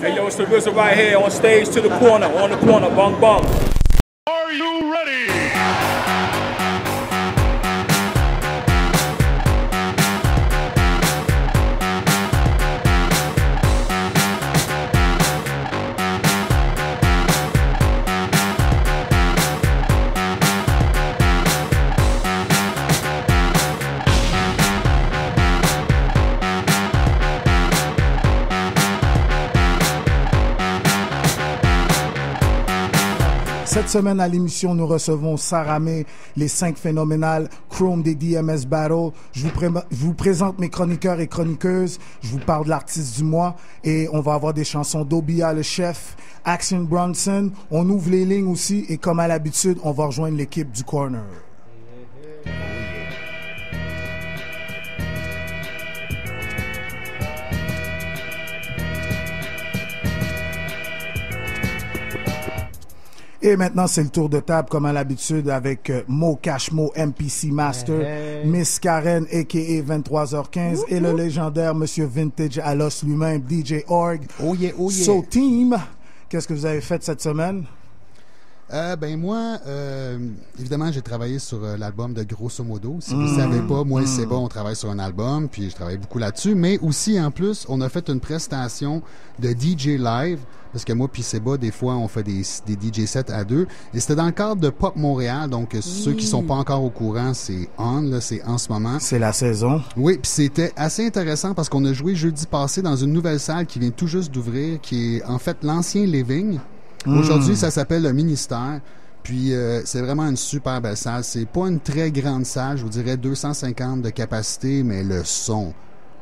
Hey, yo, it's the RZA right here on stage to the corner, on the corner, bong bong. Semaine à l'émission, nous recevons Sarah May, les cinq phénoménales, Chrome des DMS Battle. Je vous, je vous présente mes chroniqueurs et chroniqueuses. Je vous parle de l'artiste du mois et on va avoir des chansons d'Obia le chef, Action Bronson. On ouvre les lignes aussi et comme à l'habitude, on va rejoindre l'équipe du corner. Et maintenant, c'est le tour de table, comme à l'habitude, avec euh, Mo Cashmo, MPC Master, Hey, hey. Miss Karen, a.k.a. 23h15, et le légendaire Monsieur Vintage à l'os lui-même, DJ Org. Oh yeah, oh yeah. So, team, qu'est-ce que vous avez fait cette semaine? Euh, ben moi, euh, évidemment, j'ai travaillé sur euh, l'album de Grosso Modo. Si vous ne savez pas, moi, c'est bon, on travaille sur un album, puis je travaille beaucoup là-dessus. Mais aussi, en plus, on a fait une prestation de DJ live, parce que moi puis Seba, des fois, on fait des, des DJ sets à deux. Et c'était dans le cadre de Pop Montréal, donc euh, ceux qui sont pas encore au courant, c'est on, là, c'est en ce moment. C'est la saison. Oui, puis c'était assez intéressant parce qu'on a joué jeudi passé dans une nouvelle salle qui vient tout juste d'ouvrir, qui est en fait l'ancien Living. Aujourd'hui, ça s'appelle le Ministère. Puis euh, c'est vraiment une super belle salle. C'est pas une très grande salle, je vous dirais 250 de capacité, mais le son,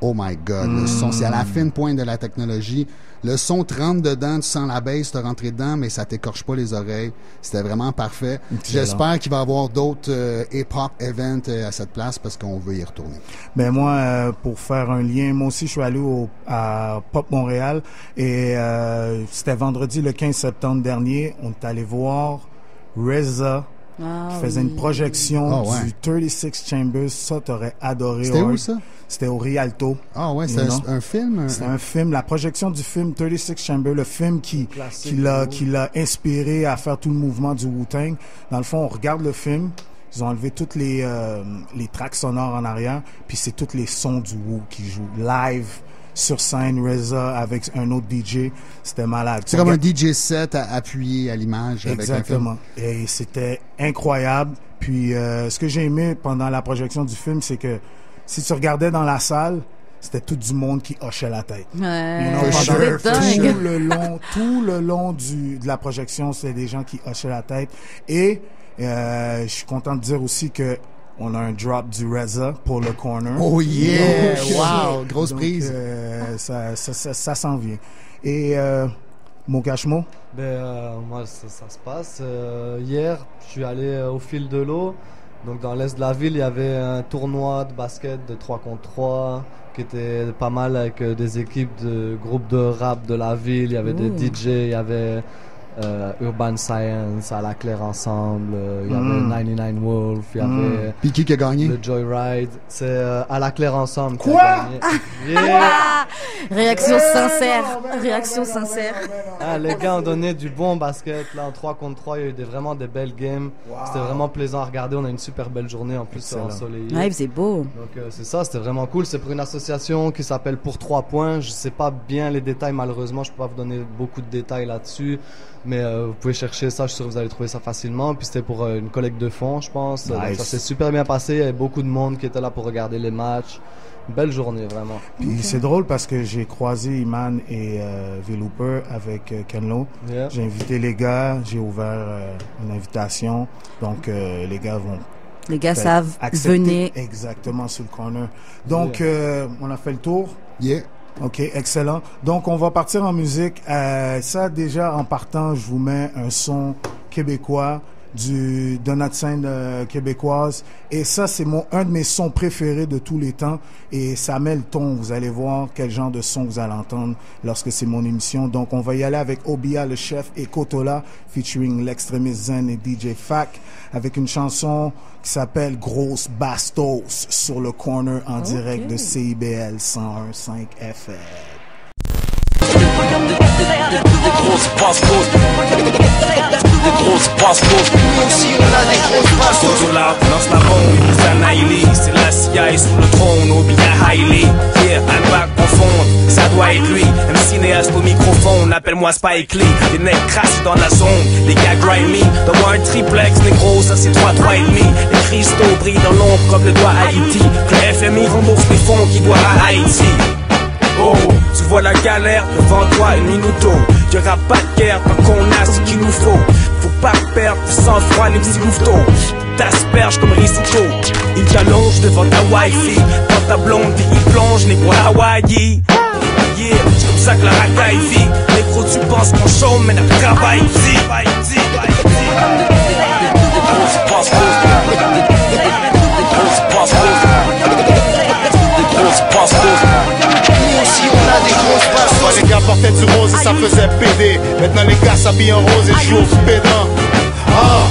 oh my God, le son, c'est à la fine pointe de la technologie. Le son te rentre dedans, tu sens la baisse te rentrer dedans, mais ça t'écorche pas les oreilles. C'était vraiment parfait. J'espère qu'il va y avoir d'autres euh, hip-hop events euh, à cette place parce qu'on veut y retourner. Ben moi, euh, pour faire un lien, moi aussi, je suis allé au, à Pop Montréal et euh, c'était vendredi le 15 septembre dernier. On est allé voir Reza Ah, qui faisait oui. une projection Ah ouais. du 36 Chambers. Ça, t'aurais adoré. C'était où ça? C'était au Rialto. Ah ouais, c'est un, un film? un- C'est un film, la projection du film 36 Chamber, le film qui, l'a, qui l'a inspiré à faire tout le mouvement du Wu-Tang. Dans le fond, on regarde le film, ils ont enlevé toutes les, euh, les tracks sonores en arrière, puis c'est tous les sons du Wu qui jouent live sur scène, Reza avec un autre DJ. C'était malade. C'est comme un DJ set à- appuyé à l'image. avec un film. Exactement. Et c'était incroyable. Puis euh, ce que j'ai aimé pendant la projection du film, c'est que si tu regardais dans la salle, c'était tout du monde qui hochait la tête. Ouais, You know, For pendant sure, tout le long, tout le long du, de la projection, c'est des gens qui hochaient la tête. Et euh, je suis content de dire aussi que on a un drop du Reza pour le corner. Oh yeah! Donc, wow! Grosse donc, prise. euh, ça, ça, ça, ça s'en vient. Et euh, mon cachemot, Ben, euh, moi, ça, ça se passe. Euh, hier, je suis allé euh, au fil de l'eau. Donc, dans l'est de la ville, il y avait un tournoi de basket de 3 contre 3 qui était pas mal avec euh, des équipes de groupes de rap de la ville. Il y avait des Ouh. DJ, il y avait euh, Urban Science, à la Claire Ensemble, euh, il y Mm. avait 99 Wolf, il y Mm. avait Puis qui qui a gagné? le Joyride. C'est euh, à la Claire Ensemble. qui a Quoi? gagné. Yeah! Réaction sincère, réaction sincère. Ah, les gars ont donné du bon basket. Là, en 3 contre 3, il y a eu des, vraiment des belles games. C'était vraiment plaisant à regarder. On a une super belle journée en plus ensoleillée. Ouais, c'est beau. Donc, euh, c'est ça, c'était vraiment cool. C'est pour une association qui s'appelle Pour 3 points. Je sais pas bien les détails, malheureusement. Je peux pas vous donner beaucoup de détails là-dessus. Mais euh, vous pouvez chercher ça. Je suis sûr que vous allez trouver ça facilement. Puis c'était pour euh, une collecte de fonds, je pense. Donc, Nice. ça s'est super bien passé. Il y avait beaucoup de monde qui était là pour regarder les matchs. Belle journée, vraiment. Puis c'est drôle parce que j'ai croisé Iman et euh, V-Looper avec euh, Kenlo. Yeah. J'ai invité les gars, j'ai ouvert euh, une invitation. Donc euh, les gars vont Les gars savent, venez. exactement sur le corner. Donc euh, on a fait le tour. Yeah. OK, excellent. Donc, on va partir en musique. Euh, ça, déjà, en partant, je vous mets un son québécois du, de notre scène euh, québécoise. Et ça, c'est mon, un de mes sons préférés de tous les temps. Et ça met le ton. Vous allez voir quel genre de son vous allez entendre lorsque c'est mon émission. Donc, on va y aller avec Obia, le chef, et Kotola, featuring l'extrémiste Zen et DJ Fac, avec une chanson qui s'appelle Grosse Bastos sur le corner en direct de CIBL 101.5 FM. The grosses bastos. Des grosses bastos. Nous aussi on a des grosses bastos. Là, lance la bombe, il nous annihile. C'est la CIA sous le trône, bien Hailey. Yeah, un bac profonde, ça doit être lui. Un cinéaste au microphone, appelle-moi Spike Lee. Les necks crassent dans la zone, les gars grimy. Donne-moi un triplex, négro, ça c'est 3, 3 et demi. Les cristaux brillent dans l'ombre comme le doigt Haïti. Que FMI rembourse les fonds qui doivent à Haïti. Oh, tu vois la galère devant toi une minuto. Y'aura pas de guerre tant qu'on a ce qu'il nous faut. Faut pas perdre du sang-froid les petits louveteaux. T'asperges comme risotto. Il t'allonge devant ta wifi. Quand ta blonde il plonge les bois Hawaii. Yeah, c'est comme ça que la racaille vit. Négro, tu penses qu'on chôme, mais notre travail dit. Nous les gars portaient du rose et ça faisait péder. Maintenant les gars s'habillent en rose et jouent au pédant. Ah,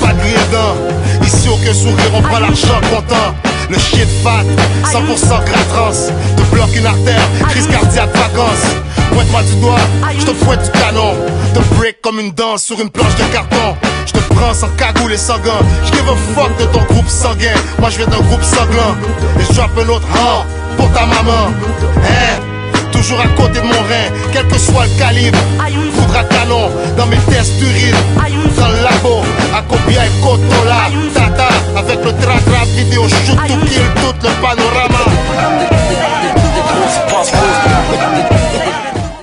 pas de griedin. Ici aucun sourire, on prend l'argent content. Le shit fat, 100% gratrance. Te bloque une artère, crise cardiaque, vacances. Pointe-moi du doigt, je te pointe du canon. Te break comme une danse sur une planche de carton. Je te prends sans cagoule et sans gants. Je give a fuck de ton groupe sanguin. Moi je viens d'un groupe sanglant. Et je drop un autre ah pour ta maman. Hein? Toujours à côté de mon rein, quel que soit le calibre. Foudre à canon dans mes tests d'urine. Dans le labo, à combien et Cotola. Tata, avec le tra-tra vidéo shoot to kill tout le panorama.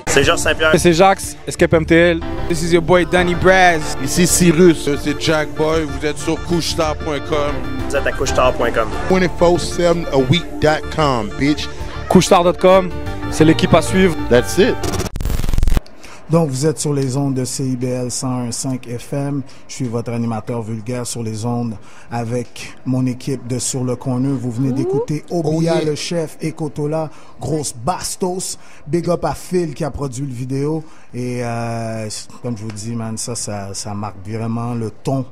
C'est Georges Saint-Pierre. C'est Jacques, Escape MTL. This is your boy Danny Braz. Ici Cyrus, c'est Jack Boy, vous êtes sur couchestar.com. Vous êtes à couchetard.com. 247aweek.com, bitch. Couchestar.com, c'est l'équipe à suivre. That's it. Donc, vous êtes sur les ondes de CIBL 101.5 FM. Je suis votre animateur vulgaire sur les ondes avec mon équipe de Sur le Corner. Vous venez d'écouter Obia, le chef, et Kotola, grosse bastos. Big up à Phil qui a produit le vidéo. Et euh, comme je vous dis, man, ça, ça, ça marque vraiment le ton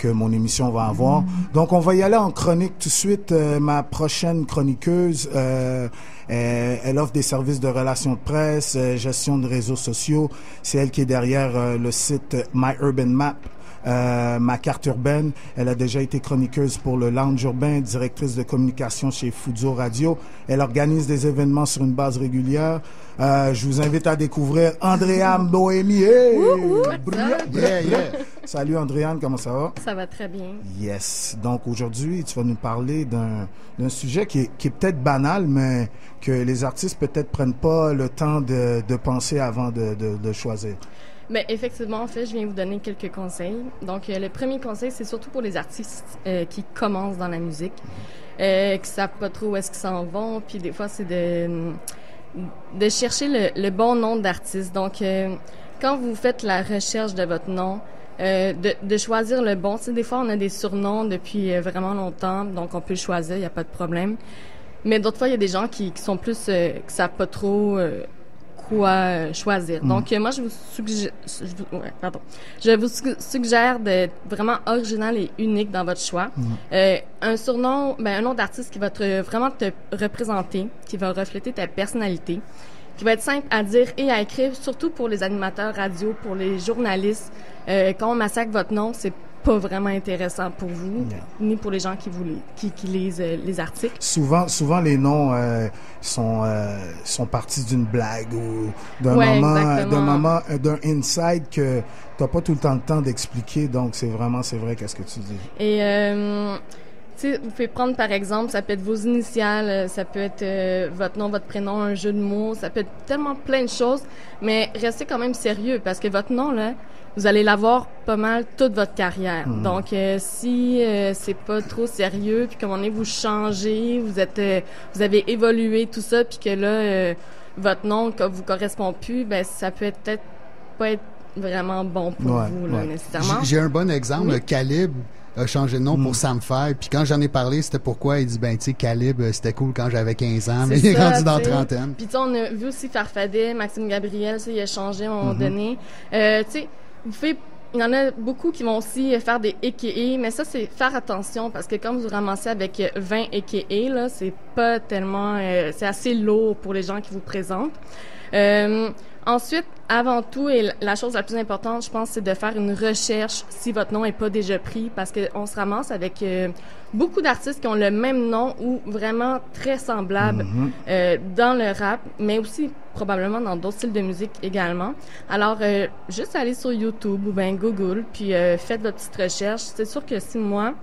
que mon émission va avoir. Donc, on va y aller en chronique tout de suite. Euh, ma prochaine chroniqueuse, euh, elle offre des services de relations de presse, euh, gestion de réseaux sociaux. C'est elle qui est derrière euh, le site My Urban Map. Euh, ma carte urbaine. Elle a déjà été chroniqueuse pour le Lounge Urbain, directrice de communication chez Fudzo Radio. Elle organise des événements sur une base régulière. Euh, je vous invite à découvrir Andréane Bohémie. Hey! Yeah, yeah. Salut Andréane, comment ça va? Ça va très bien. Yes. Donc aujourd'hui, tu vas nous parler d'un d'un sujet qui est, qui est peut-être banal, mais que les artistes peut-être prennent pas le temps de, de penser avant de, de, de choisir. Mais effectivement, en fait, je viens vous donner quelques conseils. Donc, euh, le premier conseil, c'est surtout pour les artistes euh, qui commencent dans la musique, euh, qui savent pas trop où est-ce qu'ils s'en vont. Puis des fois, c'est de de chercher le, le bon nom d'artiste. Donc, euh, quand vous faites la recherche de votre nom, euh, de, de choisir le bon. Tu sais, des fois, on a des surnoms depuis euh, vraiment longtemps, donc on peut le choisir, il n'y a pas de problème. Mais d'autres fois, il y a des gens qui, qui sont plus, euh, qui savent pas trop euh, quoi euh, choisir. Donc, euh, moi, je vous suggère, je vous, ouais, pardon, je vous su- suggère d'être vraiment original et unique dans votre choix. Euh, un surnom, ben, un nom d'artiste qui va te, vraiment te représenter, qui va refléter ta personnalité, qui va être simple à dire et à écrire, surtout pour les animateurs radio, pour les journalistes. Euh, quand on massacre votre nom, c'est pas vraiment intéressant pour vous, ni pour les gens qui, vous, qui, qui lisent euh, les articles. Souvent, souvent les noms euh, sont euh, sont partis d'une blague ou d'un Ouais, moment, d'un moment, d'un inside que t'as pas tout le temps le temps d'expliquer. Donc c'est vraiment, c'est vrai, qu'est-ce que tu dis. Et, sais, vous pouvez prendre par exemple, ça peut être vos initiales, euh, ça peut être euh, votre nom, votre prénom, un jeu de mots, ça peut être tellement plein de choses, mais restez quand même sérieux parce que votre nom, là, vous allez l'avoir pas mal toute votre carrière. Donc, euh, si euh, c'est pas trop sérieux, puis comme on est, vous changez, vous êtes, vous avez évolué, tout ça, puis que là, votre nom ne vous correspond plus, ben ça peut être peut-être pas être vraiment bon pour Ouais, vous, là, ouais. nécessairement. J'ai un bon exemple. Calibre a changé de nom Mm. pour Sam Fair. Puis quand j'en ai parlé, c'était pourquoi? Il dit ben tu sais Calibre euh, c'était cool quand j'avais 15 ans, mais il est rendu dans trentaine. Puis tu sais, on a vu aussi Farfadet, Maxime Gabriel, ça, il a changé à un Mm-hmm. moment donné. Euh, tu sais, vous faites il y en a beaucoup qui vont aussi faire des AKA, mais ça, c'est faire attention parce que comme vous ramassez avec 20 AKA, là, c'est pas tellement... euh, c'est assez lourd pour les gens qui vous présentent. Euh, Ensuite, avant tout, et la chose la plus importante, je pense, c'est de faire une recherche si votre nom est pas déjà pris, parce qu'on se ramasse avec euh, beaucoup d'artistes qui ont le même nom ou vraiment très semblables euh, dans le rap, mais aussi probablement dans d'autres styles de musique également. Alors, euh, juste aller sur YouTube ou bien Google, puis euh, faites votre petite recherche. C'est sûr que si moi,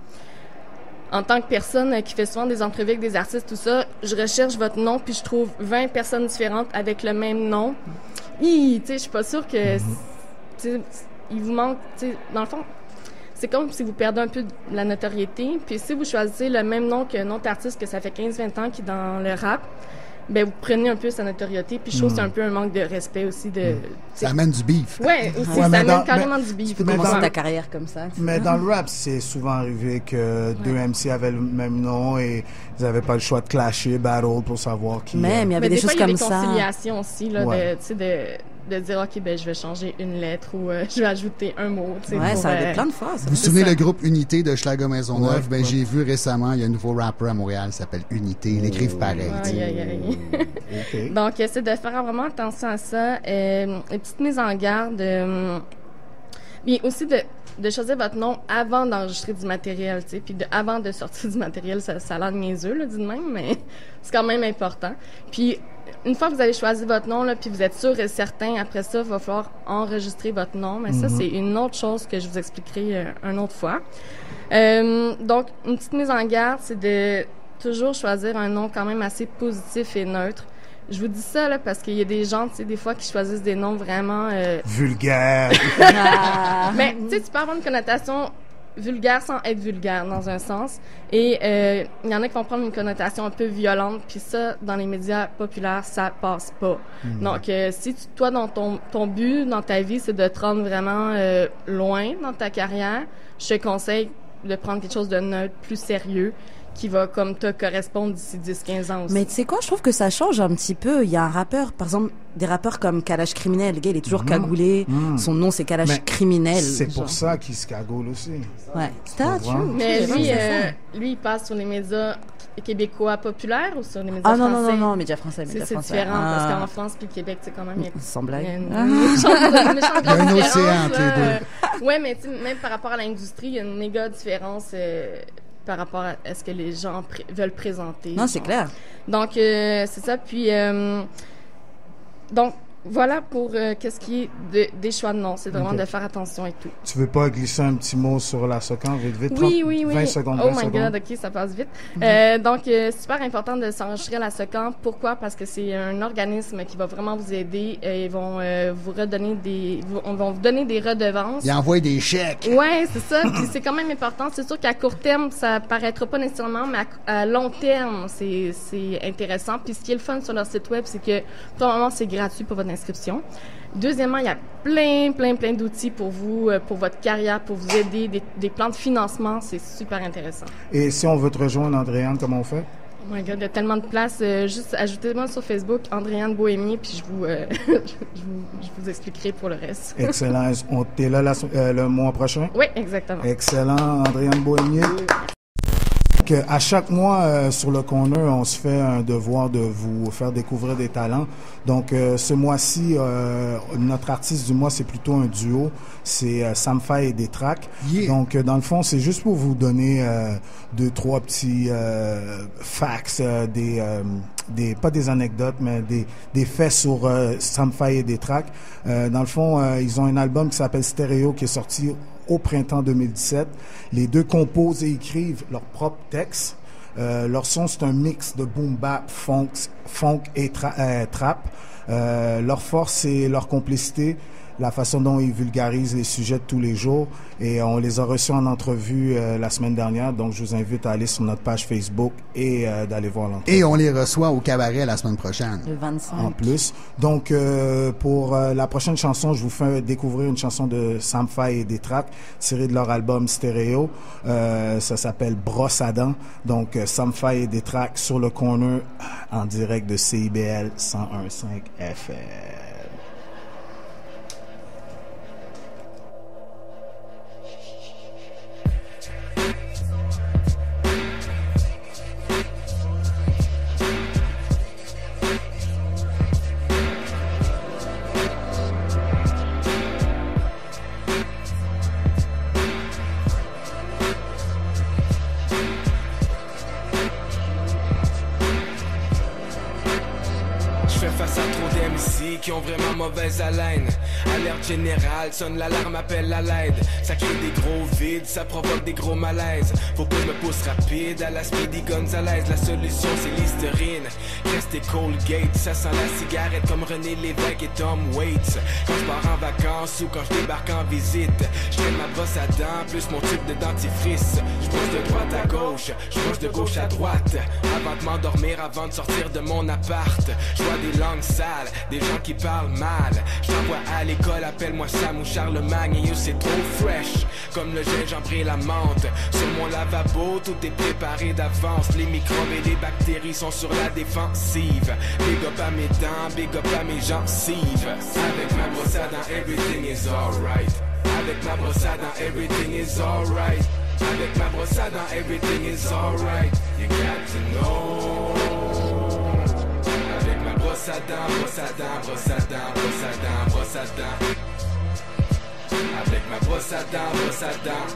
en tant que personne euh, qui fait souvent des entrevues avec des artistes, tout ça, je recherche votre nom puis je trouve 20 personnes différentes avec le même nom. Hi, tu sais, je suis pas sûre que, sais, il vous manque, tu sais, dans le fond, c'est comme si vous perdez un peu de la notoriété. Puis si vous choisissez le même nom qu'un autre artiste que ça fait 15-20 ans qui est dans le rap, ben vous prenez un peu sa notoriété. Puis je trouve que c'est un peu un manque de respect aussi de. Ça amène du beef. Ouais, aussi, Ouais, ça mais amène dans- carrément mais- du bif. Tu peux Mais commencer dans- ta carrière comme ça. Mais dans le rap, c'est souvent arrivé que deux MC avaient le même nom et ils n'avaient pas le choix de clasher, battle pour savoir qui. Même, il y avait Mais des, des, fois, choses il y a comme des ça. conciliations aussi, là, Ouais. de, de, dire, OK, ben, je vais changer une lettre ou euh, je vais ajouter un mot, tu sais, Ouais, pour, ça arrive euh, plein de fois. ça. Vous vous souvenez ça. le groupe Unité de Schlager Maisonneuve? Ouais, ben, ouais. j'ai vu récemment, il y a un nouveau rappeur à Montréal qui s'appelle Unité. Ils l'écrivent pareil. Aïe, aïe, aïe. OK. Donc, c'est de faire vraiment attention à ça. Euh, une petite mise en garde. euh, mais aussi de, de choisir votre nom avant d'enregistrer du matériel, tu sais. Puis de, avant de sortir du matériel, ça, ça a l'air niaiseux, là, dit de même, mais c'est quand même important. Puis, une fois que vous avez choisi votre nom, là, puis vous êtes sûr et certain, après ça, il va falloir enregistrer votre nom. Mais ça, c'est une autre chose que je vous expliquerai euh, une autre fois. Euh, donc, une petite mise en garde, c'est de toujours choisir un nom quand même assez positif et neutre. Je vous dis ça là, parce qu'il y a des gens, tu sais, des fois qui choisissent des noms vraiment... euh, Vulgaire. Ah. mais tu sais, tu peux avoir une connotation vulgaire sans être vulgaire dans un sens. Et euh, il y en a qui vont prendre une connotation un peu violente, puis ça, dans les médias populaires, ça passe pas. Donc, euh, si tu, toi, dans ton, ton but dans ta vie, c'est de te rendre vraiment euh, loin dans ta carrière, je te conseille de prendre quelque chose de neutre, plus sérieux, qui va comme te correspondre d'ici 10-15 ans aussi. Mais tu sais quoi, je trouve que ça change un petit peu. Il y a un rappeur, par exemple, des rappeurs comme Kalash Criminel. Le gars, il est toujours cagoulé. Son nom, c'est Kalash Mais Criminel. C'est pour ça qu'ils se cagoulent aussi. Ouais. T'as, tu? Mais tu- lui, c'est euh, lui, il passe sur les médias québécois populaires ou sur les médias Ah non, non, français? non, non, médias français, C'est médias c'est français. différent parce Ah. qu'en France puis Québec, c'est quand même. il y a- Sans il y blague. a une, Ah. un grande océan. Ouais, mais tu sais, même par rapport à l'industrie, il y a une méga différence euh, par rapport à ce que les gens veulent présenter. Non, c'est clair. Donc, euh, c'est ça. Puis, euh, donc, voilà pour euh, qu'est-ce qui est de- des choix de noms. C'est vraiment de faire attention et tout. Tu veux pas glisser un petit mot sur la Socan, vite, vite? Oui, 30, oui, oui. 20 secondes, oh 20 my secondes. God, ok, ça passe vite. Euh, donc, euh, super important de s'enregistrer à la SOCAN. Pourquoi? Parce que c'est un organisme qui va vraiment vous aider. Ils vont euh, vous redonner des, vous- on va vous donner des redevances. Ils envoient des chèques. Ouais, c'est ça. Puis c'est quand même important. C'est sûr qu'à court terme, ça paraîtra pas nécessairement, mais à, à long terme, c'est c'est intéressant. Puis ce qui est le fun sur leur site web, c'est que premièrement, c'est gratuit pour votre inscription. Deuxièmement, il y a plein, plein, plein d'outils pour vous, euh, pour votre carrière, pour vous aider, des, des plans de financement. C'est super intéressant. Et si on veut te rejoindre, Andréane, comment on fait? Oh my God, il y a tellement de place. Euh, juste ajoutez-moi sur Facebook, Andréane Bohémier, puis je vous, euh, je, vous, je vous expliquerai pour le reste. Excellent. On t'es là la- euh, le mois prochain? Oui, exactement. Excellent, Andréane Bohémier. Que à chaque mois euh, sur le corner, on se fait un devoir de vous faire découvrir des talents. Donc euh, ce mois-ci, euh, notre artiste du mois, c'est plutôt un duo. C'est euh, Samfa et Détrac. Yeah. Donc dans le fond, c'est juste pour vous donner deux, trois petits facts, des, des, pas des anecdotes, mais des, des faits sur euh, Samfa et Détrac. Euh, dans le fond, ils ont un album qui s'appelle Stéréo qui est sorti au printemps 2017. Les deux composent et écrivent leurs propres textes. Euh, leur son, c'est un mix de boom bap, funk, funk et euh, trap. Euh, leur force, c'est leur complicité, la façon dont ils vulgarisent les sujets de tous les jours. Et on les a reçus en entrevue euh, la semaine dernière. Donc, je vous invite à aller sur notre page Facebook et euh, d'aller voir l'entrevue. Et on les reçoit au cabaret la semaine prochaine. Le 25. En plus. Donc, euh, pour euh, la prochaine chanson, je vous fais découvrir une chanson de Samfa et des tracks tirée de leur album Stéréo. Euh, ça s'appelle Brosse à dents. Donc, euh, Samfa et des tracks sur le corner en direct de CIBL 101.5 FM. Sonne l'alarme, appelle à l'aide. Ça crée des gros vides, ça provoque des gros malaises. Faut que me pousse rapide à la Speedy Gonzalez. La solution c'est l'hystérine. Restez Colgate, ça sent la cigarette comme René Lévesque et Tom Waits. Quand je pars en vacances ou quand je débarque en visite, je ma brosse à dents, plus mon tube de dentifrice. Je bouge de droite à gauche, je bouge de gauche à droite. Avant de m'endormir, avant de sortir de mon appart. Je vois des langues sales, des gens qui parlent mal. Je à l'école, appelle-moi Sam Charlemagne. Et c'est trop fresh, comme le gingembre et la menthe. Sur mon lavabo, tout est préparé d'avance. Les microbes et les bactéries sont sur la défensive. Big up à mes dents, big up à mes gencives. Avec ma brosse à dents, everything is alright. Avec ma brosse à dents, everything is alright. Avec ma brosse à dents, everything is alright. You got to know. Avec ma brosse à dents, brosse à dents, brosse à dents, brosse à dents, brosse à dents. Avec ma brosse à dents, brosse à dents.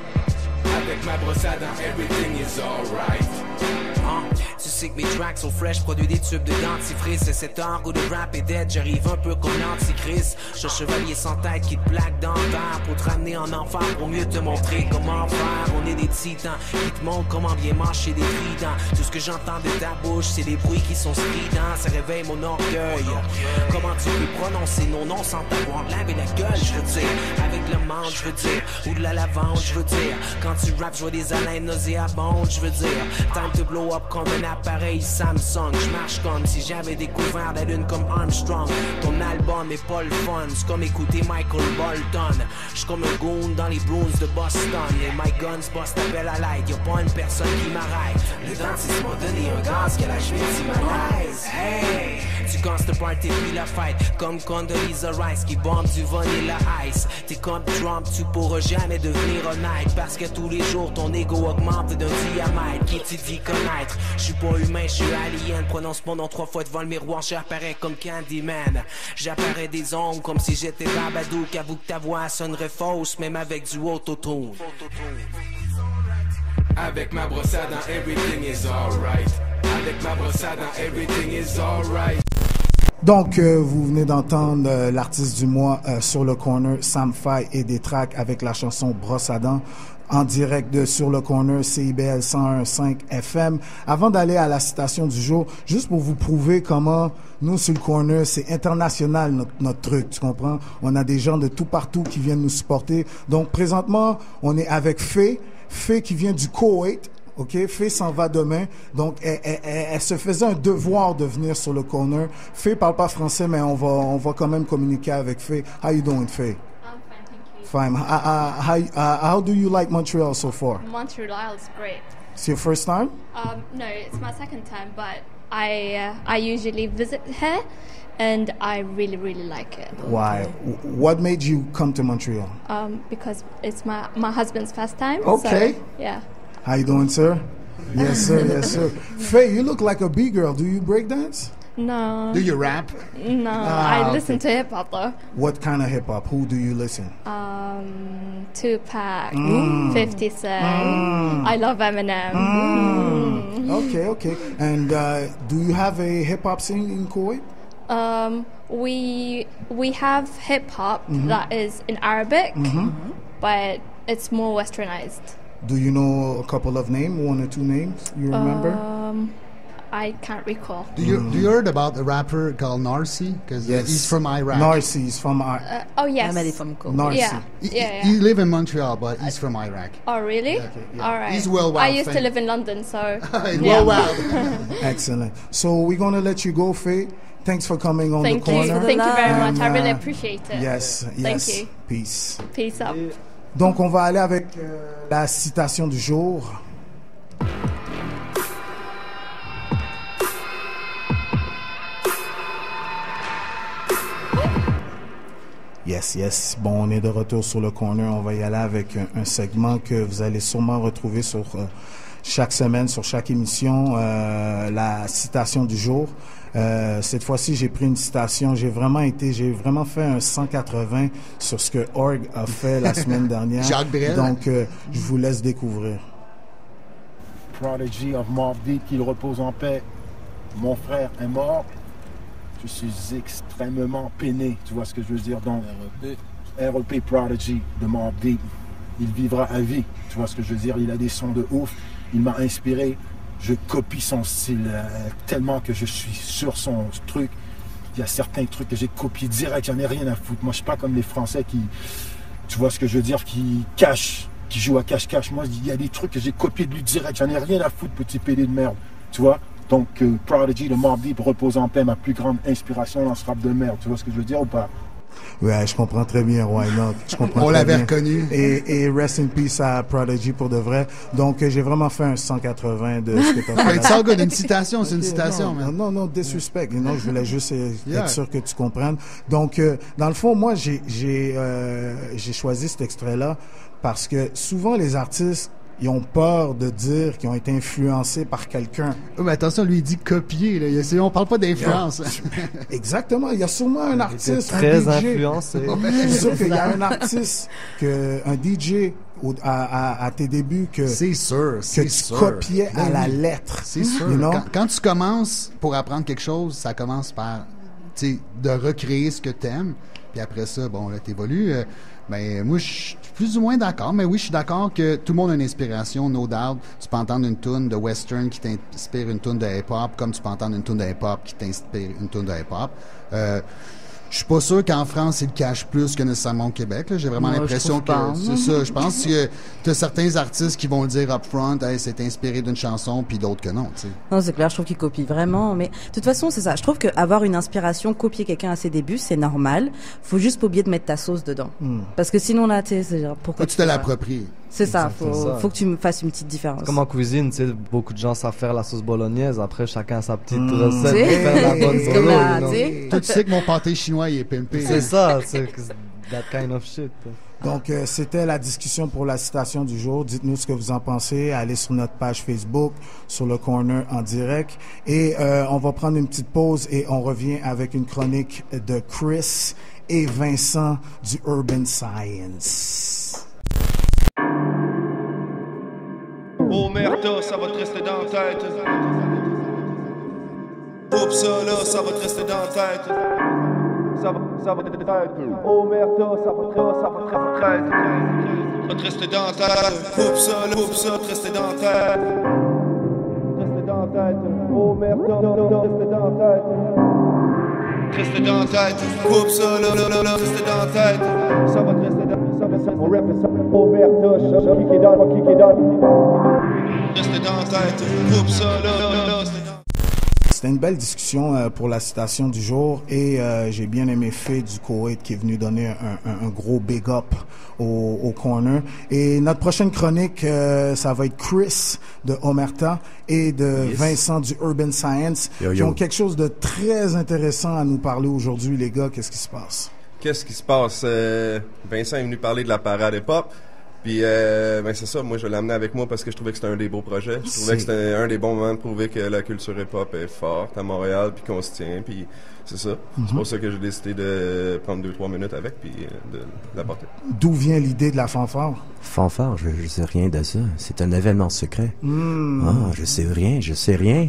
Avec ma brosse à dents, everything is alright. Hein? Tu sais que mes tracks sont fresh, produits des tubes de dentifrice. Et cet où de rap est dead, j'arrive un peu comme l'antichrist. Je suis chevalier sans tête qui te plaque dans terre pour te ramener en enfer, pour mieux te montrer comment faire. On est des titans qui te montrent comment bien marcher des tridents. Tout ce que j'entends de ta bouche, c'est des bruits qui sont stridents. Ça réveille mon orgueil. Comment tu peux prononcer nos noms sans t'avoir lavé la gueule, je veux dire. Avec le menthe, je veux dire. Ou de la lavande, je veux dire. Quand tu rappes, je vois des haleines nauséabondes, je veux dire. To blow up comme un appareil Samsung. Je marche comme si j'avais découvert la lune comme Armstrong. Ton album est pas le fun, c'est comme écouter Michael Bolton. J'suis comme un goon dans les Bruins de Boston. Et my guns boss t'appelle à l'aide, y'a pas une personne qui m'arrête. Le dentiste m'a donné un gaz que la cheville malaise. Hey! Tu casses le party puis la fête Comme Condoleezza Rice qui bombe du vanilla ice T'es comme Trump, tu pourras jamais devenir honnête Parce que tous les jours ton ego augmente d'un diamètre Qui tu dis Je suis pas humain, je suis alien. Prononce mon nom trois fois devant le miroir. J'apparais comme Candyman. J'apparais des ongles comme si j'étais Babadook. Avoue que ta voix sonnerait fausse Même avec du autotune. Avec ma brosse à dents, everything is alright. Avec ma brosse à dents, everything is alright. Donc, euh, vous venez d'entendre euh, l'artiste du mois euh, sur le corner, Sam Fay et des tracks avec la chanson Brosse à dents en direct de Sur le Corner CIBL 101.5 FM. Avant d'aller à la citation du jour, juste pour vous prouver comment nous, sur le Corner, c'est international notre, truc, tu comprends? On a des gens de tout partout qui viennent nous supporter. Donc, présentement, on est avec Fé, Fé qui vient du Koweït, OK? Fé s'en va demain. Donc, elle se faisait un devoir de venir sur le corner. Fé parle pas français, mais on va, on va quand même communiquer avec Fé. How you doing, Fé? Fine. Uh, uh, how, uh, how do you like Montreal so far? Montreal is great. It's your first time? Um, no, it's my second time, but I uh, I usually visit here, and I really really like it. Why? What made you come to Montreal? Um, because it's my my husband's first time. Okay. So, yeah. How you doing, sir? Yes, sir. Yes, sir. Faye, you look like a B girl. Do you break dance? No. Do you rap? No, Ah, I listen okay. to hip hop though. What kind of hip hop? Who do you listen? Um, Tupac, Mm. Fifty Cent. Mm. I love Eminem. Mm. Okay, okay. And uh, do you have a hip hop scene in Kuwait? Um, we we have hip hop Mhm. that is in Arabic, Mhm. but it's more westernized. Do you know a couple of names, one or two names you remember? Um, I can't recall. Do you do you heard about a rapper called Narsi? Because Yes. he's from Iraq. Narcy is from Iraq. Uh, oh yes. Narcy. Yeah. He, Yeah, yeah. he live in Montreal, but he's from Iraq. Oh really? yeah. All right. He's well I wild used to live in London, so Well, well. Excellent. So we're gonna let you go, Faye. Thanks for coming on Thank the you. corner. Thank you very much. I really uh, appreciate it. Yes, Thank yes. you. Peace. Peace out. Donc, on va aller avec euh, la citation du jour. Yes, yes. Bon, on est de retour sur le corner. On va y aller avec un, un segment que vous allez sûrement retrouver sur euh, chaque semaine, sur chaque émission, euh, la citation du jour. Euh, cette fois-ci, j'ai pris une citation. J'ai vraiment été, j'ai vraiment fait un 180 sur ce que Org a fait la semaine dernière. Jacques Brel. Donc, euh, je vous laisse découvrir. Prodigy of Mobb qu'il repose en paix. Mon frère est mort. Je suis extrêmement peiné, tu vois ce que je veux dire? Donc, ROP Prodigy de Mob Deep, il vivra à vie, tu vois ce que je veux dire? Il a des sons de ouf, il m'a inspiré. Je copie son style euh, tellement que je suis sur son truc. Il y a certains trucs que j'ai copiés direct, j'en ai rien à foutre. Moi, je suis pas comme les Français qui, tu vois ce que je veux dire, qui cachent, qui jouent à cache-cache. Moi, il y a des trucs que j'ai copiés de lui direct, j'en ai rien à foutre, petit pédé de merde, tu vois? Donc, euh, Prodigy, le Mob Deep repose en paix, ma plus grande inspiration dans ce rap de merde. Tu vois ce que je veux dire ou pas? Ouais, je comprends très bien, Why Not? Je comprends On l'avait bien. reconnu. Et, et rest in peace à Prodigy pour de vrai. Donc, euh, j'ai vraiment fait un 180 de ce que tu as Ah, fait. it's all good. Une citation, c'est une citation, non, man. Non, non, disrespect. Non, je voulais juste Yeah. être sûr que tu comprennes. Donc, euh, dans le fond, moi, j'ai j'ai euh, j'ai choisi cet extrait-là parce que souvent les artistes ils ont peur de dire qu'ils ont été influencés par quelqu'un. Oh, mais attention, lui, il dit copier. Là. Il On parle pas d'influence. Exactement. Il y a sûrement un artiste, très un DJ. influencé. Je suis sûr qu'il y a un artiste, que, un DJ au- à, à, à tes débuts que, C'est sûr, que tu sûr. copiais à Ben la lettre. C'est sûr. You know? quand, quand tu commences pour apprendre quelque chose, ça commence par de recréer ce que tu aimes. Puis après ça, bon, là, t'évolues. Euh, ben, moi, je suis plus ou moins d'accord. Mais oui, je suis d'accord que tout le monde a une inspiration, no doubt. Tu peux entendre une tune de western qui t'inspire une tune de hip-hop, comme tu peux entendre une tune de hip-hop qui t'inspire une tune de hip-hop. Euh, je suis pas sûr qu'en France, ils le cachent plus que nécessairement au Québec. J'ai vraiment l'impression que c'est ça. Je pense que tu as certains artistes qui vont le dire up front, hey, c'est inspiré d'une chanson, puis d'autres que non. Non, c'est clair, je trouve qu'il copie vraiment. Mais de toute façon, c'est ça. Je trouve qu'avoir une inspiration, copier quelqu'un à ses débuts, c'est normal. Faut juste pas oublier de mettre ta sauce dedans. Hmm. Parce que sinon, là, tu pourquoi tu te l'appropries. C'est ça, faut, ça. faut que tu me fasses une petite différence. Comme en cuisine, tu sais, beaucoup de gens savent faire la sauce bolognaise. Après, chacun a sa petite Mm. recette pour faire la bonne sais. Tu sais que mon pâté chinois, il est pimpé. C'est ça, c'est that kind of shit. Donc, euh, c'était la discussion pour la citation du jour. Dites-nous ce que vous en pensez. Allez sur notre page Facebook, sur le corner en direct. Et euh, on va prendre une petite pause et on revient avec une chronique de Chris et Vincent du Urban Science. Merde, ça va te rester dans la tête. Oups, ça là, ça va te rester dans la tête. Ça va, ça va te tête. Oh merde, ça va te, ça va te, ça va te tête. Ça va te rester dans la tête. Oups, ça là, oups, ça te rester dans la tête. Rester dans la tête. Oh merde, rester dans la tête. Rester dans la tête. Oups, ça là, là, là, là, rester dans la tête. Ça va te rester dans ça va, on rap ça. Merde, ça, qui qui donne, qui qui. Rester dans la tête. Oups, ça là, là, là, C'était une belle discussion euh, pour la citation du jour et euh, j'ai bien aimé Faye du Koweït qui est venu donner un, un- un gros big up au, au corner. Et notre prochaine chronique, euh, ça va être Chris de Omerta et de Yes. Vincent du Urban Science Yo, qui ont quelque chose de très intéressant à nous parler aujourd'hui, les gars. Qu'est-ce qui se passe? Qu'est-ce qui se passe? Euh, Vincent est venu parler de la parade hip-hop. Puis, euh, ben c'est ça, moi je l'ai amené avec moi parce que je trouvais que c'était un des beaux projets. Je trouvais que c'était un des bons moments de prouver que la culture hip-hop est forte à Montréal, puis qu'on se tient, puis c'est ça. C'est Mhm. pour ça que j'ai décidé de prendre deux, trois minutes avec, puis euh, de l'apporter. D'où vient l'idée de la fanfare? Fanfare, je, je sais rien de ça. C'est un événement secret. Hmm. Ah, je sais rien, je sais rien.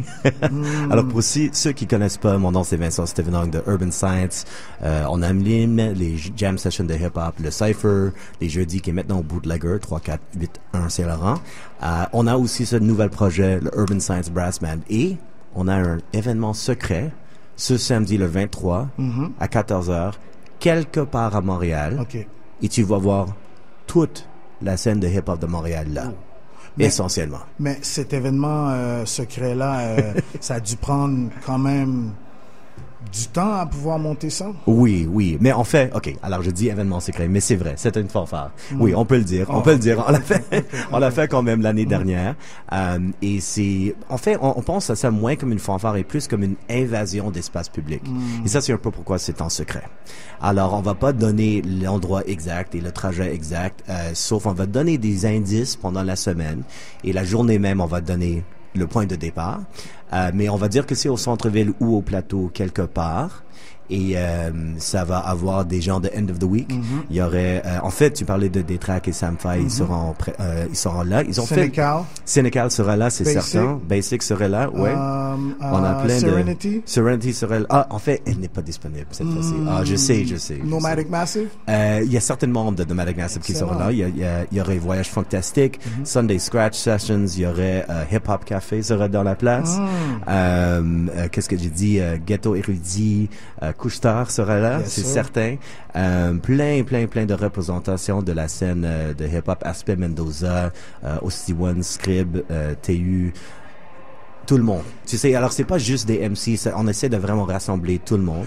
Hmm. Alors pour aussi ceux qui connaissent pas, mon nom c'est Vincent Stevenong de Urban Science. Euh, on anime les jam sessions de hip hop, le Cypher, les jeudis qui est maintenant au Bootlegger 3481 Saint-Laurent. Euh, on a aussi ce nouvel projet, le Urban Science Brass Band, et on a un événement secret ce samedi le 23 Mhm. à 14h quelque part à Montréal. Et tu vas voir toute la scène de hip-hop de Montréal là. Mais- Essentiellement. Mais cet événement euh, secret-là, euh, ça a dû prendre quand même du temps à pouvoir monter ça? Oui, oui. Mais en fait, OK, alors je dis événement secret, mais c'est vrai, c'est une fanfare. Mm. Oui, on peut le dire, on peut le dire. On l'a fait, on l'a fait quand même l'année dernière. Euh, et c'est, en fait, on, on pense à ça moins comme une fanfare et plus comme une invasion d'espace public. Mm. Et ça, c'est un peu pourquoi c'est en secret. Alors, on va pas donner l'endroit exact et le trajet exact, euh, sauf on va donner des indices pendant la semaine. Et la journée même, on va donner le point de départ. Euh, mais on va dire que c'est au centre-ville ou au plateau quelque part. Et euh, ça va avoir des gens de End of the Week. Il y aurait, euh, en fait, tu parlais de Détrac et Samfai, ils seront prêts- euh, ils seront là. Ils ont Sénécal. fait Sénécal sera là, c'est certain. Basic serait là, ouais. Euh, On a euh, plein Serenity. de Serenity serait là. Ah, en fait, elle n'est pas disponible cette fois-ci. Ah, je sais, je sais. je Nomadic Massive. euh, il y a certainement de Nomadic Massive qui seront là. Il y, a- il y, a- il y aurait Voyage Fantastique, Mhm. Sunday Scratch Sessions, il y aurait euh, Hip Hop Café serait dans la place. Mm. Euh, Qu'est-ce que j'ai dit? Ghetto Érudit, Couche-Tard sera là, c'est certain. Euh, plein, plein, plein de représentations de la scène euh, de hip-hop, Aspect Mendoza, euh, Osty One, Scrib, euh, TU, tout le monde. Tu sais, alors c'est pas juste des MC, ça- on essaie de vraiment rassembler tout le monde.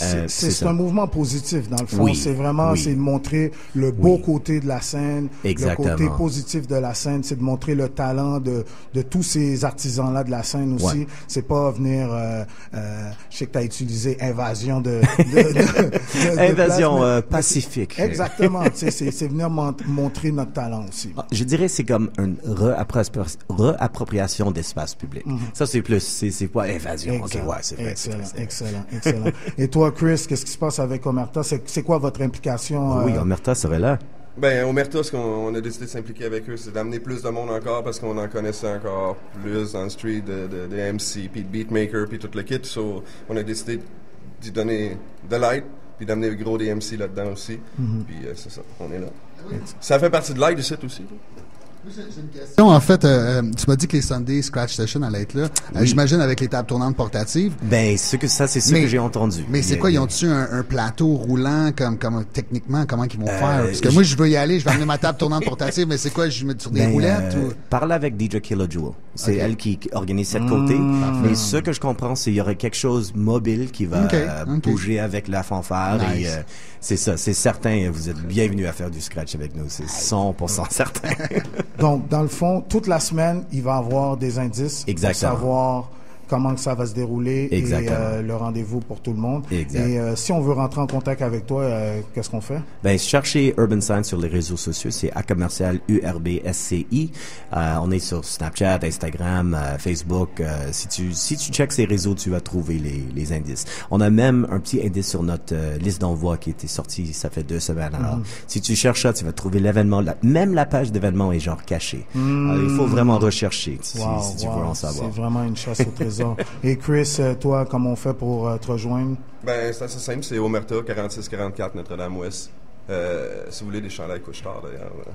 Euh, C'est- un mouvement positif dans le fond. Oui, c'est vraiment oui. c'est de montrer le beau côté de la scène, Exactement. le côté positif de la scène, c'est de montrer le talent de, de tous ces artisans là de la scène aussi. Ouais. C'est pas venir, euh, euh, je sais que tu as utilisé invasion de, Invasion, place, euh, pacifique. Exactement. c'est venir mon- montrer notre talent aussi. Ah, Je dirais c'est comme une réappropri- réappropriation d'espace public. Mhm. Ça c'est plus, c'est pas invasion. Ok, Excellent, ouais, c'est vrai. excellent, excellent, excellent. Et toi, Chris, qu'est-ce qui se passe avec Omerta? C'est quoi votre implication? Ah Oui, euh, Omerta serait là. Ben, Omerta, ce qu'on on a décidé de s'impliquer avec eux, c'est d'amener plus de monde encore parce qu'on en connaissait encore plus dans le street de, de, de MC, puis de beatmaker, puis tout le kit. So, on a décidé d'y donner de l'aide, puis d'amener le gros des MC là-dedans aussi. Mhm. Puis euh, c'est ça, on est là. Ça fait partie de l'aide ici aussi. Non, en fait, euh, euh, tu m'as dit que les Sunday Scratch Session allaient être là. Euh. J'imagine avec les tables tournantes portatives. Ben, ce que ça, c'est ce Mais- que j'ai entendu. Mais c'est quoi, ils ont-tu un, un plateau roulant comme, comme techniquement, comment ils vont Euh, faire? Parce que moi, je veux y aller, je vais amener ma table tournante portative, mais c'est quoi, je mets sur des Ben, roulettes ou? Parle avec DJ Kilojoule. C'est elle qui organise cette Mmh, côté. parfait. Mais ce que je comprends, c'est qu'il y aurait quelque chose mobile qui va bouger avec la fanfare. Nice. Et c'est ça, c'est certain. Vous êtes bienvenus à faire du scratch avec nous. C'est 100% certain. Donc, dans le fond, toute la semaine, il va avoir des indices Exactement. pour savoir comment que ça va se dérouler Exactement. et euh, le rendez-vous pour tout le monde. Exact. Et euh, si on veut rentrer en contact avec toi, euh, qu'est-ce qu'on fait? Ben, cherchez Urban Science sur les réseaux sociaux. C'est A commercial URBSCI. Euh, on est sur Snapchat, Instagram, euh, Facebook. Euh, si tu, si tu checks ces réseaux, tu vas trouver les, les indices. On a même un petit indice sur notre euh, liste d'envoi qui était sorti, ça fait deux semaines. Alors, Mhm. si tu cherches ça, tu vas trouver l'événement. Même la page d'événement est genre cachée. Alors, il faut vraiment rechercher si, Wow, si tu wow, veux en savoir. C'est vraiment une chasse au trésor. Et Chris, euh, toi, comment on fait pour euh, te rejoindre? Ben, c'est assez simple, c'est Omerta, 4644 Notre-Dame-Ouest. Euh, si vous voulez des chandails couche-tard, d'ailleurs, euh,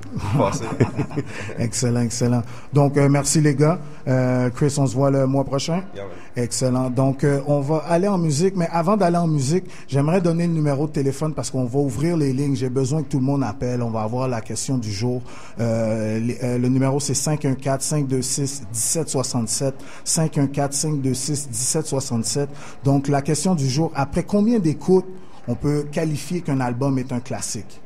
excellent, excellent. Donc, euh, merci les gars. Euh, Chris, on se voit le mois prochain. Yeah. Excellent. Donc, on va aller en musique, mais avant d'aller en musique, j'aimerais donner le numéro de téléphone parce qu'on va ouvrir les lignes. J'ai besoin que tout le monde appelle. On va avoir la question du jour. Les- le numéro, c'est 514-526-1767. 514-526-1767. Donc, la question du jour, après combien d'écoutes on peut qualifier qu'un album est un classique?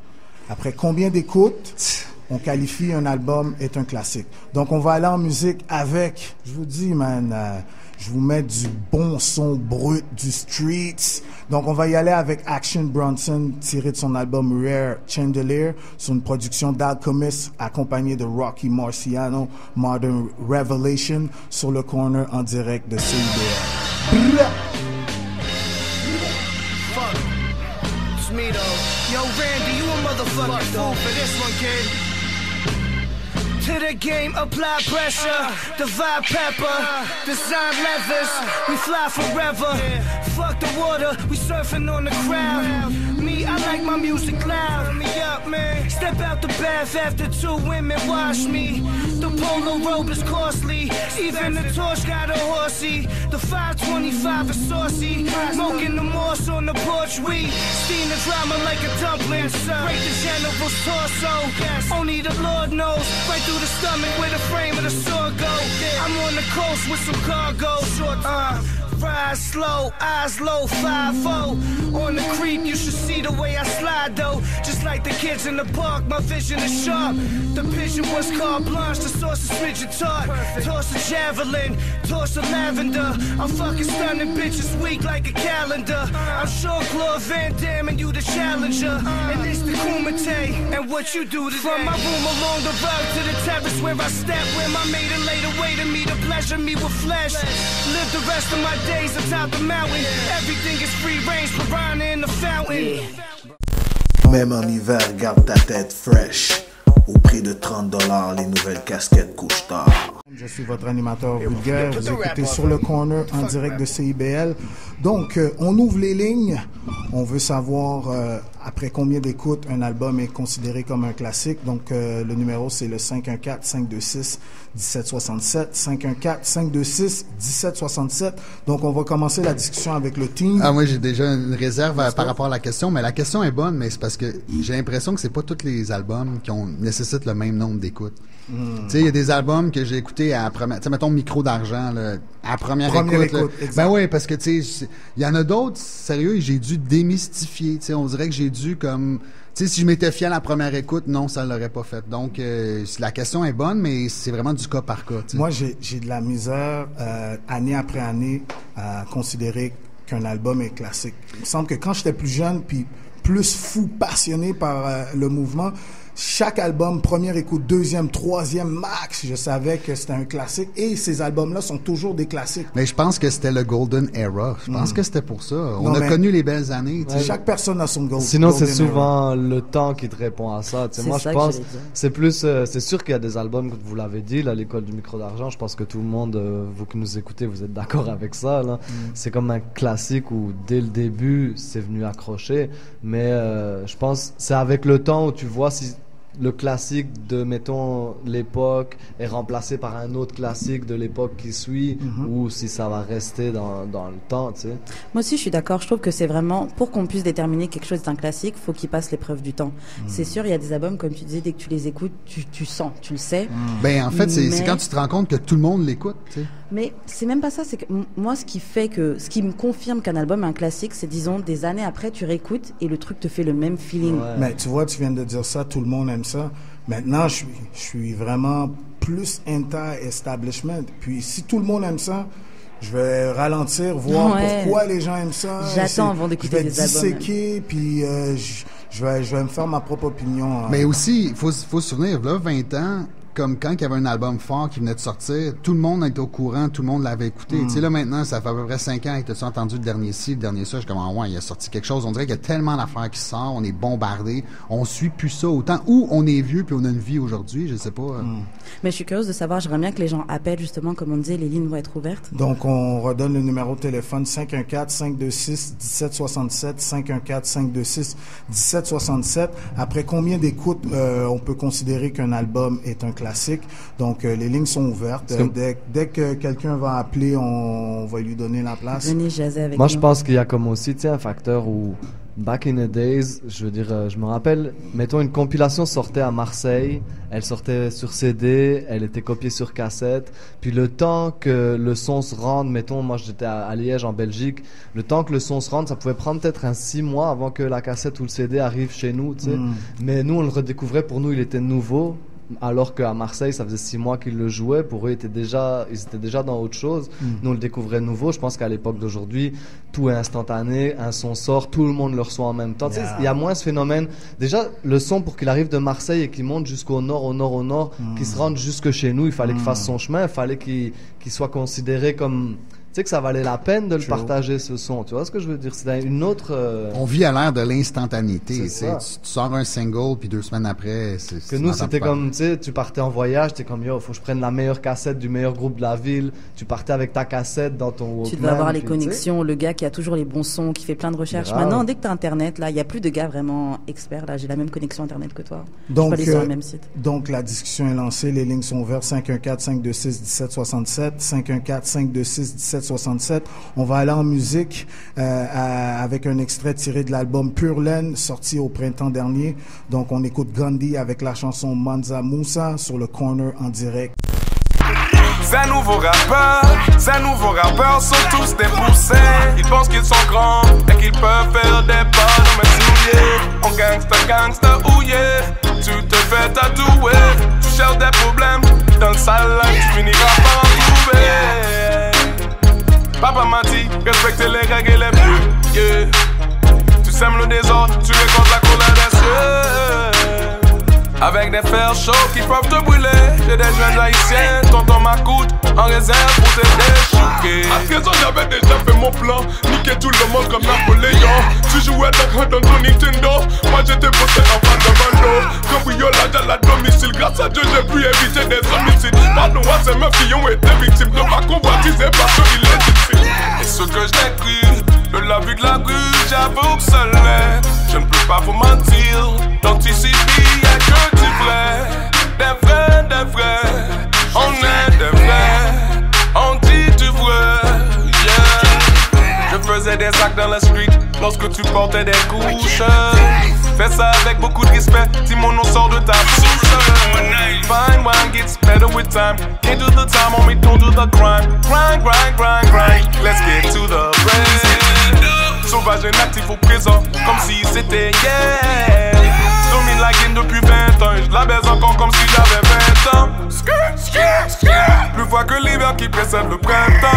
Après combien d'écoutes on qualifie un album est un classique? Donc on va aller en musique avec, je vous dis man, euh, je vous mets du bon son brut du streets. Donc on va y aller avec Action Bronson tiré de son album Rare Chandelier sur une production d'Alchemist accompagné de Rocky Marciano Modern Revelation sur le corner en direct de CIBL. Motherfucking fool for this one, kid. To the game, apply pressure. Divide pepper. Design leathers. We fly forever. Fuck the water. We surfing on the crowd. Me, I like my music loud. Me up, man. Step out the bath after two women wash me. The polo robe is costly. Even the torch got a horsey. The 525 is saucy. Smoking the moss on the porch. We steam the drama like a dumpling. Break the general's torso. Only the Lord knows. Right through the stomach where the frame of the sword go. I'm on the coast with some cargo. Uh, Ride slow, eyes low, 5 On the creep, you should see the way I slide. though. Just like the kids in the park, my vision is sharp. The vision was called blanche, the source is and taught. Toss a javelin, toss a lavender. I'm fucking stunning bitches weak like a calendar. I'm Sean Claude Van Damme and you the challenger. And it's the Kumite and what you do today. From my room along the road to the terrace where I step, where my maiden laid away to me to pleasure me with flesh. Live the rest of my days atop the mountain. Everything is free range, piranha in the fountain. Même en hiver, garde ta tête fraîche. Au prix de 30 dollars, les nouvelles casquettes couche tard. Je suis votre animateur vulgaire. Vous écoutez sur le corner en direct de CIBL. Donc, euh, on ouvre les lignes. On veut savoir euh, après combien d'écoutes un album est considéré comme un classique. Donc, euh, le numéro, c'est le 514-526-1767. 514-526-1767. Donc, on va commencer la discussion avec le team. Ah, moi, j'ai déjà une réserve à- par rapport à la question, mais la question est bonne, mais c'est parce que j'ai l'impression que c'est pas tous les albums qui ont, nécessitent le même nombre d'écoutes. Hmm. Tu sais, il y a des albums que j'ai écoutés à la première, tu sais, mettons Micro d'argent, là, à la première Première écoute. ben oui, parce que tu sais, il y en a d'autres, sérieux, j'ai dû démystifier. Tu sais, on dirait que j'ai dû comme, tu sais, si je m'étais fié à la première écoute, non, ça l'aurait pas fait. Donc, euh, la question est bonne, mais c'est vraiment du cas par cas. Moi, j'ai j'ai de la misère, euh, année après année, à considérer qu'un album est classique. Il me semble que quand j'étais plus jeune, puis plus fou, passionné par euh, le mouvement, chaque album, première écoute, deuxième, troisième, max, je savais que c'était un classique. Et ces albums-là sont toujours des classiques. Mais je pense que c'était le Golden Era. Je pense Mm. que c'était pour ça. On Non, a mais- connu les belles années. Chaque personne a son gold. Sinon, c'est golden era. souvent le temps qui te répond à ça. C'est moi, ça je pense, c'est plus, euh, c'est sûr qu'il y a des albums, vous l'avez dit, là, l'école du micro d'argent. Je pense que tout le monde, euh, vous qui nous écoutez, vous êtes d'accord avec ça. Là. C'est comme un classique où dès le début, c'est venu accrocher. Mais euh, je pense, c'est avec le temps où tu vois si le classique de, mettons, l'époque est remplacé par un autre classique de l'époque qui suit, ou si ça va rester dans, dans le temps, tu sais. Moi aussi, je suis d'accord. Je trouve que c'est vraiment, pour qu'on puisse déterminer quelque chose d'un classique, faut qu'il passe l'épreuve du temps. C'est sûr, il y a des albums, comme tu disais, dès que tu les écoutes, tu, tu sens, tu le sais. Ben, en fait, c'est c'est Mais- quand tu te rends compte que tout le monde l'écoute. tu sais. Mais c'est même pas ça. C'est que m- moi, ce qui fait que, ce qui me confirme qu'un album est un classique, c'est disons des années après, tu réécoutes et le truc te fait le même feeling. Mais tu vois, tu viens de dire ça, tout le monde aime ça. Maintenant, je suis, je suis vraiment plus anti-establishment. Puis si tout le monde aime ça, je vais ralentir, voir Ouais. pourquoi les gens aiment ça. J'attends avant d'écouter Je vais des albums, disséquer, puis euh, je, je vais, je vais me faire ma propre opinion. euh. Mais aussi, il faut, faut se souvenir, là, 20 ans, comme quand il y avait un album fort qui venait de sortir, tout le monde était au courant, tout le monde l'avait écouté. Mm. Tu sais, là, maintenant, ça fait à peu près 5 ans que tu as entendu le dernier ci, le dernier ça? Je suis comme, ah ouais, il a sorti quelque chose. On dirait qu'il y a tellement d'affaires qui sortent, on est bombardé, on suit plus ça autant. Ou on est vieux puis on a une vie aujourd'hui, je sais pas. euh. Mm. Mais je suis curieuse de savoir, j'aimerais bien que les gens appellent justement, comme on disait, les lignes vont être ouvertes. Donc, on redonne le numéro de téléphone 514-526-1767, 514-526-1767. Après combien d'écoutes euh, on peut considérer qu'un album est un classique? Donc, euh, les lignes sont ouvertes. Que- dès, dès que quelqu'un va appeler, on, va lui donner la place. Venez jaser avec Moi, nous. je pense qu'il y a comme aussi, un facteur où, back in the days, je veux dire, euh, je me rappelle, mettons, une compilation sortait à Marseille, elle sortait sur CD, elle était copiée sur cassette, puis le temps que le son se rende, mettons, moi j'étais à, à Liège, en Belgique, le temps que le son se rende, ça pouvait prendre peut-être un six mois avant que la cassette ou le CD arrive chez nous, tu sais. Mm. Mais nous, on le redécouvrait, pour nous, il était nouveau. Alors qu'à Marseille, ça faisait six mois qu'ils le jouaient. Pour eux, ils étaient déjà, ils étaient déjà dans autre chose. Mm. Nous, on le découvrait nouveau. Je pense qu'à l'époque d'aujourd'hui, tout est instantané. Un son sort, tout le monde le reçoit en même temps. Tu sais, Yeah. Il y a moins ce phénomène. Déjà, le son, pour qu'il arrive de Marseille et qu'il monte jusqu'au nord, au nord, au nord, Mm. qu'il se rende jusque chez nous, il fallait qu'il fasse son chemin. Il fallait qu'il qu'il soit considéré comme... Tu sais que ça valait la peine de le True. partager, ce son. Tu vois ce que je veux dire? C'est une autre... euh, On vit à l'ère de l'instantanéité. Tu. Tu, tu sors un single, puis deux semaines après, c'est Que tu nous, c'était comme, tu sais, tu partais en voyage, t'es comme, yo, faut que je prenne la meilleure cassette du meilleur groupe de la ville. Tu partais avec ta cassette dans ton Tu Walkman, dois avoir les tu connexions, le gars qui a toujours les bons sons, qui fait plein de recherches. Grave. Maintenant, dès que tu as Internet, là, il n'y a plus de gars vraiment experts. Là, j'ai la même connexion Internet que toi. Donc, je peux aller sur euh, le même site. donc, la discussion est lancée. Les lignes sont ouvertes. 514-526-1767. 514-526-1767. On va aller en musique euh, à- avec un extrait tiré de l'album Pure Laine, sorti au printemps dernier. Donc, on écoute Gandhi avec la chanson Manza Moussa sur le corner en direct. Ces nouveaux rappeurs, ces nouveaux rappeurs sont tous des poussés. Ils pensent qu'ils sont grands et qu'ils peuvent faire des pas dans mes souliers. On gangsta, gangsta, ouh yeah. Tu te fais tatouer, tu cherches des problèmes. Dans le sale tu finiras par en trouver. Papa m'a dit, respectez les règles et les. Yeah. Tu sèmes le désordre, tu récoltes la colère des. Avec des fers chauds qui peuvent te brûler. J'ai des jeunes haïtiens, tonton m'accoute en réserve pour te déchouquer. À 13 ans, j'avais déjà fait mon plan. Niquer tout le monde comme Napoléon. Tu jouais dans, dans ton Nintendo. Moi, j'étais posté en face de bando. Cambriolage à la domicile. Grâce à Dieu, j'ai pu éviter des homicides. Pardon, moi, c'est mes filles ont été victimes de ma convoitise et parce qu'il est difficile. Et ce que je n'ai cru, de la vue de la rue, j'avoue que ça l'est. Je ne peux pas vous mentir. TCB, y'a que du vrai. Des vrais, des vrais. On est des vrais. On dit du vrai. Yeah. Je faisais des actes dans la street lorsque tu portais des couches. Fais ça avec beaucoup de respect. Si mon nom sort de ta bouche. Fine wine gets better with time. Can't do the time, homie, don't do the crime. Grind, grind, grind, grind. Let's get to the bread. Sauvage et natif au présent, comme si c'était hier. Domine la game depuis 20 ans, je la baise encore comme si j'avais 20 ans. Plus froid que l'hiver qui précède le printemps.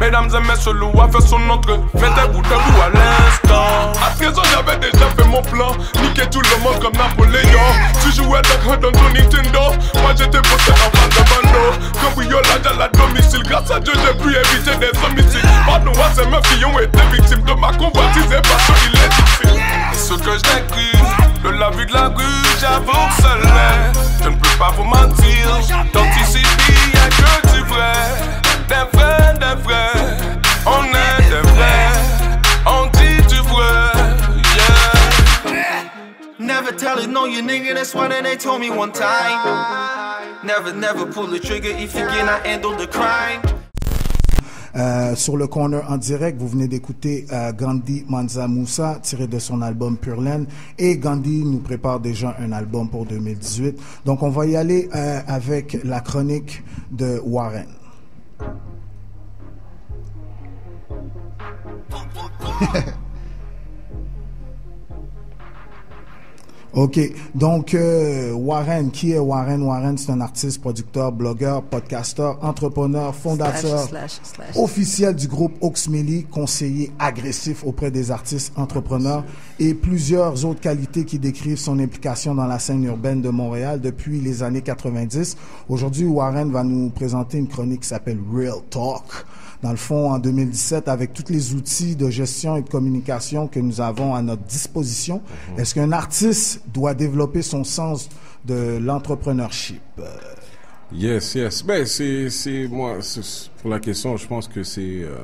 Mesdames et messieurs, l'eau a fait son entrée. Mettez-vous debout à l'instant. À 13 ans, j'avais déjà fait mon plan. Niquer tout le monde comme Napoléon. Tu jouais dans, dans ton Nintendo. Moi, j'étais posté en face de bando. Cambriolage à la domicile. Grâce à Dieu, j'ai pu éviter des homicides. Pardon, moi, c'est mes filles ont été victimes de ma convoitise et est difficile. Et ce que je cru, de la vue de la rue, j'avoue que. Je ne peux pas vous mentir. Dans TCB, y'a que du vrai. Des vrais, des vrais. On est des vrais. On dit du vrai. Yeah. Never tell it, no, you nigga, that's why they told me one time. Never, never pull the trigger if you cannot handle the crime. Euh, sur le corner en direct, vous venez d'écouter euh, Gandhi Manza Moussa tiré de son album Pure Laine et Gandhi nous prépare déjà un album pour 2018. Donc on va y aller euh, avec la chronique de Warren. OK. Donc, euh, Warren, qui est Warren? Warren, c'est un artiste, producteur, blogueur, podcasteur, entrepreneur, fondateur, Slash, slash, slash. officiel du groupe Oxmeli, conseiller agressif auprès des artistes entrepreneurs et plusieurs autres qualités qui décrivent son implication dans la scène urbaine de Montréal depuis les années 90. Aujourd'hui, Warren va nous présenter une chronique qui s'appelle Real Talk dans le fond, en 2017, avec tous les outils de gestion et de communication que nous avons à notre disposition, est-ce qu'un artiste doit développer son sens de l'entrepreneurship? Yes, yes. Ben, c'est, moi, pour la question, je pense que c'est, euh,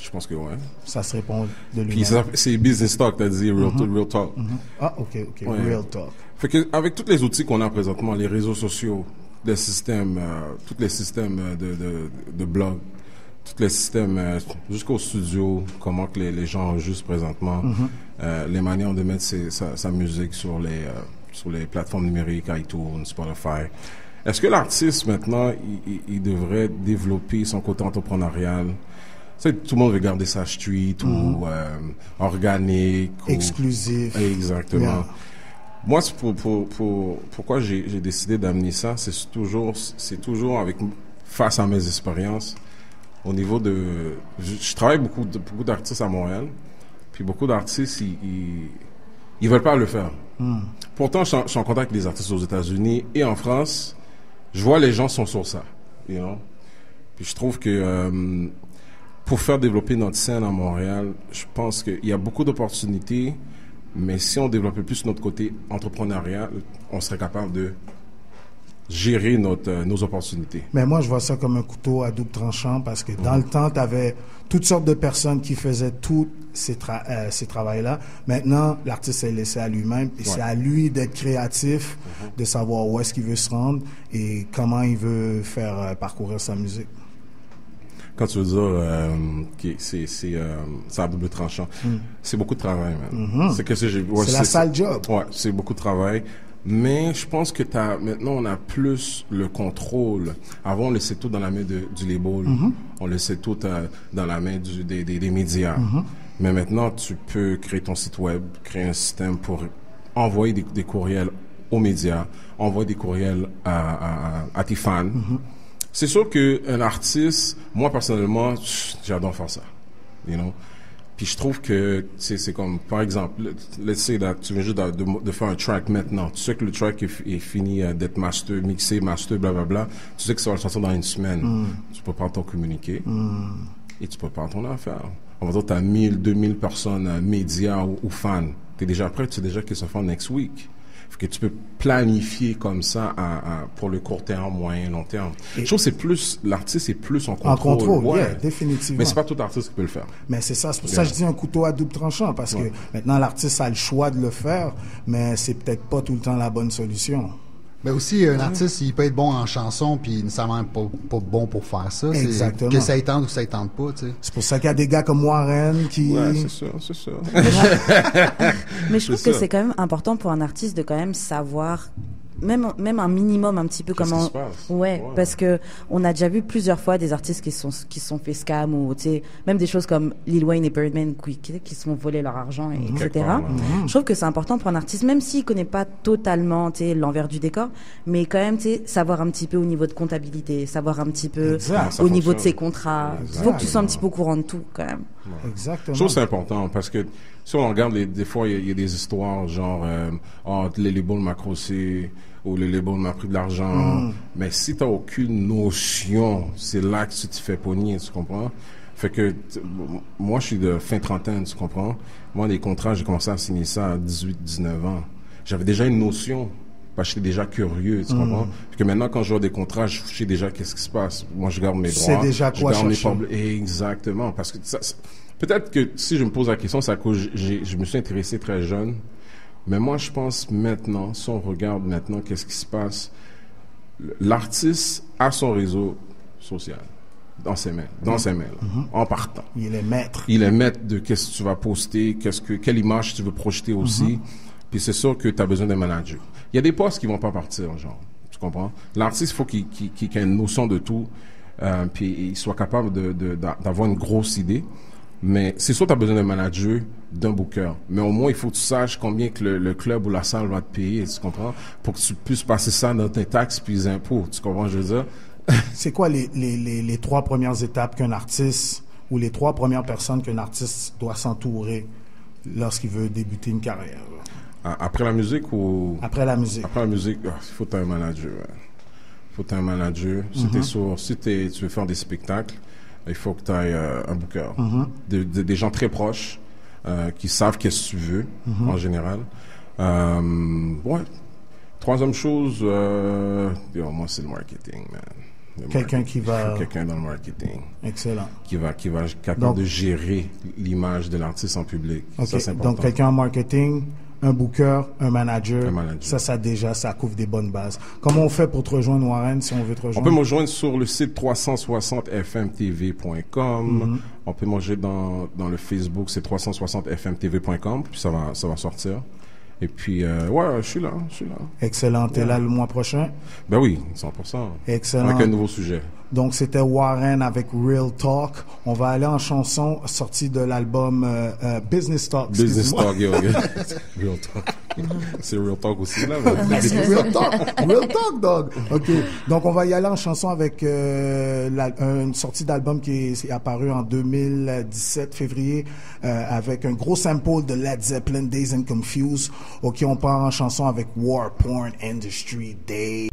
je pense que ouais. Ça se répond de ça, c'est business talk, t'as dit, real, Mhm. real talk. Mhm. Ah, ok, ok, Ouais. real talk. Fait que, avec tous les outils qu'on a présentement, les réseaux sociaux, les systèmes, euh, tous les systèmes euh, de, de, de blog, tous les systèmes euh, jusqu'au studio, comment que les, les gens enregistrent présentement, Mhm. euh, les manières de mettre ses- sa, sa musique sur les, euh, sur les plateformes numériques, iTunes, Spotify. Est-ce que l'artiste, maintenant, il, devrait développer son côté entrepreneurial? Tu sais, tout le monde veut garder sa street Mhm. ou euh, organique. ou- Exclusif. Exactement. Yeah. Moi, c'est pour, pour, pour- pourquoi j'ai j'ai décidé d'amener ça, c'est toujours, c'est toujours avec, face à mes expériences, au niveau de... Je, je travaille beaucoup, de, beaucoup d'artistes à Montréal, puis beaucoup d'artistes, ils, ils, ils veulent pas le faire. Hmm. Pourtant, je suis, en, je suis en contact avec des artistes aux États-Unis et en France. Je vois les gens sont sur ça, you know? Puis je trouve que euh, pour faire développer notre scène à Montréal, je pense qu'il y a beaucoup d'opportunités, mais si on développait plus notre côté entrepreneurial, on serait capable de gérer notre, euh, nos opportunités. Mais moi, je vois ça comme un couteau à double tranchant parce que dans le temps, tu avais toutes sortes de personnes qui faisaient tous ces, tra euh, ces travails-là. Maintenant, l'artiste est laissé à lui-même et Ouais. c'est à lui d'être créatif, de savoir où est-ce qu'il veut se rendre et comment il veut faire euh, parcourir sa musique. Quand tu veux dire que c'est c'est à double tranchant, Mm. c'est beaucoup de travail. Mhm. C'est que C'est la sale job. Ouais, c'est beaucoup de travail. Mais je pense que t'as, maintenant, on a plus le contrôle. Avant, on laissait tout dans la main de- du label. Mhm. On laissait tout euh, dans la main du- des, des- des médias. Mhm. Mais maintenant, tu peux créer ton site web, créer un système pour envoyer des, des courriels aux médias, envoyer des courriels à, à- à tes fans. Mhm. C'est sûr qu'un artiste, moi personnellement, j'adore faire ça. You know? Puis je trouve que c'est comme, par exemple, le- let's say that tu viens juste de, de- de faire un track maintenant. Tu sais que le track est, fi- est fini euh, d'être master, mixé, master, blablabla. Tu sais que ça va sortir dans une semaine. Mm. Tu peux prendre ton communiqué Mm. et tu peux prendre ton affaire. On va dire que tu as 1000, 2000 personnes, euh, médias ou, ou fans. Tu es déjà prêt, tu sais déjà que ça va faire next week. Que tu peux planifier comme ça à- à- pour le court terme, moyen, long terme. Je trouve que c'est plus, l'artiste est plus en contrôle. En contrôle, ouais. yeah, définitivement. Mais c'est pas tout artiste qui peut le faire. Mais c'est ça, c'est pour Yeah. ça que je dis un couteau à double tranchant, parce Ouais. que maintenant l'artiste a le choix de le faire, mais c'est peut-être pas tout le temps la bonne solution. Mais aussi, un artiste, il peut être bon en chanson, puis nécessairement pas, pas bon pour faire ça. C'est Exactement. Que ça étende ou ça étende pas, tu sais. C'est pour ça qu'il y a des gars comme Warren qui... Ouais, c'est ça, c'est ça. Mais je trouve que c'est quand même important pour un artiste de quand même savoir même même un minimum un petit peu se passe? ouais, parce que on a déjà vu plusieurs fois des artistes qui sont qui sont fait scam ou tu sais même des choses comme Lil Wayne et Birdman qui qui, se font voler leur argent et etc part, je trouve que c'est important pour un artiste même s'il connaît pas totalement tu sais l'envers du décor mais quand même tu sais savoir un petit peu au niveau de comptabilité savoir un petit peu Exact, au niveau de ses contrats. Il faut que tu sois un petit peu au courant de tout quand même Exactement. Je trouve que c'est important parce que si on regarde, les, des fois, il y a- il y, a des histoires genre, euh, oh, le label m'a crossé ou le label m'a pris de l'argent. Mm. Mais si tu aucune notion, c'est là que tu te fais pogner, tu comprends? Fait que moi, je suis de fin trentaine, tu comprends? Moi, les contrats, j'ai commencé à signer ça à 18, 19 ans. J'avais déjà une notion. Parce que j'étais déjà curieux, tu Mm. comprends? Puis que maintenant, quand je vois des contrats, je sais déjà qu'est-ce qui se passe. Moi, je garde mes Tu droits. sais déjà je quoi garde chercher. problèmes. Exactement. Parce que ça- peut-être que si je me pose la question, c'est à cause je me suis intéressé très jeune. Mais moi, je pense maintenant, si on regarde maintenant qu'est-ce qui se passe, l'artiste a son réseau social dans ses mains, dans ses mains, là, Mhm. en partant. Il est maître. Il est maître de qu'est-ce que tu vas poster, qu'est-ce que, quelle image tu veux projeter aussi. Mhm. Puis c'est sûr que tu as besoin d'un manager. Il y a des postes qui vont pas partir, genre. Tu comprends? L'artiste, il faut qu'il qu'il- qu'il ait une notion de tout, euh, puis il soit capable de- de- d'avoir une grosse idée. Mais c'est sûr que tu as besoin d'un manager, d'un booker. Mais au moins, il faut que tu saches combien que le, le club ou la salle va te payer, tu comprends? Pour que tu puisses passer ça dans tes taxes puis les impôts. Tu comprends, je veux dire? C'est quoi les, les, les, les trois premières étapes qu'un artiste ou les trois premières personnes qu'un artiste doit s'entourer lorsqu'il veut débuter une carrière? A- Après la musique ou... Après la musique. Après la musique, ah, il faut un manager. Il faut un manager. Si, Mhm. sur, si tu veux faire des spectacles, il faut que tu aies un booker. De- de- des gens très proches euh, qui savent qu'est-ce que tu veux, Mhm. en général. Euh, ouais. Troisième chose, euh, yo, moi, c'est le marketing, man. Quelqu'un qui va- Quelqu'un dans le marketing. Excellent. Qui va, qui va être capable Donc- de gérer l'image de l'artiste en public. Ça, important. Donc, quelqu'un en marketing, un booker, un manager, Un manager. ça, ça déjà, ça couvre des bonnes bases. Comment on fait pour te rejoindre, Warren, si on veut te On rejoindre? peut me rejoindre sur le site 360fmtv.com. Mhm. On peut rejoindre dans, dans le Facebook, c'est 360fmtv.com, puis ça va, ça va sortir. Et puis, euh, ouais, je suis là, je suis là. Excellent. T'es Ouais. là le mois prochain? Ben oui, 100%. Excellent. Avec un nouveau sujet. Donc, c'était Warren avec Real Talk. On va aller en chanson sortie de l'album euh, euh, Business Talk. Business. Talk, yo, yo. Real Talk. c'est Real Talk aussi, là. Mais Real Talk. Real Talk, dog. OK. Donc, on va y aller en chanson avec euh, la- une sortie d'album qui est, est apparue en 2017, février, euh, avec un gros sample de Led Zeppelin, Days and Confused. OK, on part en chanson avec War Porn Industry Day.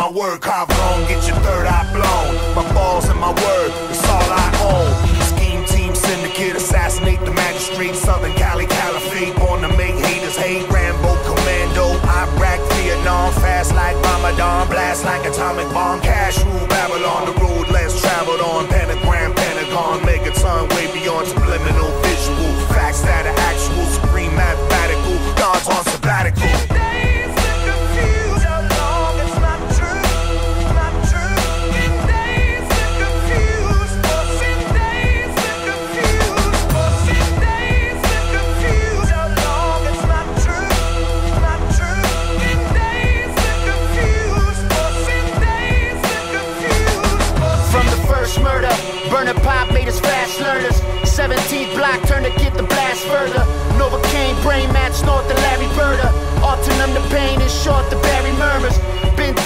my word carved on, get your third eye blown. My balls and my word, it's all I own. Scheme, team, syndicate, assassinate the magistrate. Southern Cali Caliphate, born to make haters hate. Rambo, commando, Iraq, Vietnam, fast like Ramadan, blast like atomic bomb. Cash rule Babylon, the road less traveled on. Pentagram, Pentagon, megaton, way beyond subliminal. Brain match, north to Larry Birder. Uh, Alternum the pain is short to Barry murmurs.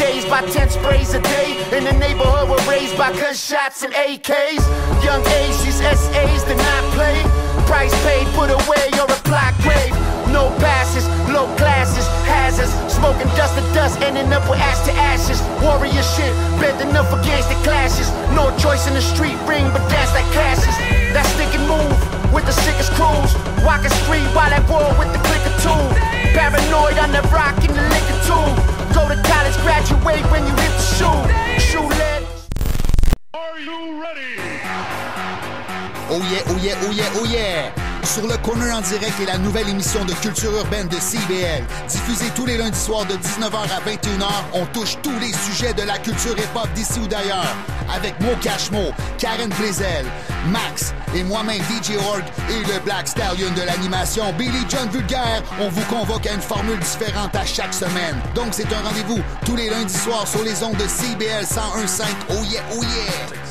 Dazed by 10 sprays a day. In the neighborhood, we're raised by gunshots and AKs. Young A's, SAs did not play. Price paid, put away, or a block grave. No passes, low classes, hazards. Smoking dust to dust, ending up with ash to ashes. Warrior shit, bending up against the clashes. No choice in the street ring, but dance like clashes. That stick and move with the sickest crews. Walking street while at war with the clicker tool. Paranoid on the rock in the liquor too. Go to college, graduate when you hit the shoe. Shoe lead. Oh yeah, oh yeah, oh yeah, oh yeah! Sur le Corner en direct est la nouvelle émission de culture urbaine de CBL. Diffusée tous les lundis soirs de 19h à 21h, on touche tous les sujets de la culture hip-hop d'ici ou d'ailleurs. Avec Mo Cashmo, Karen Blazel, Max et moi-même DJ Org et le Black Stallion de l'animation Billy John Vulgaire, on vous convoque à une formule différente à chaque semaine. Donc c'est un rendez-vous tous les lundis soirs sur les ondes de CBL 101.5. Oh yeah, oh yeah!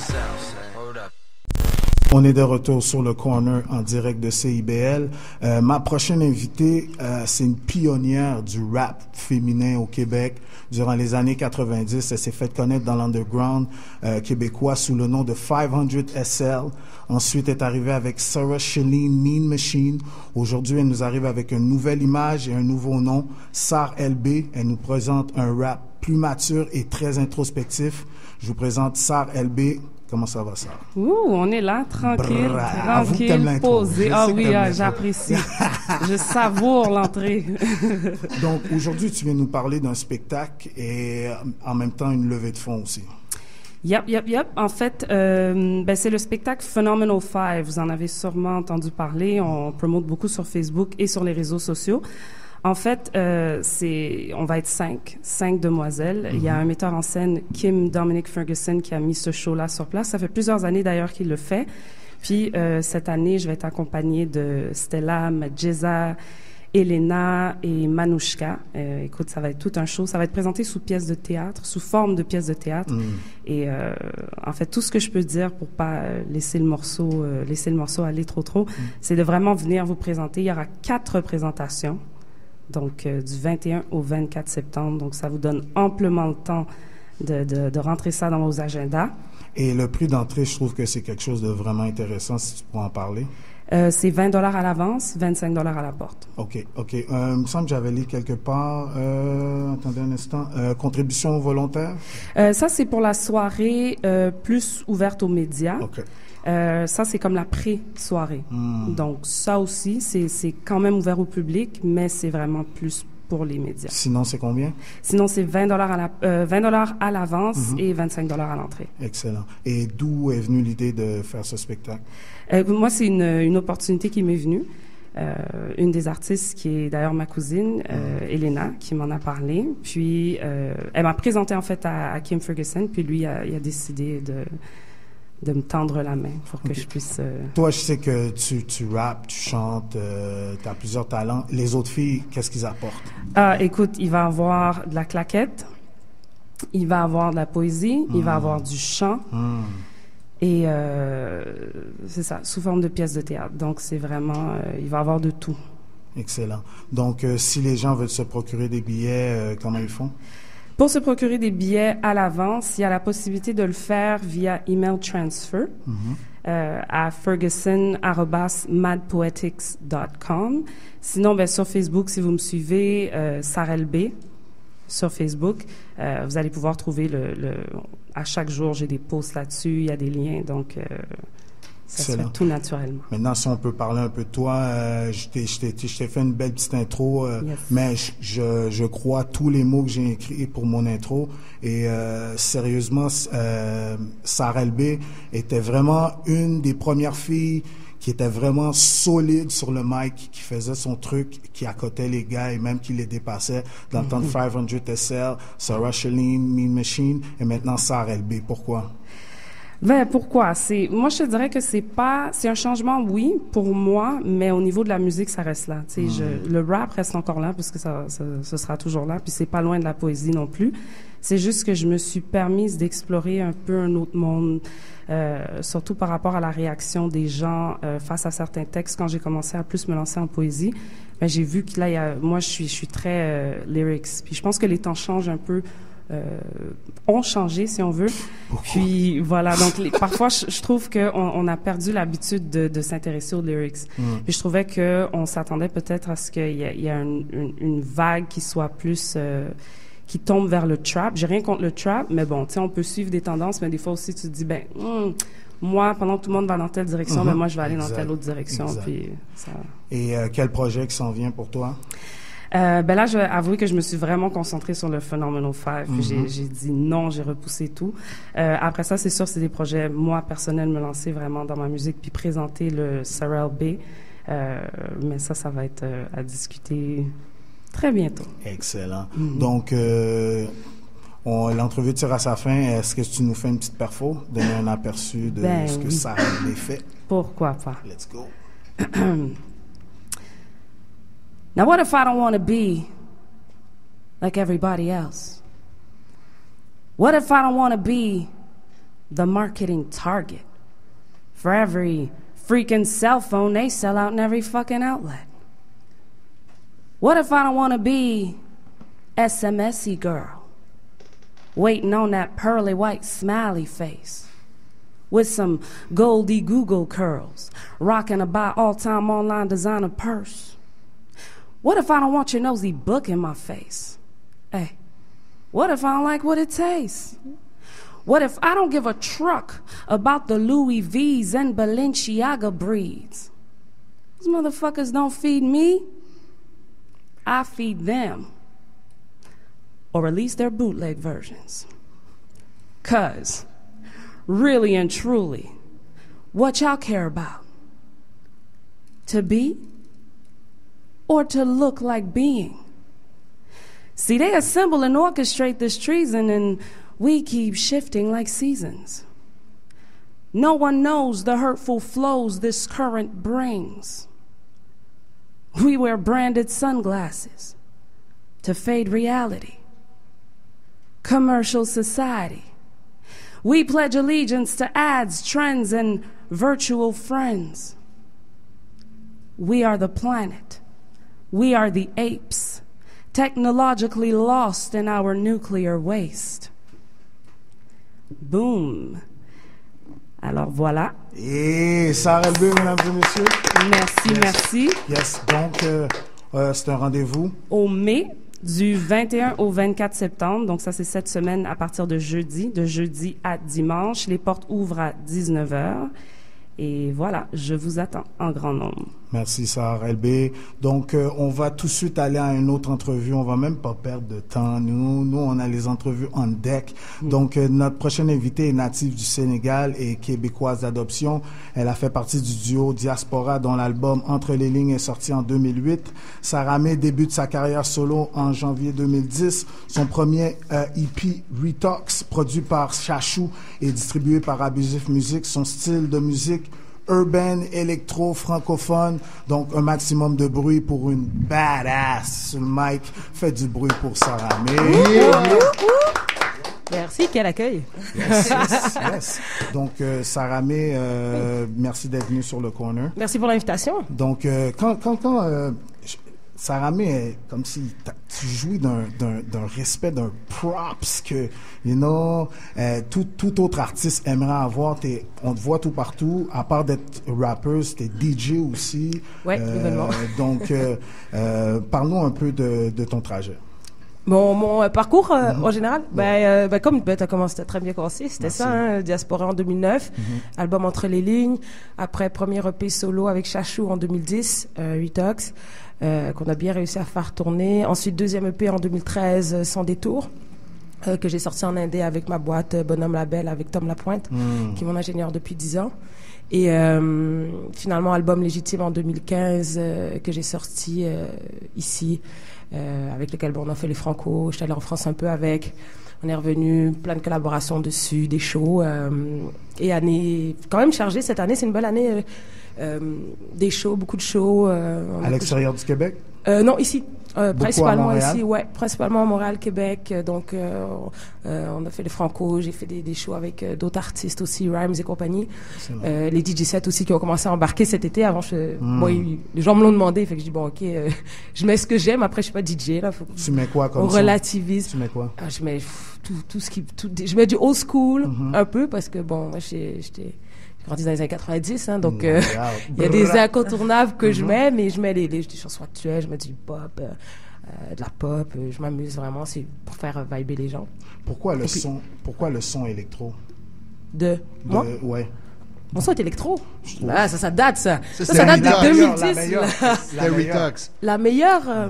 On est de retour sur le corner en direct de CIBL. Euh, ma prochaine invitée, euh, c'est une pionnière du rap féminin au Québec. Durant les années 90, elle s'est fait connaître dans l'underground euh, québécois sous le nom de 500 SL. Ensuite, est arrivée avec Sarah Shalene Mean Machine. Aujourd'hui, elle nous arrive avec une nouvelle image et un nouveau nom, Sar LB. Elle nous présente un rap plus mature et très introspectif. Je vous présente Sar LB. Comment ça va, Sarah? Ouh, on est là, tranquille, tranquille, posé. Ah oui, ah, j'apprécie. Je savoure l'entrée. Donc aujourd'hui, tu viens nous parler d'un spectacle et euh, en même temps une levée de fonds aussi. Yep, yep, yep. En fait, euh, ben, c'est le spectacle Phenomenal Five. Vous en avez sûrement entendu parler. On promote beaucoup sur Facebook et sur les réseaux sociaux. En fait, euh, c'est, on va être cinq, cinq demoiselles. Il y a Mhm. un metteur en scène, Kim Dominic Ferguson, qui a mis ce show-là sur place. Ça fait plusieurs années d'ailleurs qu'il le fait. Puis euh, cette année, je vais être accompagnée de Stella, Majeza, Elena et Manouchka. Euh, écoute, ça va être tout un show. Ça va être présenté sous pièce de théâtre, sous forme de pièce de théâtre. Mm. Et euh, en fait, tout ce que je peux dire pour pas laisser le morceau, euh, laisser le morceau aller trop trop, c'est de vraiment venir vous présenter. Il y aura quatre représentations, donc euh, du 21 au 24 septembre. Donc ça vous donne amplement le temps de, de, de rentrer ça dans vos agendas. Et le prix d'entrée, je trouve que c'est quelque chose de vraiment intéressant si tu pourrais en parler. Euh, c'est 20 dollars à l'avance, 25 dollars à la porte. OK, OK. Euh, il me semble que j'avais lu quelque part, euh, attendez un instant, contribution volontaire? Ça, c'est pour la soirée plus ouverte aux médias. Euh, ça, c'est comme la pré-soirée. Hmm. Donc, ça aussi, c'est quand même ouvert au public, mais c'est vraiment plus pour les médias. Sinon, c'est combien? Sinon, c'est 20 dollars à la, euh, 20 dollars à l'avance Mhm. et 25 dollars à l'entrée. Excellent. Et d'où est venue l'idée de faire ce spectacle? Euh, moi, c'est une, une opportunité qui m'est venue. Euh, une des artistes qui est d'ailleurs ma cousine, euh, Elena, qui m'en a parlé. Puis, euh, elle m'a présenté en fait à, à Kim Ferguson, puis lui, a, il a décidé de, de me tendre la main pour que je puisse... euh, Toi, je sais que tu, tu rappes, tu chantes, tu as plusieurs talents. Les autres filles, qu'est-ce qu'ils apportent? Ah, écoute, il va avoir de la claquette, il va avoir de la poésie, il va Mm. avoir du chant. Hmm. Et euh, c'est ça, sous forme de pièce de théâtre. Donc, c'est vraiment, euh, il va avoir de tout. Excellent. Donc, euh, si les gens veulent se procurer des billets, euh, comment ils font? Pour se procurer des billets à l'avance, il y a la possibilité de le faire via email transfer Mhm. euh, à ferguson@madpoetics.com. Sinon, ben, sur Facebook, si vous me suivez, euh, Sarah LB sur Facebook, euh, vous allez pouvoir trouver le, le- à chaque jour, j'ai des posts là-dessus, il y a des liens, donc Ça se fait Excellent. tout naturellement. Maintenant, si on peut parler un peu de toi, euh, je t'ai- fait une belle petite intro, euh, Yes. mais je, crois tous les mots que j'ai écrits pour mon intro. Et euh, sérieusement, euh, Sarah LB était vraiment une des premières filles qui était vraiment solide sur le mic, qui faisait son truc, qui accotait les gars et même qui les dépassait dans le temps de Mhm. 500 SL, Sarah Shalene, Mean Machine et maintenant Sarah LB. Pourquoi? Ben pourquoi? C'est moi je te dirais que c'est pas c'est un changement oui pour moi, mais au niveau de la musique ça reste là. Tu sais, je- le rap reste encore là parce que ça, ça ce sera toujours là, puis c'est pas loin de la poésie non plus. C'est juste que je me suis permise d'explorer un peu un autre monde, euh, surtout par rapport à la réaction des gens euh, face à certains textes. Quand j'ai commencé à plus me lancer en poésie, ben, j'ai vu que là, il y a, moi, je suis, je suis très euh, lyrics. Puis je pense que les temps changent un peu, ont changé, si on veut. Puis voilà, donc les- parfois, je, je trouve qu'on on a perdu l'habitude de, de s'intéresser aux lyrics. Mm. Puis je trouvais que on s'attendait peut-être à ce qu'il y ait il y ait une, une- une vague qui soit plus euh, qui tombe vers le trap. J'ai rien contre le trap, mais bon, tu sais, on peut suivre des tendances, mais des fois aussi, tu te dis, ben, hmm, moi, pendant que tout le monde va dans telle direction, Mhm. ben moi, je vais aller dans telle autre direction. Exact. Puis ça. Et euh, quel projet qui s'en vient pour toi? Euh, ben là, je vais avouer que je me suis vraiment concentrée sur le Phenomenal Five. Puis j'ai-. J'ai dit non, j'ai repoussé tout. Euh, après ça, c'est sûr, c'est des projets, moi, personnels, me lancer vraiment dans ma musique, puis présenter le Sorrel B. Euh, mais ça, ça va être à discuter très bientôt. Excellent. Mhm. Donc, on- l'entrevue tire à sa fin. Est-ce que tu nous fais une petite perfo? Donner un aperçu de Ben ce que oui. ça a fait. Pourquoi pas? Let's go. now, what if I don't want to be like everybody else? What if I don't want to be the marketing target for every freaking cell phone they sell out in every fucking outlet? What if I don't want to be SMSy girl, waiting on that pearly white smiley face? with some goldy Google curls, rocking a buy all time online designer purse. What if I don't want your nosy book in my face? Hey, what if I don't like what it tastes? What if I don't give a truck about the Louis V's and Balenciaga breeds? These motherfuckers don't feed me. I feed them. Or at least their bootleg versions. Cuz really and truly, what y'all care about? To be or to look like being? See, they assemble and orchestrate this treason, and we keep shifting like seasons. No one knows the hurtful flows this current brings. We wear branded sunglasses to fade reality. Commercial society. We pledge allegiance to ads, trends, and virtual friends. We are the planet. We are the apes, technologically lost in our nuclear waste. Boom. Alors voilà. Et Sarah Elbé, mesdames et messieurs. Merci, Yes. merci. Yes. Donc, euh, euh, c'est un rendez-vous. Au mai, du 21 au 24 septembre, donc ça c'est cette semaine à partir de jeudi, de jeudi à dimanche. Les portes ouvrent à 19h. Et voilà, je vous attends en grand nombre. Merci, Sarah LB. Donc, euh, on va tout de suite aller à une autre entrevue. On va même pas perdre de temps. Nous, nous on a les entrevues en deck. Donc, euh, notre prochaine invitée est native du Sénégal et québécoise d'adoption. Elle a fait partie du duo Diaspora, dont l'album Entre les lignes est sorti en 2008. Sarah May débute sa carrière solo en janvier 2010. Son premier euh, EP, Retox, produit par Chachou et distribué par Abusif Music. Son style de musique urban, électro, francophone. Donc, un maximum de bruit pour une badass sur le mic. Faites du bruit pour Sarah May. Merci, quel accueil. Yes, yes, yes. Donc, euh, Sarah May, euh, merci d'être venue sur le corner. Merci pour l'invitation. Donc, euh, quand, quand, quand euh, May est comme si tu jouis d'un, respect, d'un props que, you know, euh, tout, tout autre artiste aimerait avoir. T'es, on te voit tout partout. À part d'être rapper, t'es DJ aussi. Ouais, évidemment. donc, euh, euh, parle-nous un peu de, de ton trajet. Mon, mon euh, parcours euh, en général, ben, euh, ben, comme ben, tu as commencé, très bien commencé, c'était ça, hein, Diaspora en 2009, Mhm. album Entre les lignes, après premier EP solo avec Chachou en 2010, euh, Retox, euh, qu'on a bien réussi à faire tourner. Ensuite, deuxième EP en 2013, euh, Sans détour, euh, que j'ai sorti en indé avec ma boîte euh, Bonhomme Label avec Tom Lapointe, Mm. qui est mon ingénieur depuis 10 ans. Et euh, finalement, album légitime en 2015 euh, que j'ai sorti euh, ici, euh, avec lequel bon, on a fait les Franco. J'étais allée en France un peu avec. On est revenu, plein de collaborations dessus, des shows. euh, et année quand même chargée cette année. C'est une belle année. Euh, des shows, beaucoup de shows. euh, À l'extérieur du Québec? euh, non, ici. Euh, principalement ici, ouais, principalement à Montréal, Québec. Donc, euh, euh, on a fait les Franco, j'ai fait des, des shows avec d'autres artistes aussi, Rhymes et compagnie. Les DJ sets aussi qui ont commencé à embarquer cet été. Avant, je, Mm. moi, ils- les gens me l'ont demandé, fait que je dis bon, ok, je mets ce que j'aime. Après, je suis pas DJ là. Faut, Tu mets quoi comme On relativise. Tu mets quoi? Ah, je mets pff, tout, tout ce qui, tout, je mets du old school Mhm. un peu parce que bon, j'étais grandi dans les années 90, hein, donc Mm, euh, il y a des incontournables que je Mhm. mets, mais je mets les, les, des chansons actuelles, je mets du pop, euh, euh, de la pop, je m'amuse vraiment, c'est pour faire vibrer les gens. Pourquoi le Et puis- son, pourquoi le son électro? De, moi? De- ouais. Mon son est électro. Ah, ça, ça date, ça. Ça, Ça, date meilleure, de la 2010. meilleure. là. La meilleure. La meilleure, euh,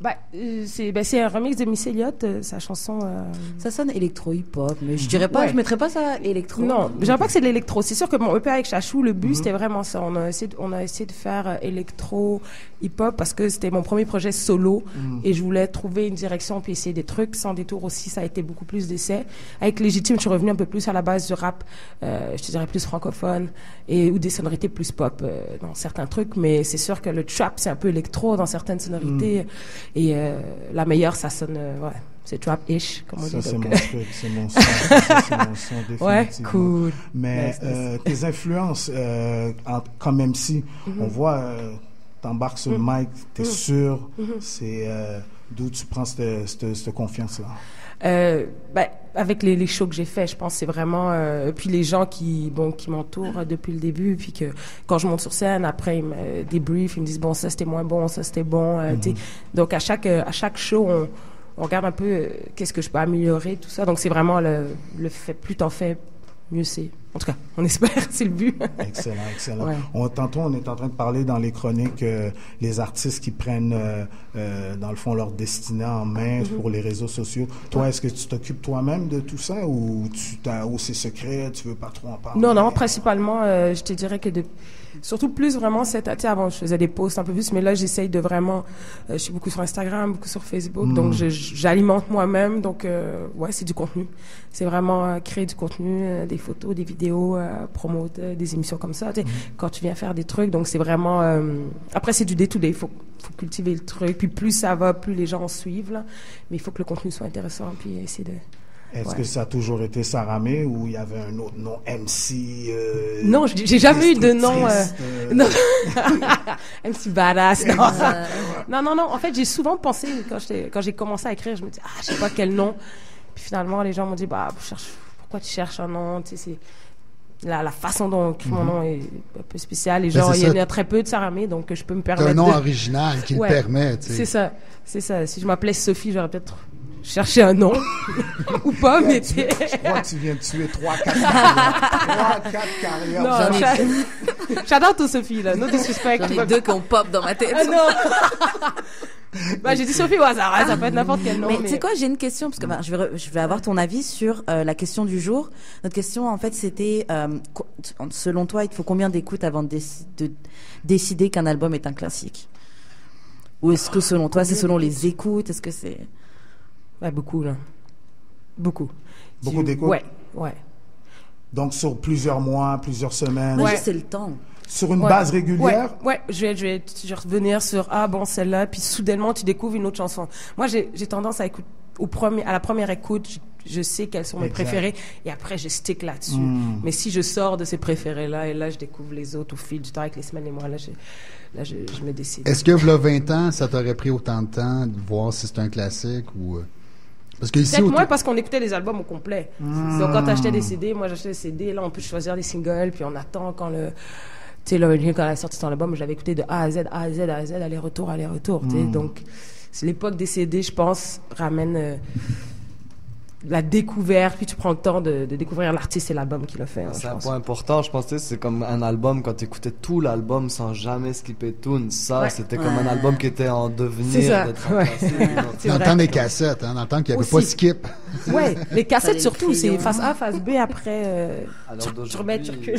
bah, euh, c'est ben, c'est un remix de Miss Elliott, euh, sa chanson. euh, Ça sonne électro-hip-hop, mais je dirais pas, Ouais. je mettrais pas ça électro. Non, je dirais pas que c'est de l'électro. C'est sûr que mon EP avec Chachou, le but Mhm. c'était vraiment ça. On a essayé, de, on a essayé de faire euh, électro, hip-hop parce que c'était mon premier projet solo Mhm. et je voulais trouver une direction puis essayer des trucs. Sans détour aussi, ça a été beaucoup plus d'essais. Avec Légitime, je suis revenu un peu plus à la base du rap, euh, je te dirais plus francophone et ou des sonorités plus pop dans certains trucs. Mais c'est sûr que le trap c'est un peu électro dans certaines sonorités et euh, la meilleure ça sonne, euh, ouais, c'est trap-ish comme on Ça, dit. c'est donc, mon euh, truc, c'est mon son. Ça, c'est mon son, Ouais, cool. Mais Nice, nice. euh, tes influences, euh, en- comme MC, Mhm. on voit, euh, t'embarques sur le Mhm. mic, t'es Mhm. sûr, c'est euh, d'où tu prends cette, cette, cette confiance-là? Euh, ben, avec les, les shows que j'ai faits, je pense c'est vraiment euh, puis les gens qui bon qui m'entourent euh, depuis le début puis que quand je monte sur scène après ils me débriefent, ils me disent bon ça c'était moins bon, ça c'était bon, euh, sais. donc à chaque euh, à chaque show on, on regarde un peu euh, qu'est-ce que je peux améliorer tout ça. Donc c'est vraiment le, le fait plus t'en fais mieux c'est en tout cas on espère c'est le but Excellent, excellent. Ouais. On, tantôt, on est en train de parler dans les chroniques euh, les artistes qui prennent, euh, euh, dans le fond, leur destinée en main Mhm. pour les réseaux sociaux. Toi, est-ce que tu t'occupes toi-même de tout ça ou tu t'as, ou c'est secret, tu veux pas trop en parler? Non, non, principalement, je te dirais que de, surtout plus vraiment cette, tu sais, avant je faisais des posts un peu plus, mais là j'essaye de vraiment, euh, je suis beaucoup sur Instagram, beaucoup sur Facebook, Mm. donc j'alimente moi-même, donc euh, ouais, c'est du contenu. C'est vraiment euh, créer du contenu, euh, des photos, des vidéos, euh, des émissions comme ça, sais, quand tu viens faire des trucs, donc c'est vraiment, après c'est du day-to-day, il faut, faut cultiver le truc, puis plus ça va, plus les gens suivent, là, mais il faut que le contenu soit intéressant, puis essayer de... Est-ce ouais. que ça a toujours été Saramé ou il y avait un autre nom, MC? euh, Non, j'ai jamais eu de nom. euh, euh, non. MC Badass. Non. Euh. non, non, non. En fait, j'ai souvent pensé, quand j'ai commencé à écrire, je me dis, ah, je sais pas quel nom. Puis finalement, les gens m'ont dit, bah, cherche, pourquoi tu cherches un nom? Tu sais, c'est. La, la façon dont mon Mhm. nom est un peu spécial. Et Ben, il y en a très peu de Saramé, donc je peux me permettre. un nom de- original qui le Ouais. permet, tu sais. C'est ça. C'est ça. Si je m'appelais Sophie, j'aurais peut-être cherché un nom. Ou pas, mais tu sais. Je crois que tu viens de tuer 3-4 carrières. 3-4 carrières. Non, j'a- deux. J'adore Sophie, là. No disrespect. J'en ai deux qui ont pop dans ma tête. Ah non! bah, j'ai dit Sophie au hasard, hein, ça peut être n'importe quel nom. Mais tu sais quoi, j'ai une question parce que bah, je, vais, re- je vais avoir ton avis sur euh, la question du jour. Notre question, en fait, c'était euh, selon toi, il te faut combien d'écoutes avant de, déci- de décider qu'un album est un classique? Ou est-ce que selon toi, c'est selon les écoutes? Est-ce que c'est Ouais, beaucoup là. Beaucoup. Beaucoup d'écoutes? Ouais, ouais. Donc, sur plusieurs mois, plusieurs semaines. Moi, je sais le temps. Sur une Ouais. base régulière? Ouais, ouais. Je, vais, je, vais, je vais revenir sur ah bon celle-là, puis soudainement tu découvres une autre chanson. Moi j'ai j'ai tendance à écouter au premier à la première écoute, je, je sais quelles sont mes Exact. préférées et après je stick là-dessus. Mm. Mais si je sors de ces préférés là et là je découvre les autres au fil du temps avec les semaines et mois là, je, là je, je me décide. Est-ce que, v'là 20 ans, ça t'aurait pris autant de temps de voir si c'est un classique ou. Parce que ici, moins parce qu'on écoutait les albums au complet. Mm. Donc quand t'achetais des CD, moi j'achetais des CD, là on peut choisir des singles, puis on attend quand le... Tu sais, quand elle a sorti son album, je l'avais écouté de A à Z, A à Z, A à Z, aller-retour, aller-retour. tu sais. Mm. Donc c'est l'époque des CD, je pense, ramène euh, la découverte, puis tu prends le temps de, de découvrir l'artiste et l'album qu'il a fait. hein, C'est un pense. point important, je pense que c'est comme un album quand tu écoutais tout l'album sans jamais skipper tune. Ça, Ouais. c'était comme un album qui était en C'est devenir ça, d'être ouais. remplacé. C'est Dans le temps des cassettes, hein, dans le temps qu'il n'y avait pas Aussi. skip. Ouais, les cassettes surtout, c'est face A, face B, après, euh, Alors tu, remets, tu recules.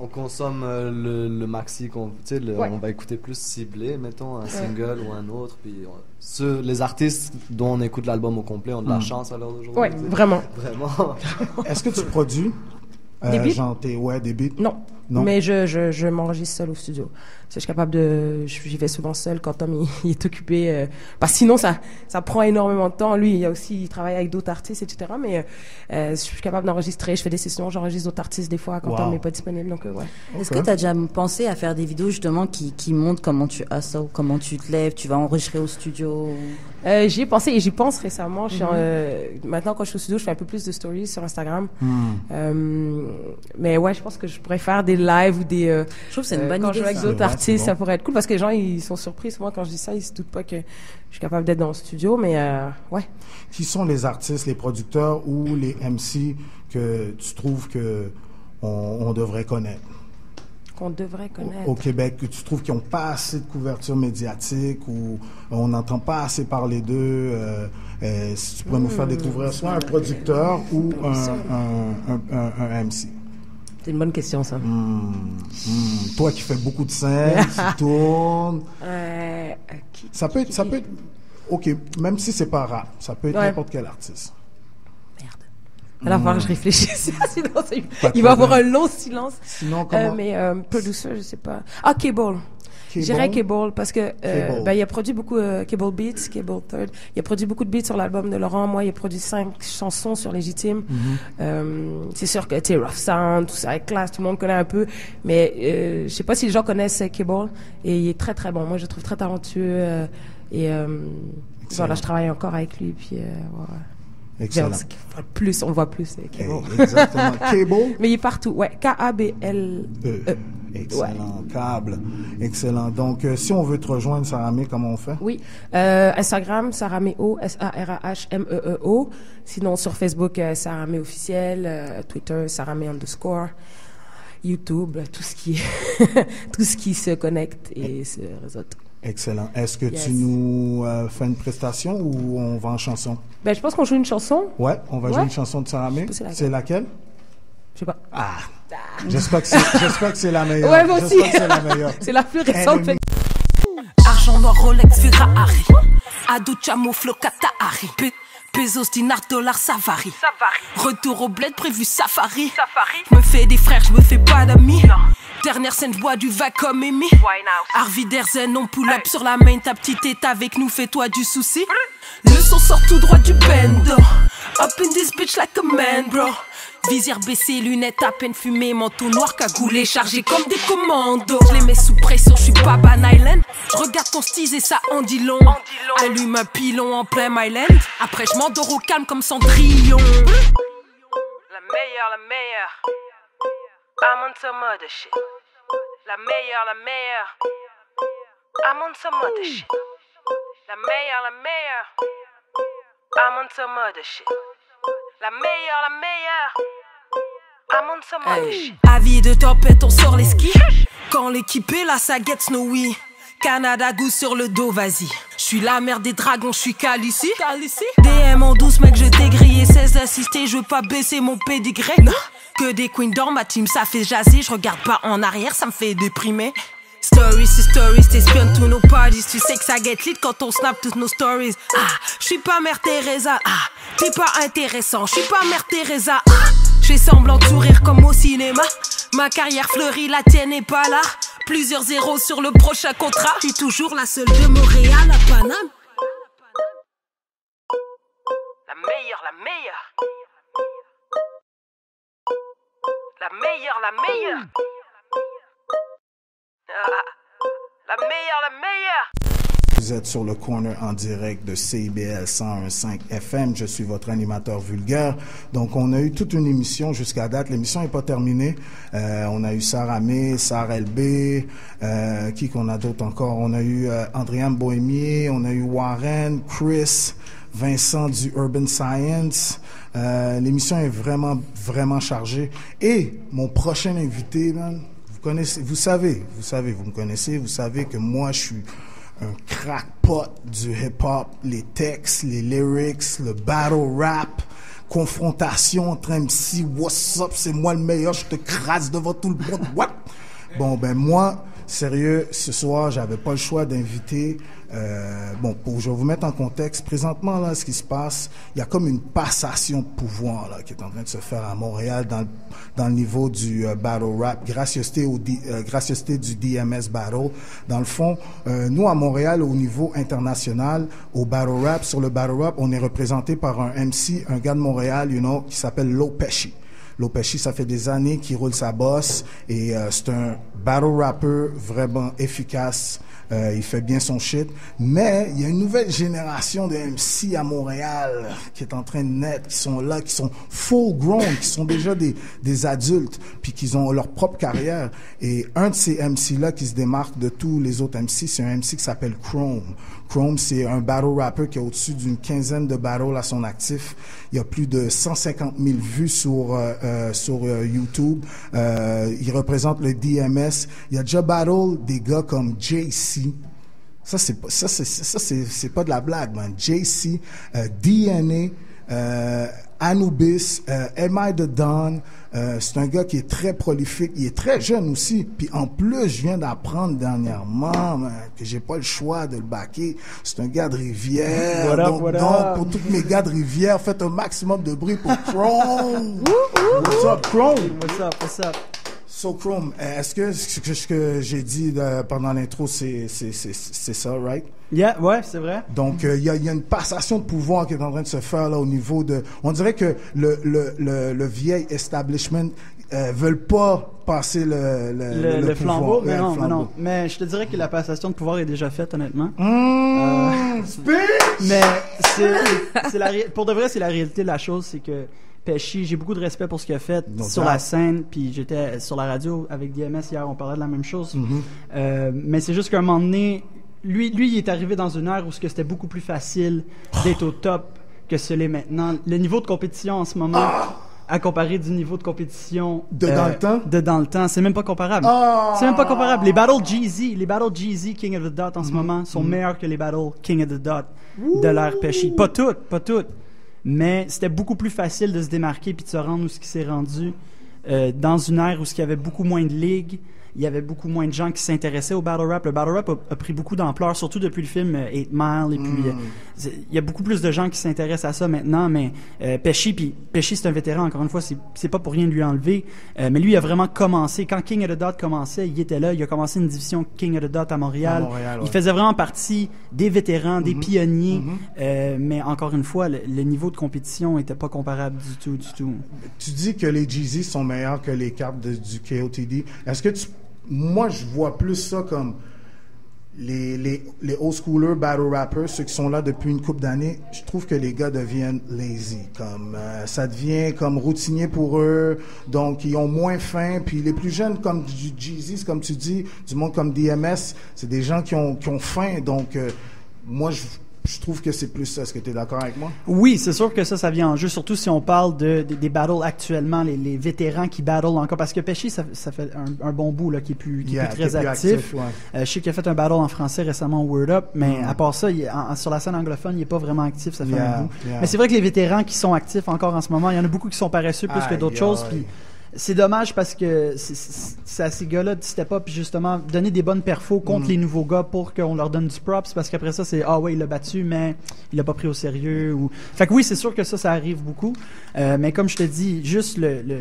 On consomme euh, le, le maxi, qu'on, tu sais, le- Ouais. on va écouter plus ciblé, mettons, un Ouais. single ou un autre. Puis on- ceux, les artistes dont on écoute l'album au complet ont de la Mm. chance à l'heure d'aujourd'hui. Sais. vraiment. Vraiment. Est-ce que tu produis euh, Des beats? genre ouais des beats? Non. Non. Mais je, je, je m'enregistre seul au studio. Je suis capable de. J'y vais souvent seul quand Tom il, il est occupé. euh, parce que sinon, ça, ça prend énormément de temps. Lui, il, y a aussi, il travaille avec d'autres artistes, etc. Mais euh, je suis capable d'enregistrer. Je fais des sessions, j'enregistre d'autres artistes des fois quand Wow. Tom n'est pas disponible. Donc, euh, ouais. Est-ce que tu as déjà pensé à faire des vidéos justement qui, qui montrent comment tu hustle, comment tu te lèves, tu vas enregistrer au studio Euh, j'y ai pensé et j'y pense récemment. Je suis en- Mhm. euh, maintenant, quand je suis au studio, je fais un peu plus de stories sur Instagram. Hmm. Euh, mais ouais, je pense que je pourrais faire des lives ou des. euh, Je trouve que c'est une euh, bonne quand idée, je joue avec d'autres artistes, ça pourrait être cool parce que les gens ils sont surpris. Souvent, quand je dis ça, ils se doutent pas que je suis capable d'être dans le studio. Mais euh, ouais. Qui sont les artistes, les producteurs ou les MC que tu trouves que on, on devrait connaître? Qu'on devrait connaître. au Québec que tu trouves qu'ils n'ont pas assez de couverture médiatique ou on n'entend pas assez parler d'eux euh, euh, si tu pourrais nous faire Hmm. découvrir soit un producteur ou un, un, un, un- un MC C'est une bonne question, ça. Hmm. Hmm. Toi qui fais beaucoup de scènes, tu tournes. Euh, qui- Ça peut être, ça peut être, ok, même si c'est pas rap, ça peut être Ouais. n'importe quel artiste. Alors, Hmm. falloir que je réfléchisse. Sinon, Pas de il va y avoir un long silence. Sinon, comment- Euh, mais euh, producer, je sais pas. Ah, Cable. Je dirais Cable parce que euh, ben, il a produit beaucoup euh, Cable Beats, Cable Third. Il a produit beaucoup de beats sur l'album de Laurent. Moi, il a produit cinq chansons sur Légitime. Mhm. Euh, c'est sûr que tu Rough Sound, tout ça, avec classe, tout le monde connaît un peu. Mais euh, je sais pas si les gens connaissent euh, Cable et il est très très bon. Moi, je le trouve très talentueux euh, et euh, voilà, je travaille encore avec lui. Puis euh, ouais. Excellent. Plus, on voit plus. Cable. Eh, exactement. Cable? Mais il est partout. Ouais, K-A-B-L. Euh, Excellent, câble. Excellent. Donc, euh, si on veut te rejoindre, Saramé, comment on fait? Oui. Euh, Instagram, Sarameo, S-A-R-A-H-M-E-E-O. Sinon, sur Facebook, euh, Saramé officiel. euh, Twitter, Saramé underscore. YouTube, tout ce qui, tout ce qui se connecte et se réseaute. Excellent. Est-ce que Yes. tu nous euh, fais une prestation ou on va en chanson? Ben, je pense qu'on joue une chanson. Ouais, on va jouer une chanson de Saramé. c'est laquelle. C'est laquelle? Je sais pas. Ah! J'espère que c'est, j'espère que c'est la meilleure. Ouais, moi aussi. C'est la meilleure. C'est la plus récente. Argent noir, Rolex, Ferrari. Ado, Chamo, Flo, Katahari. Pe- Pesos, dinar, dollars, ça varie. Retour au bled, prévu safari. Je me fais des frères, je me fais pas d'amis. Dernière scène, bois du va comme Amy. Harvey Derzen, on pull up sur la main. Ta petite est avec nous, fais-toi du souci. Le son sort tout droit du bendo. Up in this bitch like a man, bro. Visière baissée, lunettes à peine fumées, manteau noir cagoulé, chargé comme des commandos. Je les mets sous pression, je suis pas Ban Island. Regarde ton style et ça en dit long. Allume un pilon en plein Myland. Après, je m'endors au calme comme Cendrillon. La meilleure, la meilleure. I'm on some other shit. La meilleure, la meilleure. I'm on some other shit. La meilleure, la meilleure. I'm on some other shit. La meilleure, la meilleure. Other shit. Avis de tempête, on sort les skis? Quand l'équipe est là, ça get snowy. Canada goût sur le dos, vas-y. Je suis la mère des dragons, je suis calici. DM en douce, mec, je t'ai grillé 16 assistés, je veux pas baisser mon pédigré. Que des queens dans ma team, ça fait jaser. Je regarde pas en arrière, ça me fait déprimer. Stories, c'est stories, t'espionnes tous nos parties. Tu sais que ça get lit quand on snap toutes nos stories. Ah, je pas mère Teresa. Ah, t'es pas intéressant, je suis pas mère Teresa. Ah, je fais semblant de sourire comme au cinéma. Ma carrière fleurit, la tienne est pas là. Plusieurs zéros sur le prochain contrat. Suis toujours la seule de Montréal à Paname. La meilleure, la meilleure. La meilleure, la meilleure. Ah, la meilleure, la meilleure. Vous êtes sur le corner en direct de CIBL 101.5 FM. Je suis votre animateur vulgaire. Donc, on a eu toute une émission jusqu'à date. L'émission n'est pas terminée. Euh, on a eu Sarah May, Sarah LB, euh, qui qu'on a d'autres encore? On a eu euh, Andréane Bohémier, on a eu Warren, Chris, Vincent du Urban Science. Euh, L'émission est vraiment, vraiment chargée. Et mon prochain invité, man, connaissez, vous savez, vous savez, vous me connaissez, vous savez que moi, je suis un crackpot du hip-hop, les textes, les lyrics, le battle rap, confrontation entre MC, what's up, c'est moi le meilleur, je te crasse devant tout le monde, what? Bon, ben moi, sérieux, ce soir, j'avais pas le choix d'inviter. Euh, bon, pour je vais vous mettre en contexte. Présentement, là, ce qui se passe, il y a comme une passation de pouvoir là qui est en train de se faire à Montréal dans le, niveau du euh, battle rap, gracieuseté euh, du DMS battle. Dans le fond, nous à Montréal, au niveau international, au battle rap, sur le battle rap, on est représenté par un MC, un gars de Montréal, you know, qui s'appelle Low Pesci. Lopeshi, ça fait des années qu'il roule sa bosse et c'est un battle rapper vraiment efficace. Euh, il fait bien son shit. Mais il y a une nouvelle génération de MC à Montréal qui est en train de naître, qui sont là, qui sont full grown, qui sont déjà des, des adultes, puis qui ont leur propre carrière. Et un de ces MC-là qui se démarque de tous les autres MC, c'est un MC qui s'appelle Chrome. Chrome, c'est un battle rapper qui a au-dessus d'une quinzaine de battles à son actif. Il y a plus de 150 000 vues sur euh, euh, sur euh, YouTube. Il représente le DMS. Il y a déjà battle des gars comme JC. Ça c'est pas ça c'est ça c'est c'est pas de la blague man. JC, DNA, Anubis, euh, Am I the Don. Euh, c'est un gars qui est très prolifique, il est très jeune aussi. Puis en plus, je viens d'apprendre dernièrement man, que j'ai pas le choix de le baquer. C'est un gars de Rivière. Up, donc, donc, pour tous mes gars de Rivière, faites un maximum de bruit pour Chrome. What's up, Chrome? What's up, what's up? So Chrome, euh, est-ce que ce que, j'ai dit euh, pendant l'intro, c'est ça, right? Yeah, ouais, c'est vrai. Donc, euh, il y, a, il y a une passation de pouvoir qui est en train de se faire là au niveau de... On dirait que le, le, le, le vieil establishment euh, veulent pas passer le, le, Le, flambeau, mais non, mais flambeau. non. Mais je te dirais que la passation de pouvoir est déjà faite, honnêtement. Mmh, mais c'est, c'est la, pour de vrai, c'est la réalité de la chose, c'est que Pesci, j'ai beaucoup de respect pour ce qu'il a fait sur la scène, puis j'étais sur la radio avec DMS hier, on parlait de la même chose. Mhm. Euh, mais c'est juste qu'à un moment donné, lui, lui, il est arrivé dans une ère où ce que c'était beaucoup plus facile d'être au top que ce l'est maintenant. Le niveau de compétition en ce moment, à comparer du niveau de compétition De dans le temps? de dans le temps, c'est même pas comparable. C'est même pas comparable. Les battles Jeezy, les battles Jeezy King of the Dot en ce Mhm. moment sont meilleurs que les battles King of the Dot de l'ère Pesci. Pas toutes, pas toutes. Mais c'était beaucoup plus facile de se démarquer puis de se rendre où ce qui s'est rendu euh, dans une ère où qu'il y avait beaucoup moins de ligues, il y avait beaucoup moins de gens qui s'intéressaient au battle rap. Le battle rap a, a pris beaucoup d'ampleur, surtout depuis le film euh, Eight Mile. Et puis, Mm. euh, il y a beaucoup plus de gens qui s'intéressent à ça maintenant. Mais euh, Pesci, puis Pesci, c'est un vétéran. Encore une fois, c'est pas pour rien de lui enlever. Euh, mais lui, il a vraiment commencé. Quand King of the Dot commençait, il était là. Il a commencé une division King of the Dot à Montréal. À Montréal, ouais. Il faisait vraiment partie des vétérans, des Mhm. pionniers. Mhm. Euh, mais encore une fois, le, le niveau de compétition était pas comparable du tout, du tout. Tu dis que les Jeezy sont meilleurs que les cartes de- du KOTD. Est-ce que tu... Moi, je vois plus ça comme les, les, les old schoolers battle rappers, ceux qui sont là depuis une couple d'années, je trouve que les gars deviennent lazy. Comme, euh, ça devient comme routinier pour eux. Donc, ils ont moins faim. Puis les plus jeunes, comme du Jeezy, comme tu dis, du monde comme DMS, c'est des gens qui ont, qui ont faim. Donc, euh, moi, je, je trouve que c'est plus ça. Est-ce que tu es d'accord avec moi? Oui, c'est sûr que ça, ça vient en jeu, surtout si on parle de, de- des battles actuellement, les, les vétérans qui battle encore. Parce que Pesci, ça, ça fait un, un bon bout là, qui est plus, qui est Yeah, plus qui est très plus actif. actif, ouais. Euh, je sais qu'il a fait un battle en français récemment, Word Up, mais Mm. à part ça, il est- en- sur la scène anglophone, il n'est pas vraiment actif, ça fait Yeah, un bout. yeah. Mais c'est vrai que les vétérans qui sont actifs encore en ce moment, il y en a beaucoup qui sont paresseux plus que d'autres choses. Puis c'est dommage parce que c'est- à ces gars-là de step up puis justement donner des bonnes perfos contre Mm. les nouveaux gars pour qu'on leur donne du props parce qu'après ça c'est ah ouais il l'a battu mais il l'a pas pris au sérieux ou fait que oui c'est sûr que ça ça arrive beaucoup Euh, mais comme je te dis juste le, le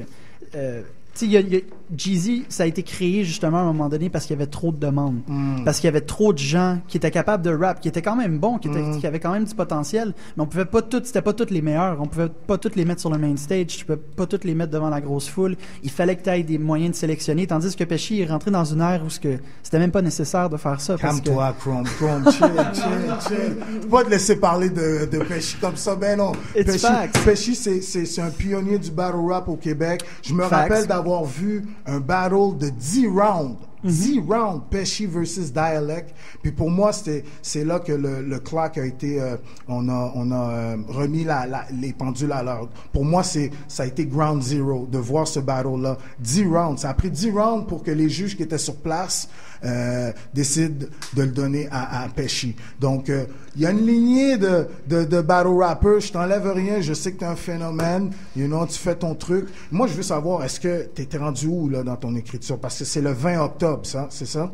euh, sais, il y a- il y a- Jeezy, ça a été créé justement à un moment donné parce qu'il y avait trop de demandes. Mm. Parce qu'il y avait trop de gens qui étaient capables de rap, qui étaient quand même bons, qui, étaient, Mm. qui avaient quand même du potentiel, mais on pouvait pas toutes, c'était pas toutes les meilleures. On pouvait pas toutes les mettre sur le main stage, tu peux pas toutes les mettre devant la grosse foule. Il fallait que tu aies des moyens de sélectionner, tandis que Pesci est rentré dans une ère où ce que c'était même pas nécessaire de faire ça. que- Calme-toi, Chrome, Chrome, chill, chill, chill. Faut Pas te laisser parler de, de Pesci comme ça, ben non. It's Pesci, c'est, un pionnier du battle rap au Québec. Je me Facts. rappelle d'avoir vu un battle de 10 rounds. Mhm. 10 rounds, Pesci versus Dialect. Puis pour moi, c'était, c'est là que le, le clock a été, euh, on a, on a euh, remis la, la- les pendules à l'heure. Pour moi, c'est, ça a été ground zero de voir ce battle-là. 10 rounds. Ça a pris 10 rounds pour que les juges qui étaient sur place euh, décident de le donner à, à Pesci. Donc, euh, il y a une lignée de, de, de battle rappers. Je t'enlève rien. Je sais que tu es un phénomène. You know, tu fais ton truc. Moi, je veux savoir, est-ce que tu étais rendu où là, dans ton écriture? Parce que c'est le 20 octobre, ça, c'est ça?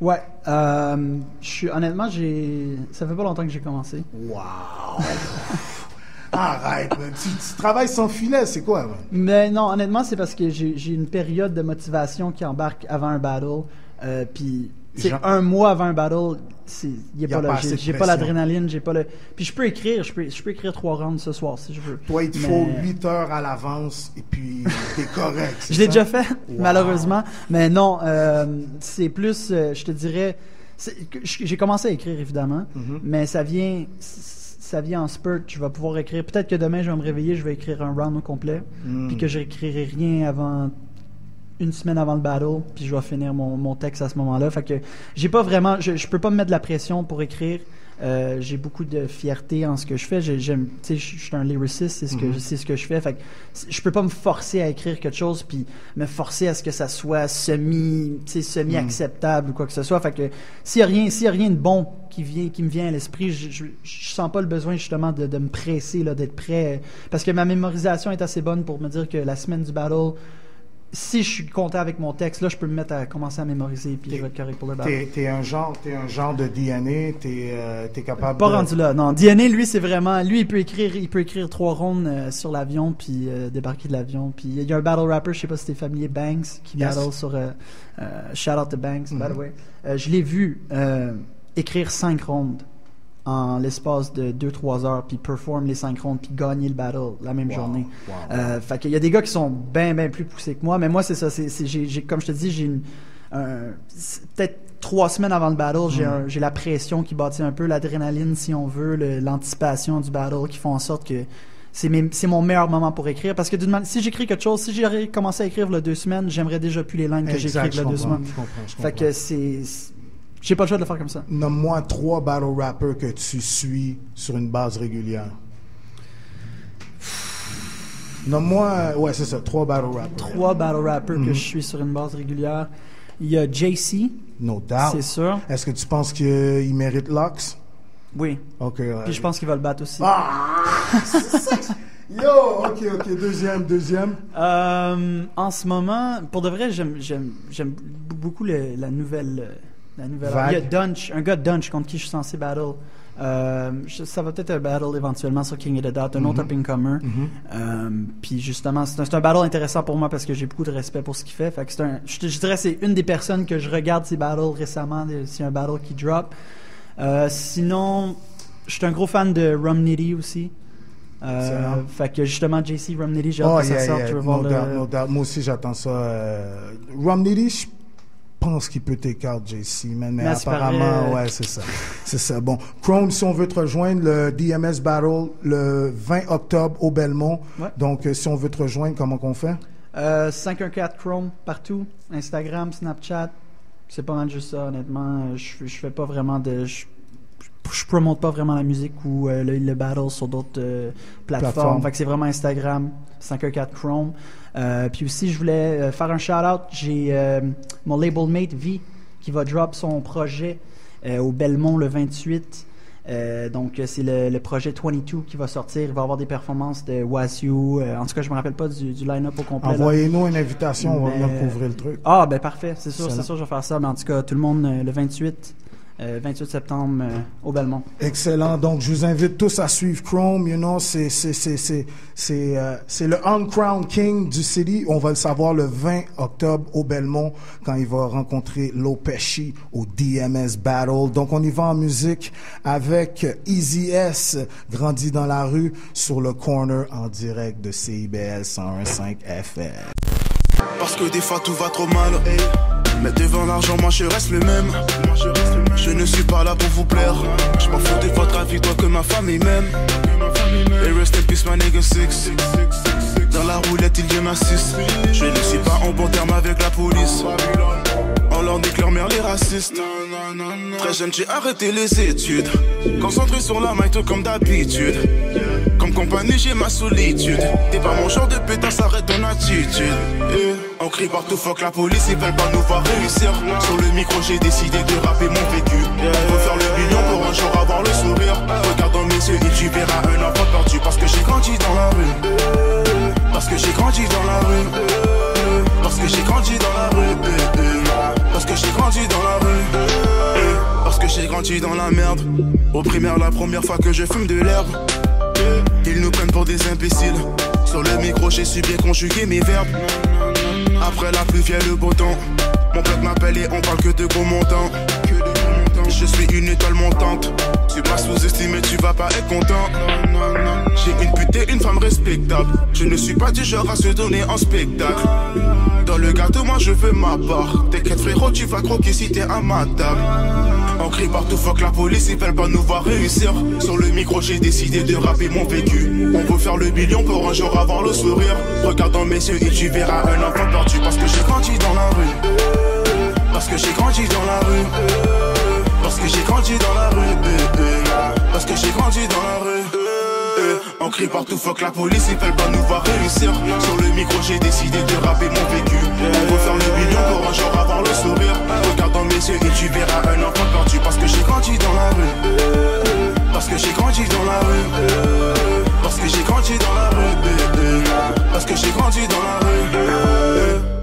Ouais. Euh, je suis honnêtement, j'ai. Ça fait pas longtemps que j'ai commencé. Wow. Arrête. Tu, tu travailles sans filet, c'est quoi? man? Mais non, honnêtement, c'est parce que j'ai une période de motivation qui embarque avant un battle. Euh, puis, Genre- un mois avant un battle, c'est- il y a Y a pas pas j'ai pas l'adrénaline, j'ai pas le. Puis je peux écrire, je peux, je peux écrire trois rounds ce soir si je veux. Toi, il te Mais- faut 8 heures à l'avance et puis t'es correct. Je l'ai déjà fait, Wow. malheureusement. Mais non, euh, c'est plus, euh, je te dirais, j'ai commencé à écrire évidemment, Mhm. mais ça vient, ça vient en spurt. Je vais pouvoir écrire. Peut-être que demain je vais me réveiller, je vais écrire un round au complet, Mm. puis que je n'écrirai rien avant une semaine avant le battle, puis je vais finir mon, mon texte à ce moment-là. Fait que j'ai pas vraiment, je, je peux pas me mettre de la pression pour écrire. Euh, j'ai beaucoup de fierté en ce que je fais. J'ai- J'aime, tu sais, je suis un lyriciste, c'est ce que Mhm. c'est ce que je fais. Fait que je peux pas me forcer à écrire quelque chose puis me forcer à ce que ça soit semi, tu sais, semi acceptable ou quoi que ce soit. Fait que s'il y a rien, s'il y a rien de bon qui vient, qui me vient à l'esprit, je, je, je sens pas le besoin justement de, de me presser là, d'être prêt, parce que ma mémorisation est assez bonne pour me dire que la semaine du battle. Si je suis content avec mon texte, là, je peux me mettre à commencer à mémoriser puis je vais être correct pour le battle. T'es, un genre, un genre de DNA, t'es, euh, t'es capable Pas de... rendu là. Non, DNA, lui, c'est vraiment. Lui, il peut écrire, il peut écrire trois rondes euh, sur l'avion, puis euh, débarquer de l'avion. Puis il y a un battle rapper, je sais pas si t'es familier, Banks, qui Yes. battle sur. euh, shout out to Banks, by the way. Euh, je l'ai vu écrire cinq rondes en l'espace de 2-3 heures, puis perform les cinq rondes, puis gagner le battle la même journée. wow. Euh, fait qu'il y a des gars qui sont bien, bien plus poussés que moi, mais moi, c'est ça. C'est, c'est- j'ai, comme je te dis, j'ai peut-être trois semaines avant le battle, j'ai, Mm. j'ai la pression qui bâtit un peu, l'adrénaline, si on veut, l'anticipation du battle, qui font en sorte que c'est, mon meilleur moment pour écrire. Parce que si j'écris quelque chose, si j'aurais commencé à écrire il y a deux semaines, j'aimerais déjà plus les lignes que écrites il y a deux semaines. je comprends, je Fait que c'est, c'est- j'ai pas le choix de le faire comme ça. Nomme-moi trois battle rappers que tu suis sur une base régulière. Nomme-moi, ouais, c'est ça, trois battle rappers. Trois battle rappers Mhm. que je suis sur une base régulière. Il y a JC. No doubt. C'est sûr. Est-ce que tu penses qu'il mérite Lux? Oui. Ok. ouais. Puis je pense qu'il va le battre aussi. Ah! Yo, ok, ok, deuxième, deuxième. Euh, en ce moment, pour de vrai, j'aime beaucoup le- la nouvelle, euh, la nouvelle. Vague. Il y a Dunch, un gars Dunch contre qui je suis censé battle. Euh, je- ça va peut-être un battle éventuellement sur King of the Dot, un autre Mhm. up and comer. Mhm. Euh, puis justement, c'est un, c'est un battle intéressant pour moi parce que j'ai beaucoup de respect pour ce qu'il fait. Fait que c'est un, je, je dirais c'est une des personnes que je regarde ses battles récemment, a un battle qui drop. Euh, sinon, je suis un gros fan de Rum Nitty aussi. Euh, fait que justement, JC Rum Nitty, j'ai hâte Oh, que ça yeah, sorte. yeah, Je veux no voir le- doubt, no doubt. Moi aussi, j'attends ça. Euh, pense qu'il peut t'écarter, JC, man, mais apparemment, ouais, c'est ça. C'est ça. Bon, Chrome, si on veut te rejoindre, le DMS Battle le 20 octobre au Belmont. Ouais. Donc, euh, si on veut te rejoindre, comment qu'on fait? Euh, 514 Chrome partout, Instagram, Snapchat. C'est pas mal juste ça, honnêtement. Euh, Je, je fais pas vraiment de. Je, je promote pas vraiment la musique ou euh, le, le battle sur d'autres euh, plateformes. Fait que c'est vraiment Instagram, 514 Chrome. Euh, puis aussi, je voulais euh, faire un shout-out. J'ai euh, mon label mate V qui va drop son projet euh, au Belmont le 28. Euh, donc, c'est le, le projet 22 qui va sortir. Il va y avoir des performances de Wasu. En tout cas, je me rappelle pas du, du line-up au complet. Envoyez-nous une invitation, on va venir couvrir le truc. Ah, ben parfait, c'est sûr, c'est sûr, je vais faire ça. Mais en tout cas, tout le monde, le 28, euh, 28 septembre euh, au Belmont. Excellent. Donc, je vous invite tous à suivre Chrome. You know, c'est c'est c'est c'est c'est euh, c'est le uncrowned king du city. On va le savoir le 20 octobre au Belmont quand il va rencontrer Lopeshi au DMS Battle. Donc, on y va en musique avec Easy S, grandi dans la rue sur le corner en direct de CIBL 101.5 FM. Parce que des fois tout va trop mal. Mais devant l'argent, moi je reste le même. Je ne suis pas là pour vous plaire. Je m'en fous de votre avis, toi que ma famille m'aime. Et rest in peace, my nigga six. Dans la roulette, il vient m'assiste. Je ne suis pas en bon terme avec la police. Hollande et leur mère les racistes. Très jeune, j'ai arrêté les études. Concentré sur la main, tout comme d'habitude. Compagnie, j'ai ma solitude. T'es pas mon genre de pétasse, arrête ton attitude. Eh, On crie partout, fuck la police, ils veulent pas nous voir réussir. Sur le micro, j'ai décidé de rapper mon vécu. Veut faire le million pour un jour avoir le sourire. Regarde dans mes yeux et tu verras un enfant perdu. Parce que j'ai grandi dans la rue. Parce que j'ai grandi dans la rue. Parce que j'ai grandi dans la rue. Parce que j'ai grandi dans la rue. Parce que j'ai grandi dans la merde. Au primaire, la première fois que je fume de l'herbe. Ils nous prennent pour des imbéciles. Sur le micro, j'ai su bien conjuguer mes verbes. Après la pluie vient le beau temps. Mon pote m'appelle et on parle que de gros montants. Je suis une étoile montante. Tu m'as sous-estimé, tu vas pas être content. J'ai une pute et une femme respectable. Je ne suis pas du genre à se donner en spectacle. Dans le gâteau, moi je veux ma part. T'inquiète frérot, tu vas croquer si t'es à ma. On crie partout, fuck la police, ils veulent pas nous voir réussir. Sur le micro, j'ai décidé de rapper mon vécu. On veut faire le million pour un jour avoir le sourire. Regarde dans mes yeux et tu verras un enfant perdu. Parce que j'ai grandi dans la rue. Parce que j'ai grandi dans la rue. Parce que j'ai grandi dans la rue. eh, eh. Parce que j'ai grandi dans la rue. eh. On crie partout, fuck la police, ils veulent pas nous voir réussir. Sur le micro, j'ai décidé de rapper mon vécu. On veut le million pour un jour avoir le sourire. Regarde dans mes yeux et tu verras un enfant perdu. Parce que j'ai grandi dans la rue. Parce que j'ai grandi dans la rue. Parce que j'ai grandi dans la rue. eh, eh. Parce que j'ai grandi dans la rue.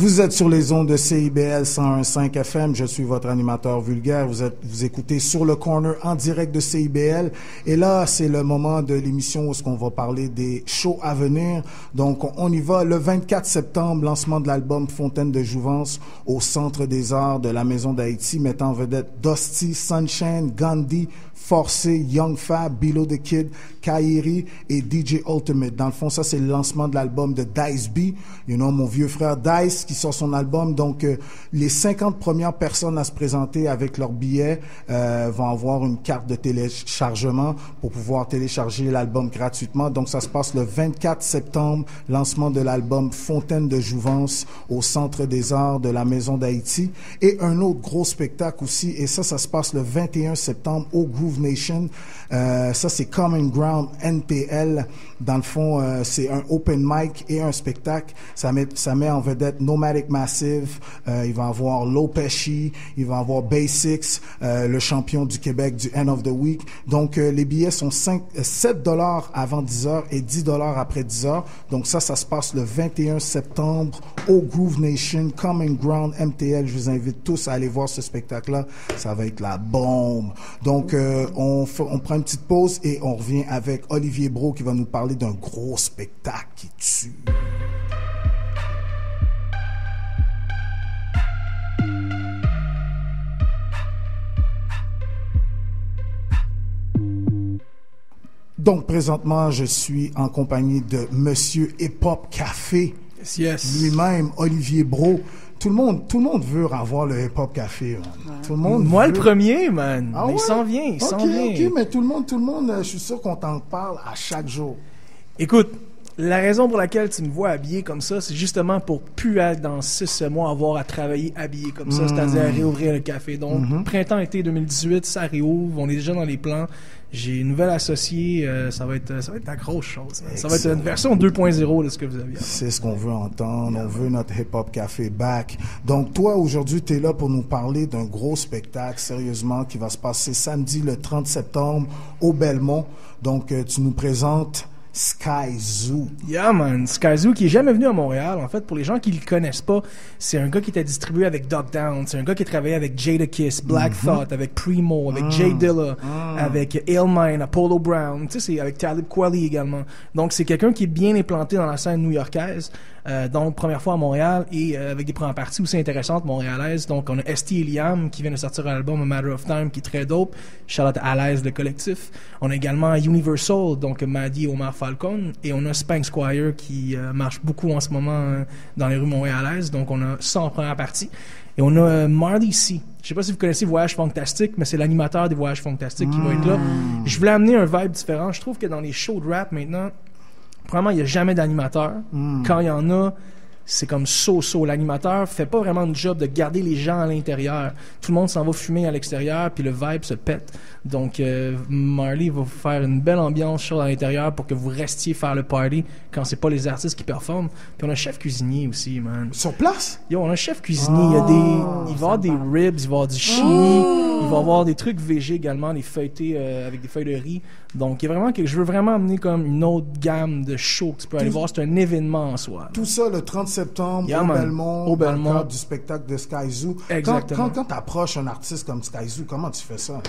Vous êtes sur les ondes de CIBL 101.5 FM. Je suis votre animateur vulgaire. Vous êtes, vous écoutez sur le corner en direct de CIBL. Et là, c'est le moment de l'émission où qu'on va parler des shows à venir. Donc, on y va. Le 24 septembre, lancement de l'album Fontaine de Jouvence au Centre des Arts de la Maison d'Haïti, mettant en vedette Dusty, Sunshine, Gandhi, Forcé, Young Fab, Below the Kid, Kairi et DJ Ultimate. Dans le fond, ça, c'est le lancement de l'album de Dice B. You know, mon vieux frère Dice qui sort son album. Donc, euh, les 50 premières personnes à se présenter avec leur billet euh, vont avoir une carte de téléchargement pour pouvoir télécharger l'album gratuitement. Donc, ça se passe le 24 septembre, lancement de l'album Fontaine de Jouvence au Centre des Arts de la Maison d'Haïti. Et un autre gros spectacle aussi, et ça, ça se passe le 21 septembre au Groove Nation. Euh, ça, c'est Common Ground NPL. Dans le fond, euh, c'est un open mic et un spectacle. Ça met, ça met en vedette Nomadic Massive. Euh, il va avoir Lopeshi. Il va avoir Basics, le champion du Québec du End of the Week. Donc, les billets sont 5, euh, 7 dollars avant 10 heures et 10 dollars après 10 heures. Donc, ça, ça se passe le 21 septembre au Groove Nation, Common Ground MTL. Je vous invite tous à aller voir ce spectacle-là. Ça va être la bombe. Donc, euh, on, fait- on prend une petite pause et on revient avec Olivier Bro qui va nous parler d'un gros spectacle qui tue. Donc, présentement, je suis en compagnie de Monsieur Hip Hop Café. Lui-même, Olivier Bro. Tout le monde, tout le monde veut avoir le Hip Hop Café, man. Tout le monde Moi, veut- le premier, man. Ah mais il ouais? s'en vient, il s'en Ok, vient. Ok, mais tout le monde, tout le monde, euh, je suis sûr qu'on t'en parle à chaque jour. Écoute, la raison pour laquelle tu me vois habillé comme ça, c'est justement pour plus être dans six mois avoir à travailler habillé comme ça, c'est-à-dire à réouvrir le café. Donc, Mhm. printemps-été 2018, ça réouvre, on est déjà dans les plans. J'ai une nouvelle associée, euh, ça va être ça va être la grosse chose. man. Ça va être une version 2.0 de ce que vous aviez. C'est ce qu'on veut entendre. On veut notre hip-hop café back. Donc, toi, aujourd'hui, tu es là pour nous parler d'un gros spectacle, sérieusement, qui va se passer samedi le 30 septembre au Belmont. Donc, euh, tu nous présentes Sky Zoo. Yeah, man. Skyzoo, qui est jamais venu à Montréal. En fait, pour les gens qui le connaissent pas, c'est un gars qui était distribué avec Dog Down. C'est un gars qui a travaillé avec Jada Kiss, Black Mhm. Thought, avec Primo, avec Mm. Jay Dilla, Mm. avec Illmind, Apollo Brown. Tu sais, c'est avec Talib Kweli également. Donc, c'est quelqu'un qui est bien implanté dans la scène new-yorkaise. Euh, donc, première fois à Montréal et euh, avec des premières parties aussi intéressantes montréalaises. Donc, on a Esti et Liam qui vient de sortir un album A Matter of Time qui est très dope. À Alaise, le collectif. On a également Universal, donc Maddy et Omar Falcon. Et on a Spank Squire qui euh, marche beaucoup en ce moment euh, dans les rues montréalaises. Donc, on a ça en première partie. Et on a euh, Marley C. Je sais pas si vous connaissez Voyage Fantastique, mais c'est l'animateur des Voyages Fantastiques qui va être là. Je voulais amener un vibe différent. Je trouve que dans les shows de rap maintenant, Premièrement, il n'y a jamais d'animateur. Quand il y en a, c'est comme so-so. L'animateur fait pas vraiment le job de garder les gens à l'intérieur. Tout le monde s'en va fumer à l'extérieur, puis le vibe se pète. Donc, euh, Marley va vous faire une belle ambiance chaude à l'intérieur pour que vous restiez faire le party quand c'est pas les artistes qui performent. Puis on a un chef cuisinier aussi, man. Sur place? Yo, on a un chef cuisinier. il, y a des, il va y avoir des ribs, il va y avoir du chili, il va y avoir des trucs végés également, des feuilletés euh, avec des feuilles de riz. Donc, il y a vraiment que je veux vraiment amener comme une autre gamme de shows que tu peux aller voir. C'est un événement en soi. Tout ça le 30 septembre Yeah, au man. Belmont, Au dans le Belmont. cadre du spectacle de Sky Zoo. Exactement. Quand, quand, tu approches un artiste comme Sky Zoo, comment tu fais ça?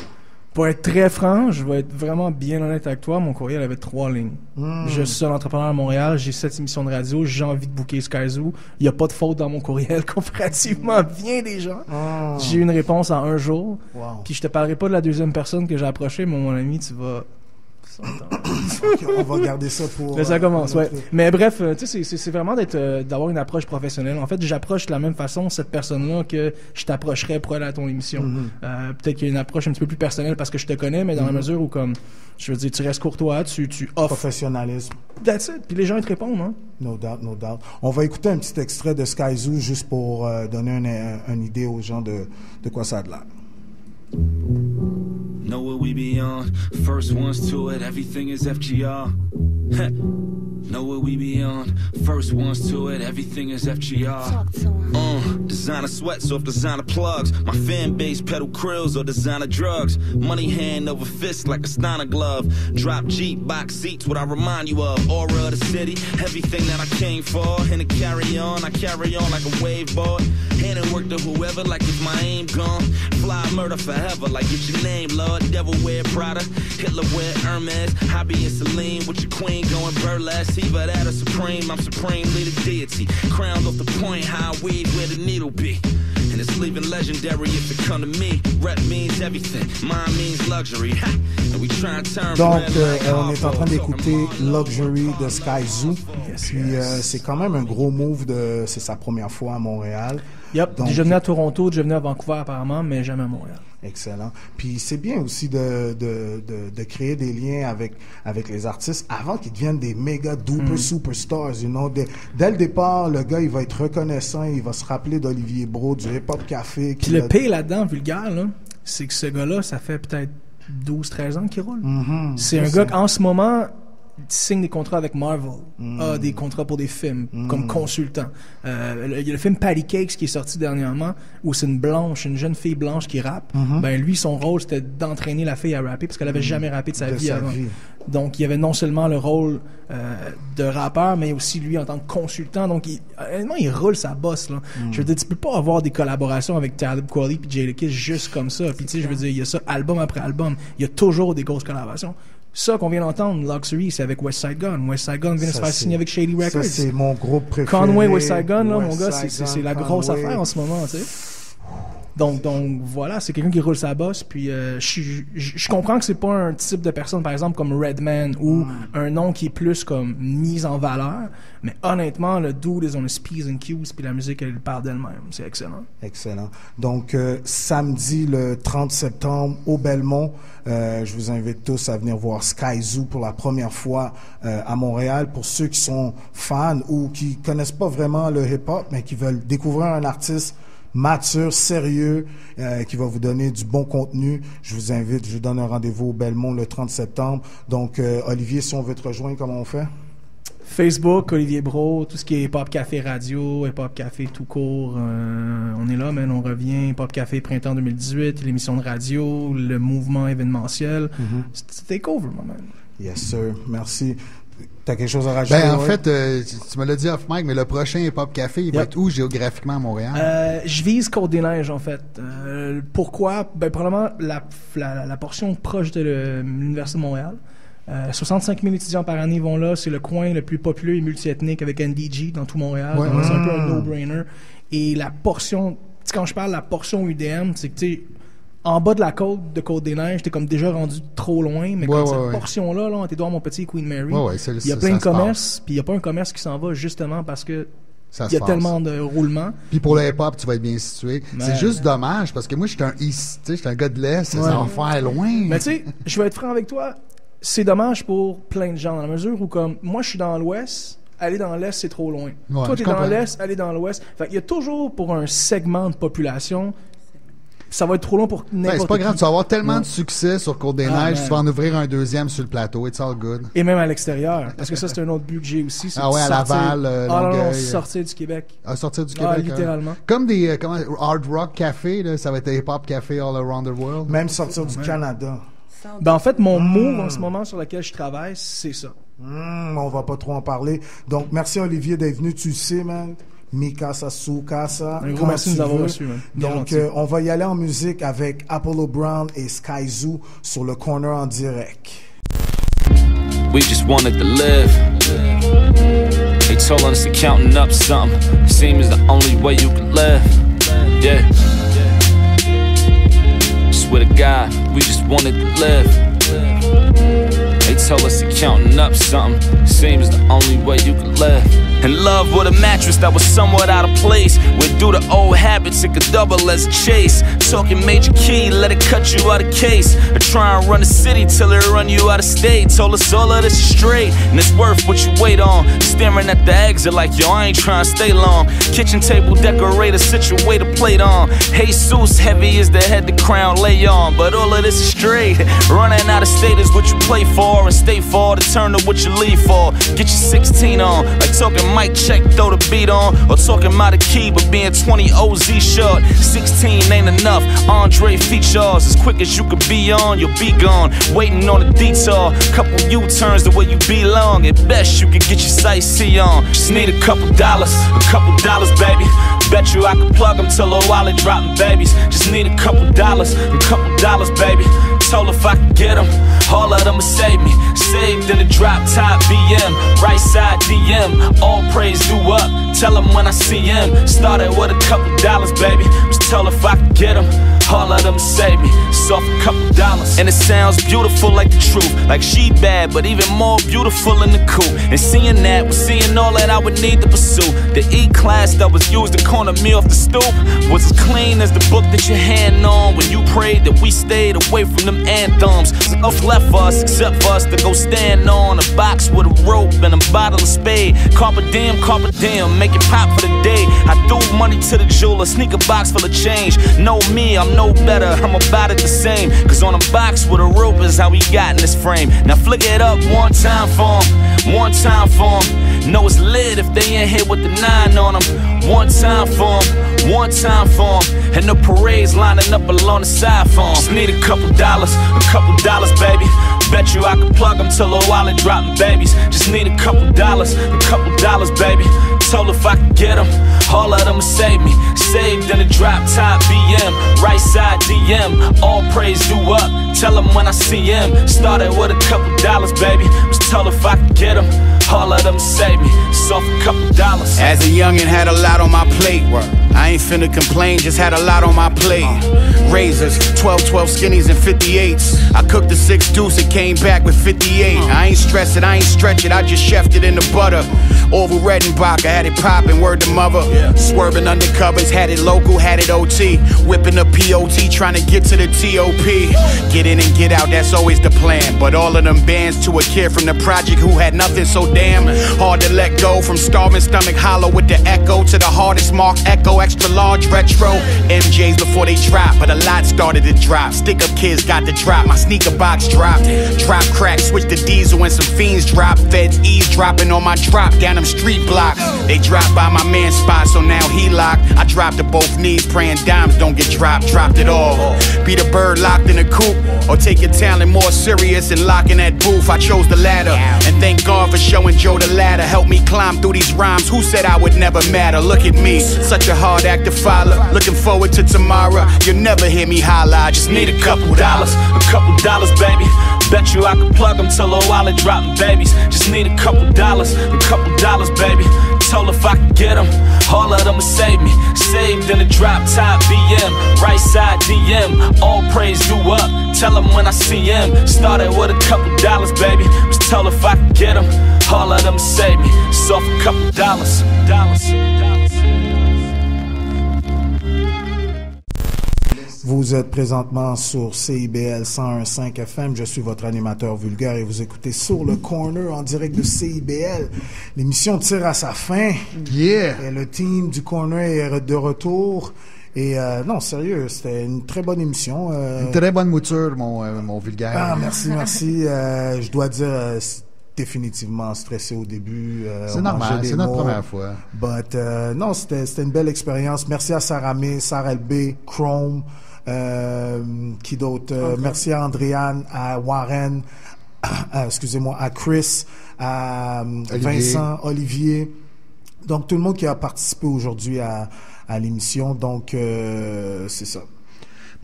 Pour être très franc, je vais être vraiment bien honnête avec toi. Mon courriel avait trois lignes. Mm. Je suis un entrepreneur à Montréal, j'ai sept émissions de radio, j'ai envie de booker Sky Zoo. Il n'y a pas de faute dans mon courriel comparativement à bien des gens. Ah. J'ai eu une réponse en un jour. Wow. Puis je te parlerai pas de la deuxième personne que j'ai approchée, mais mon ami, tu vas... On va garder ça pour. Là, ça euh, commence, ouais. Mais bref, euh, tu sais, c'est- vraiment d'être, euh, d'avoir une approche professionnelle. En fait, j'approche de la même façon cette personne-là que je t'approcherais pour aller à ton émission. Mhm. Euh, Peut-être qu'il y a une approche un petit peu plus personnelle parce que je te connais, mais dans la Mhm. mesure où, comme, je veux dire, tu restes courtois, tu, tu offres. Professionnalisme. That's it. Puis les gens, ils te répondent, hein. No doubt, no doubt. On va écouter un petit extrait de Sky Zoo juste pour euh, donner un- un- une idée aux gens de, de quoi ça a de l'air. What we be on. First ones to it, everything is FGR. Know what we be on. First ones to it, everything is FGR. Uh, designer sweats off designer plugs. My fan base pedal krills or designer drugs. Money hand over fist like a Steiner glove. Drop Jeep box seats, what I remind you of. Aura of the city, everything that I came for. And to carry on, I carry on like a wave board. Hand and work to whoever like if my aim gone. Fly murder forever like it's your name, Lord. Devil wear Prada, Hitler wear Hermes. Hobby and Celine with your queen going burlesque. Either that or supreme, I'm supremely the deity. Crowned off the point, high weed where the needle be. And it's leaving legendary if it come to me. Rep means everything, mine means luxury. Ha! And we try and turn Donc, euh, on est en train d'écouter Luxury de Sky Zoo. Puis, euh, c'est quand même un gros move de. C'est sa première fois à Montréal. Yep. Donc, à Toronto, déjà venu à Vancouver apparemment, mais jamais à Montréal. Excellent. Puis c'est bien aussi de, de, de, de créer des liens avec, avec les artistes avant qu'ils deviennent des méga duper Mm. superstars. You know? Dès, dès le départ, le gars, il va être reconnaissant, il va se rappeler d'Olivier Bro, du Hip Hop Café. Puis le pire là-dedans, vulgaire, là, c'est que ce gars-là, ça fait peut-être 12-13 ans qu'il roule. Mhm, c'est un gars qu'en ce moment signe des contrats avec Marvel, Mm. a des contrats pour des films Mm. comme consultant. Euh, le- il y a le film Patty Cakes qui est sorti dernièrement où c'est une blanche, une jeune fille blanche qui rappe. Mhm. Ben lui, son rôle c'était d'entraîner la fille à rapper parce qu'elle avait Mm. jamais rappé de sa De vie sa avant. vie. Donc il y avait non seulement le rôle euh, de rappeur, mais aussi lui en tant que consultant. Donc il, honnêtement, il roule sa bosse là. Je veux dire, tu peux pas avoir des collaborations avec Talib Kweli puis Jada Kiss juste comme ça. Puis tu sais, je veux dire, il y a ça album après album. Il y a toujours des grosses collaborations. Ça qu'on vient d'entendre, Luxury, c'est avec West Side Gun. West Side Gun vient de se Ça, faire signer avec Shady ça, Records. c'est mon groupe préféré. Conway, West Side Gun, là, West mon gars, c'est- la grosse Conway. affaire en ce moment, tu sais. Donc, donc voilà, c'est quelqu'un qui roule sa bosse. Puis euh, je suis- je je comprends que c'est pas un type de personne, par exemple, comme Redman ou Mm. un nom qui est plus comme mis en valeur. Mais honnêtement, le dude is on his P's and Q's, puis la musique, elle parle d'elle-même. C'est excellent. Excellent. Donc, euh, samedi, le 30 septembre, au Belmont, euh, je vous invite tous à venir voir Sky Zoo pour la première fois euh, à Montréal. Pour ceux qui sont fans ou qui connaissent pas vraiment le hip-hop, mais qui veulent découvrir un artiste mature, sérieux, euh, qui va vous donner du bon contenu, je vous invite, je vous donne un rendez-vous au Belmont le 30 septembre. Donc, euh, Olivier, si on veut te rejoindre, comment on fait? Facebook, Olivier Bro, tout ce qui est Hip Hop Café Radio, Hip Hop Café tout court, euh, on est là, man, on revient. Hip Hop Café Printemps 2018, l'émission de radio, le mouvement événementiel. C'est take over, my man. Yes, sir. Merci. T'as quelque chose à rajouter? Ben, en ouais? fait, euh, tu, tu me l'as dit off mic, mais le prochain Hip Hop Café, il va être où géographiquiquement à Montréal? Euh, je vise Côte-des-Neiges, en fait. Euh, pourquoi? Ben, probablement la, la, la portion proche de l'Université de Montréal. Euh, 65 000 étudiants par année vont là. C'est le coin le plus populaire et multiethnique avec NDG dans tout Montréal. Ouais. Donc, C'est un peu un Mm. no-brainer. Et la portion, quand je parle de la portion UDM, c'est que, tu sais, en bas de la côte de Côte-des-Neiges, t'es comme déjà rendu trop loin, mais Ouais, comme ouais, cette portion-là, là, t'es devant mon petit Queen Mary, c'est il y a plein de commerces, puis il n'y a pas un commerce qui s'en va justement parce que il y a passe. tellement de roulements. Puis pour le hip-hop, tu vas être bien situé. C'est juste dommage parce que moi, j'étais un East, tu sais, j'étais un gars de l'Est, ça Ouais. faire loin. Mais tu sais, je vais être franc avec toi, c'est dommage pour plein de gens, dans la mesure où, comme, moi, je suis dans l'Ouest, aller dans l'Est, c'est trop loin. Ouais, toi, je t'es dans l'Est, aller dans l'Ouest. Fait qu'il y a toujours, pour un segment de population, ça va être trop long pour Ben, n'importe c'est pas grave, qui. tu vas avoir tellement Ouais. de succès sur Côte-des-Neiges, Ah, tu vas en ouvrir un deuxième sur le plateau, it's all good. Et même à l'extérieur. Parce que ça, c'est un autre but que j'ai aussi. Ah ouais, à sortir- Laval, euh, Ah non, sortir du Québec. À sortir du Ah, Québec. hein. littéralement. Comme des euh, comment, Hard Rock Café, là, ça va être Hip Hop Café all around the world. Même sortir du Canada. Ben, en fait, mon Hmm. move en ce moment sur lequel je travaille, c'est ça. Hmm, on va pas trop en parler. Donc, merci Olivier d'être venu. Tu sais, man. Mikasa Sukasa. Un gros merci nous avoir veux. reçus, man. Bien Donc, euh, on va y aller en musique avec Apollo Brown et Sky Zoo sur le corner en direct. We just wanted to live. They told us to counting up something. Seems the only way you can live. Yeah. Swear to God, we just wanted to live. They told us to counting up something. Seems the only way you can live. In love with a mattress that was somewhat out of place. Where due to old habits, it could double as a chase. Talking major key, let it cut you out of case. Or try and run the city till it run you out of state. Told us all of this is straight, and it's worth what you wait on. Staring at the exit like, yo, I ain't trying to stay long. Kitchen table decorator, sit your way plate on. Jesus, heavy is the head the crown lay on. But all of this is straight. Running out of state is what you play for, and stay for to turn to what you leave for. Get your 16 on, like talking mic check, throw the beat on. Or talking out of key, but being 20 OZ short. 16 ain't enough. Andre features as quick as you could be on, you'll be gone. Waiting on a detour, couple U turns the way you belong. At best, you can get your sight see on. Just need a couple dollars, a couple dollars, baby. Bet you I could plug them till a wallet dropping babies. Just need a couple dollars, a couple dollars, baby. Told if I could get them, all of them save me. Saved in a drop top BM, right side DM. All praise due up. Tell him when I see him. Started with a couple dollars, baby. Was told if I could get them, all of them save me. So for a couple dollars. And it sounds beautiful like the truth. Like she bad, but even more beautiful in the coupe. And seeing that was seeing all that I would need to pursue. The E class that was used to corner me off the stoop was as clean as the book that you hand on when you prayed that we stayed away from them anthems. Enough left for us except for us to go stand on a box with a rope and a bottle of spade. Carpe diem, carpe diem, make it pop for the day. I threw money to the jeweler, sneaker box full of change. Know me, I'm no better, I'm about it the same. Cause on a box with a rope is how we got in this frame. Now flick it up one time for 'em, one time for 'em. Know it's lit if they ain't here with the nine on them. One time for 'em, one time for 'em. And the parades lining up along the side for 'em. Just need a couple dollars, a couple dollars, baby. Bet you I could plug them till a wallet dropping babies. Just need a couple dollars, a couple dollars, baby. Told if I could get them, all of them save me. Saved in a drop top BM, right side DM. All praise due up. Tell them when I see him. Started with a couple dollars, baby. Was told if I could get them, all of them save me. So for a couple dollars. As a youngin', had a lot on my plate. I ain't finna complain, just had a lot on my plate. Razors, 12, 12 skinnies and 58s. I cooked the six deuce, it came back with 58. I ain't stress it, I ain't stretch it, I just chefed it in the butter. Oval Redenbach, I had it poppin', word to mother. Swerving undercovers, had it local, had it OT. Whipping the POT, trying to get to the TOP. Get in and get out, that's always the plan. But all of them bands to a kid from the project who had nothing so damn. Hard to let go from starving stomach hollow with the echo to the hardest mark echo. Extra large retro. MJs before they drop, but a lot started to drop. Stick up kids got the drop. My sneaker box dropped. Drop crack, switch to diesel when some fiends drop. Feds eavesdropping on my drop down them street blocks. They dropped by my man spot, so now he locked. I dropped to both knees, praying dimes don't get dropped. Dropped it all. Be the bird locked in a coop, or take your talent more serious and lock in that booth. I chose the latter, and thank God for showing Joe the ladder. Help me climb through these rhymes. Who said I would never matter? Look at me, such a hard act to follow. Looking forward to tomorrow. You'll never hear me holler. I just need a couple dollars, a couple dollars, baby. Bet you I could plug them till a wallet dropping babies. Just need a couple dollars, a couple dollars, baby. Told if I could get them, all of them would save me. Saved in a drop top BM, right side DM. All praise due up. Tell them when I see him. Started with a couple dollars, baby. Was told if I could get them, all of them would save me. So for a couple dollars, dollars, dollars. Vous êtes présentement sur CIBL 101.5 FM. Je suis votre animateur vulgaire et vous écoutez Sur le Corner en direct de CIBL. L'émission tire à sa fin. Yeah! Et le team du Corner est de retour. Et euh, non, sérieux, c'était une très bonne émission. Euh... Une très bonne mouture, mon, euh, mon vulgaire. Ah, merci, merci. euh, je dois dire, euh, définitivement stressé au début. Euh, c'est normal, c'est notre première fois. But, euh, non, c'était une belle expérience. Merci à Sarah May, Sarah LB, Chrome, euh, qui d'autre? Euh, merci à Andréane, à Warren, à, excusez-moi, à Chris, à Olivier. Vincent, Olivier. Donc, tout le monde qui a participé aujourd'hui à, à l'émission. Donc, euh, c'est ça.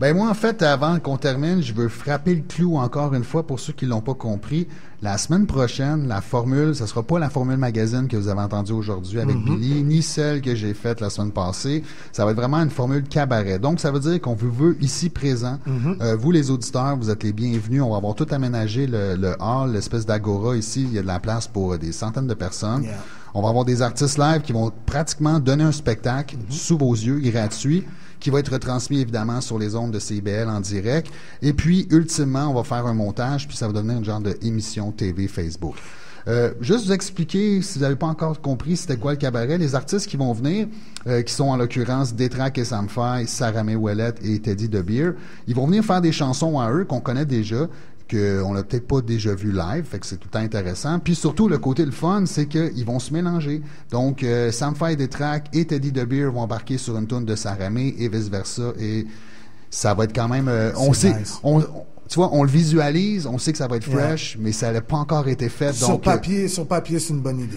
Ben moi, en fait, avant qu'on termine, je veux frapper le clou encore une fois pour ceux qui l'ont pas compris. La semaine prochaine, la formule, ce sera pas la formule magazine que vous avez entendue aujourd'hui avec Mhm. Billy, ni celle que j'ai faite la semaine passée. Ça va être vraiment une formule cabaret. Donc, ça veut dire qu'on vous veut ici présent. Mhm. Euh, vous, les auditeurs, vous êtes les bienvenus. On va avoir tout aménagé le, le hall, l'espèce d'agora ici. Il y a de la place pour euh, des centaines de personnes. Yeah. On va avoir des artistes live qui vont pratiquement donner un spectacle Mhm. sous vos yeux, gratuit, qui va être retransmis évidemment sur les ondes de CIBL en direct. Et puis, ultimement, on va faire un montage, puis ça va devenir une genre d'émission TV Facebook. Euh, juste vous expliquer, si vous n'avez pas encore compris c'était quoi le cabaret, les artistes qui vont venir, euh, qui sont en l'occurrence Détrac et Samfai, Sarah May et Teddy De Beer, ils vont venir faire des chansons à eux qu'on connaît déjà, qu'on n'a peut-être pas déjà vu live, fait que c'est tout le temps intéressant. Puis surtout, le côté le fun, c'est qu'ils vont se mélanger. Donc, euh, Samfai Détrac et Teddy De Beer vont embarquer sur une tune de Sarah May et vice-versa, et ça va être quand même... euh, on sait... nice. On, on- tu vois, on le visualise, on sait que ça va être Yeah. fresh, mais ça n'a pas encore été fait. Sur donc, euh, papier, sur papier, c'est une bonne idée.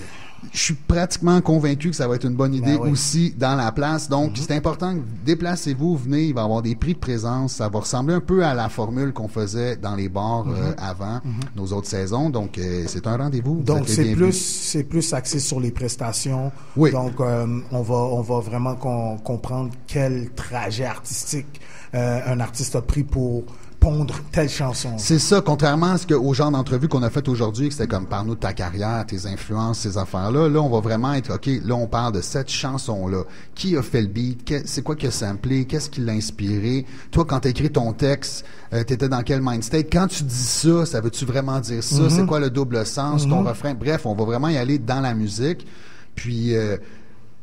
Je suis pratiquement convaincu que ça va être une bonne idée Ben oui. aussi dans la place. Donc, c'est important que déplacez-vous, venez, il va y avoir des prix de présence. Ça va ressembler un peu à la formule qu'on faisait dans les bars euh, Mhm. avant nos autres saisons. Donc, euh, c'est un rendez-vous. Vous Donc c'est plus c'est plus axé sur les prestations. Oui. Donc euh, on va on va vraiment comprendre quel trajet artistique euh, un artiste a pris pour pondre telle chanson. C'est ça, contrairement à ce que, au genre d'entrevue qu'on a fait aujourd'hui, que c'était comme parle-nous de ta carrière, tes influences, ces affaires-là. Là, on va vraiment être, OK, là, on parle de cette chanson-là. Qui a fait le beat? C'est quoi qui a samplé? Qu'est-ce qui l'a inspiré? Toi, quand tu écrit ton texte, euh, t'étais dans quel mind state? Quand tu dis ça, ça veut-tu vraiment dire ça? Mhm. C'est quoi le double sens? Ton Mhm. refrain? Bref, on va vraiment y aller dans la musique. Puis, euh,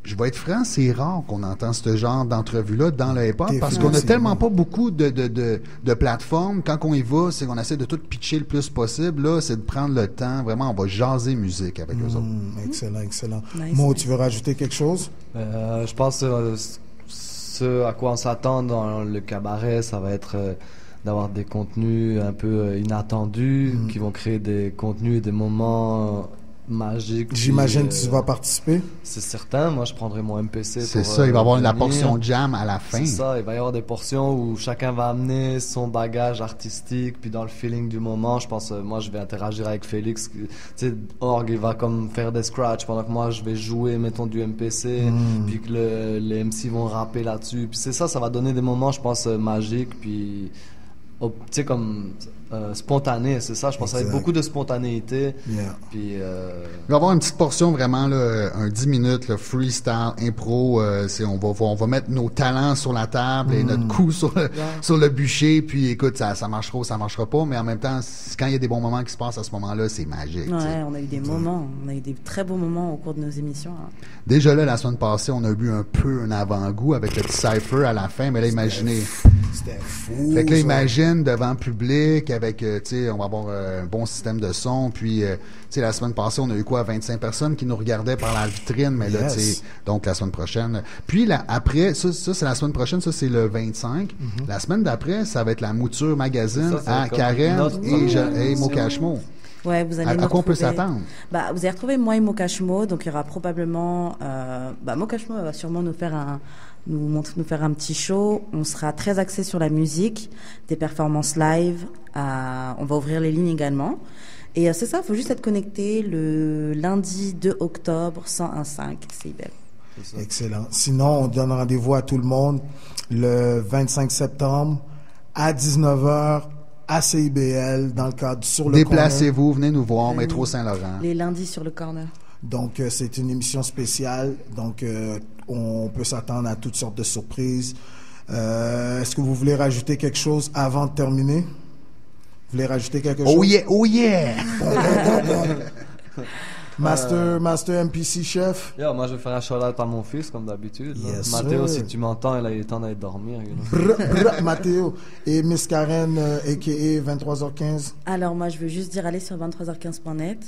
je vais être franc, c'est rare qu'on entend ce genre d'entrevue-là dans le hip-hop parce qu'on a Définitivement. tellement pas beaucoup de, de, de, de plateformes. Quand on y va, c'est qu'on essaie de tout pitcher le plus possible. Là, c'est de prendre le temps. Vraiment, on va jaser musique avec eux autres. Hmm, excellent, excellent. Nice, Mo, tu veux rajouter quelque chose? Euh, je pense que euh, ce à quoi on s'attend dans le cabaret, ça va être euh, d'avoir des contenus un peu inattendus, Mm. qui vont créer des contenus et des moments euh, magiques. J'imagine que tu euh, vas participer. C'est certain, moi je prendrai mon MPC. C'est ça, il va y avoir la portion jam à la fin. C'est ça, il va y avoir des portions où chacun va amener son bagage artistique, puis dans le feeling du moment, je pense, euh, moi je vais interagir avec Félix. Tu sais, Org, il va comme faire des scratchs pendant que moi je vais jouer, mettons, du MPC, Mm. puis que le- les MC vont rapper là-dessus. Puis c'est ça, ça va donner des moments, je pense, euh, magiques, puis. oh, Tu sais, comme euh, spontané, c'est ça. Je pense avec Exact. beaucoup de spontanéité. Yeah. Puis euh, Il va y avoir une petite portion vraiment, là, un 10 minutes, là, freestyle, impro. euh, c'est, on, va, on va mettre nos talents sur la table et Mm. notre coup sur le, sur le bûcher. Puis écoute, ça, ça marchera ou ça marchera pas. Mais en même temps, quand il y a des bons moments qui se passent à ce moment-là, c'est magique. Ouais, on a eu des moments, on a eu des très beaux moments au cours de nos émissions. hein. Déjà là, la semaine passée, on a eu un peu un avant-goût avec le petit cypher à la fin. Mais là, imaginez. C'était fou. Fait que là, imagine devant le public avec, euh, tu sais, on va avoir euh, un bon système de son. Puis, euh, tu sais, la semaine passée, on a eu quoi, 25 personnes qui nous regardaient par la vitrine. Mais là, Yes. tu sais, donc la semaine prochaine. Puis là, après, ça, ça c'est la semaine prochaine, ça c'est le 25. Mhm. La semaine d'après, ça va être la mouture magazine Ça, à Karen et, et. Mokashmo. Ouais, vous allez À- à quoi on peut retrouver- s'attendre? Bah, vous allez retrouver moi et Mokashmo, donc il y aura probablement, euh, bah, Mokashmo va sûrement nous faire un, nous montrer, nous faire un petit show. On sera très axé sur la musique, des performances live. euh, on va ouvrir les lignes également. Et euh, c'est ça, il faut juste être connecté le lundi 2 octobre 101.5 CIBL. Excellent. Sinon, on donne rendez-vous à tout le monde le 25 septembre à 19h à CIBL dans le cadre sur le corner. Déplacez-vous, venez nous voir, métro Saint-Laurent. Les lundis sur le corner. Donc, euh, c'est une émission spéciale. Donc, euh, on peut s'attendre à toutes sortes de surprises. Euh, Est-ce que vous voulez rajouter quelque chose avant de terminer? Vous voulez rajouter quelque chose? Oh yeah, oh yeah! Master, Master MPC chef. Yo, moi, je vais faire un shout-out à mon fils, comme d'habitude. Yes, Mathéo, si tu m'entends, il a eu le temps d'aller dormir. you know. Brr, brr, Mathéo et Miss Karen, euh, a.k.a. 23h15. Alors moi, je veux juste dire, allez sur 23h15.net.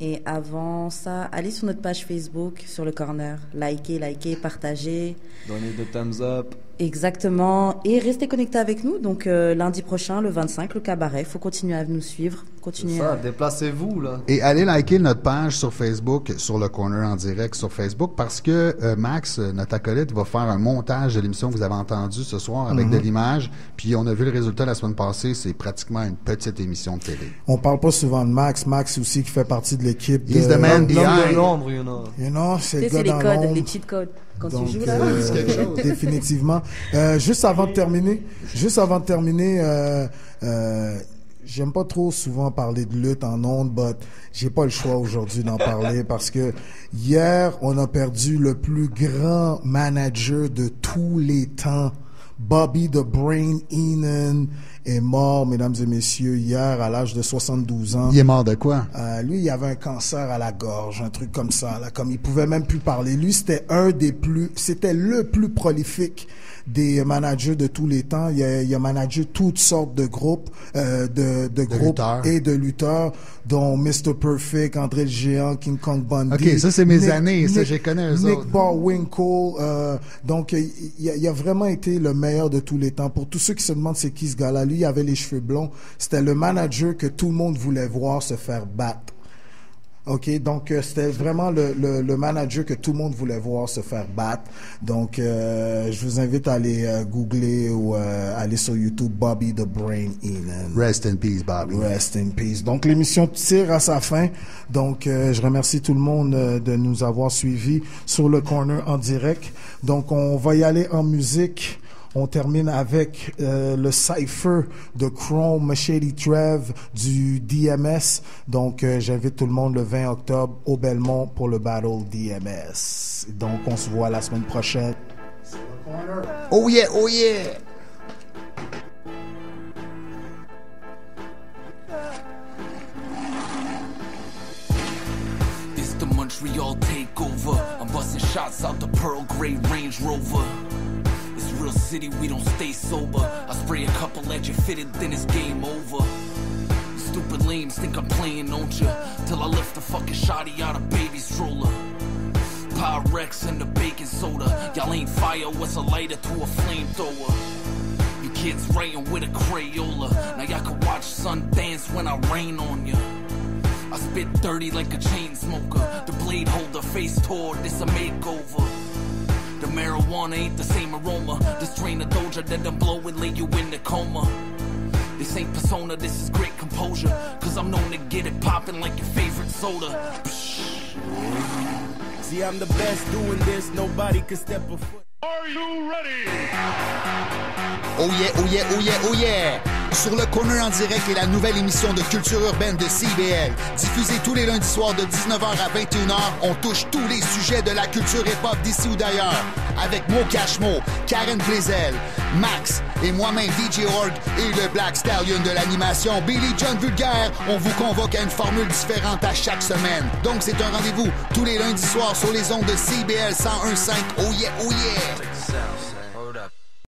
Et avant ça, allez sur notre page Facebook, sur le corner. Likez, likez, partagez. Donnez des thumbs up. Exactement. Et restez connectés avec nous. Donc euh, lundi prochain, le 25, le cabaret. faut continuer à nous suivre. Continuer ça, à... déplacez-vous, là. Et allez liker notre page sur Facebook, sur le corner en direct sur Facebook, parce que euh, Max, euh, notre acolyte, va faire un montage de l'émission que vous avez entendue ce soir avec Mhm. de l'image. Puis on a vu le résultat la semaine passée, c'est pratiquement une petite émission de télé. On parle pas souvent de Max. Max aussi qui fait partie de l'équipe. He's de- the man behind. de l'ombre, you know. You know, c'est le gars les dans codes, les cheat codes. Quand Donc, tu joues là. euh, C'est quelque chose. définitivement. Euh, juste avant de terminer, juste avant de terminer, euh, euh, j'aime pas trop souvent parler de lutte en ondes, but j'ai pas le choix aujourd'hui d'en parler parce que hier on a perdu le plus grand manager de tous les temps. Bobby the Brain Heenan est mort, mesdames et messieurs, hier à l'âge de 72 ans. Il est mort de quoi? Euh, lui, il avait un cancer à la gorge, un truc comme ça, là, comme il pouvait même plus parler. Lui, c'était un des plus, c'était le plus prolifique des managers de tous les temps. Il a, il a managé toutes sortes de groupes, euh, de, de, groupes lutteurs. et de lutteurs, dont Mr. Perfect, André le Géant, King Kong Bundy. Ok, ça, c'est mes Nick- années, ça, j'ai connu eux Nick. Bockwinkel, euh, donc il, il a vraiment été le meilleur de tous les temps. Pour tous ceux qui se demandent c'est qui ce gars-là, lui il avait les cheveux blonds. C'était le manager que tout le monde voulait voir se faire battre. OK, donc euh, c'était vraiment le, le, le manager que tout le monde voulait voir se faire battre. Donc, euh, je vous invite à aller euh, googler ou euh, aller sur YouTube Bobby the Brain Heenan. Rest in peace, Bobby. Rest in peace. Donc l'émission tire à sa fin. Donc euh, je remercie tout le monde euh, de nous avoir suivis sur le corner en direct. Donc on va y aller en musique. On termine avec euh, le cipher de Chrome Machete Trev du DMS. Donc euh, j'invite tout le monde le 20 octobre au Belmont pour le Battle DMS. Donc on se voit la semaine prochaine. Oh yeah, oh yeah! Real city, we don't stay sober. I spray a couple at you, fitted, then it's game over. Stupid lames think I'm playing, don't you? Till I lift the fucking shotty out of baby stroller. Pyrex and the baking soda. Y'all ain't fire, what's a lighter to a flamethrower? You kids writing with a Crayola. Now y'all can watch sun dance when I rain on you. I spit dirty like a chain smoker. The blade holder face tore, this a makeover. The marijuana ain't the same aroma. The strain of doja that I'm blowing lay you in the coma. This ain't persona, this is great composure. Cause I'm known to get it poppin' like your favorite soda. See, I'm the best doing this, nobody can step a foot. Are you ready? Oh yeah, oh yeah, oh yeah, oh yeah! Sur le Corner en direct est la nouvelle émission de culture urbaine de CBL. Diffusée tous les lundis soirs de 19h à 21h, on touche tous les sujets de la culture hip-hop d'ici ou d'ailleurs. Avec Mo Cashmo, Karen Blazel, Max et moi-même DJ Org et le Black Stallion de l'animation Billy John Vulgaire, on vous convoque à une formule différente à chaque semaine. Donc c'est un rendez-vous tous les lundis soirs sur les ondes de CBL 101.5. Oh yeah, oh yeah! itself.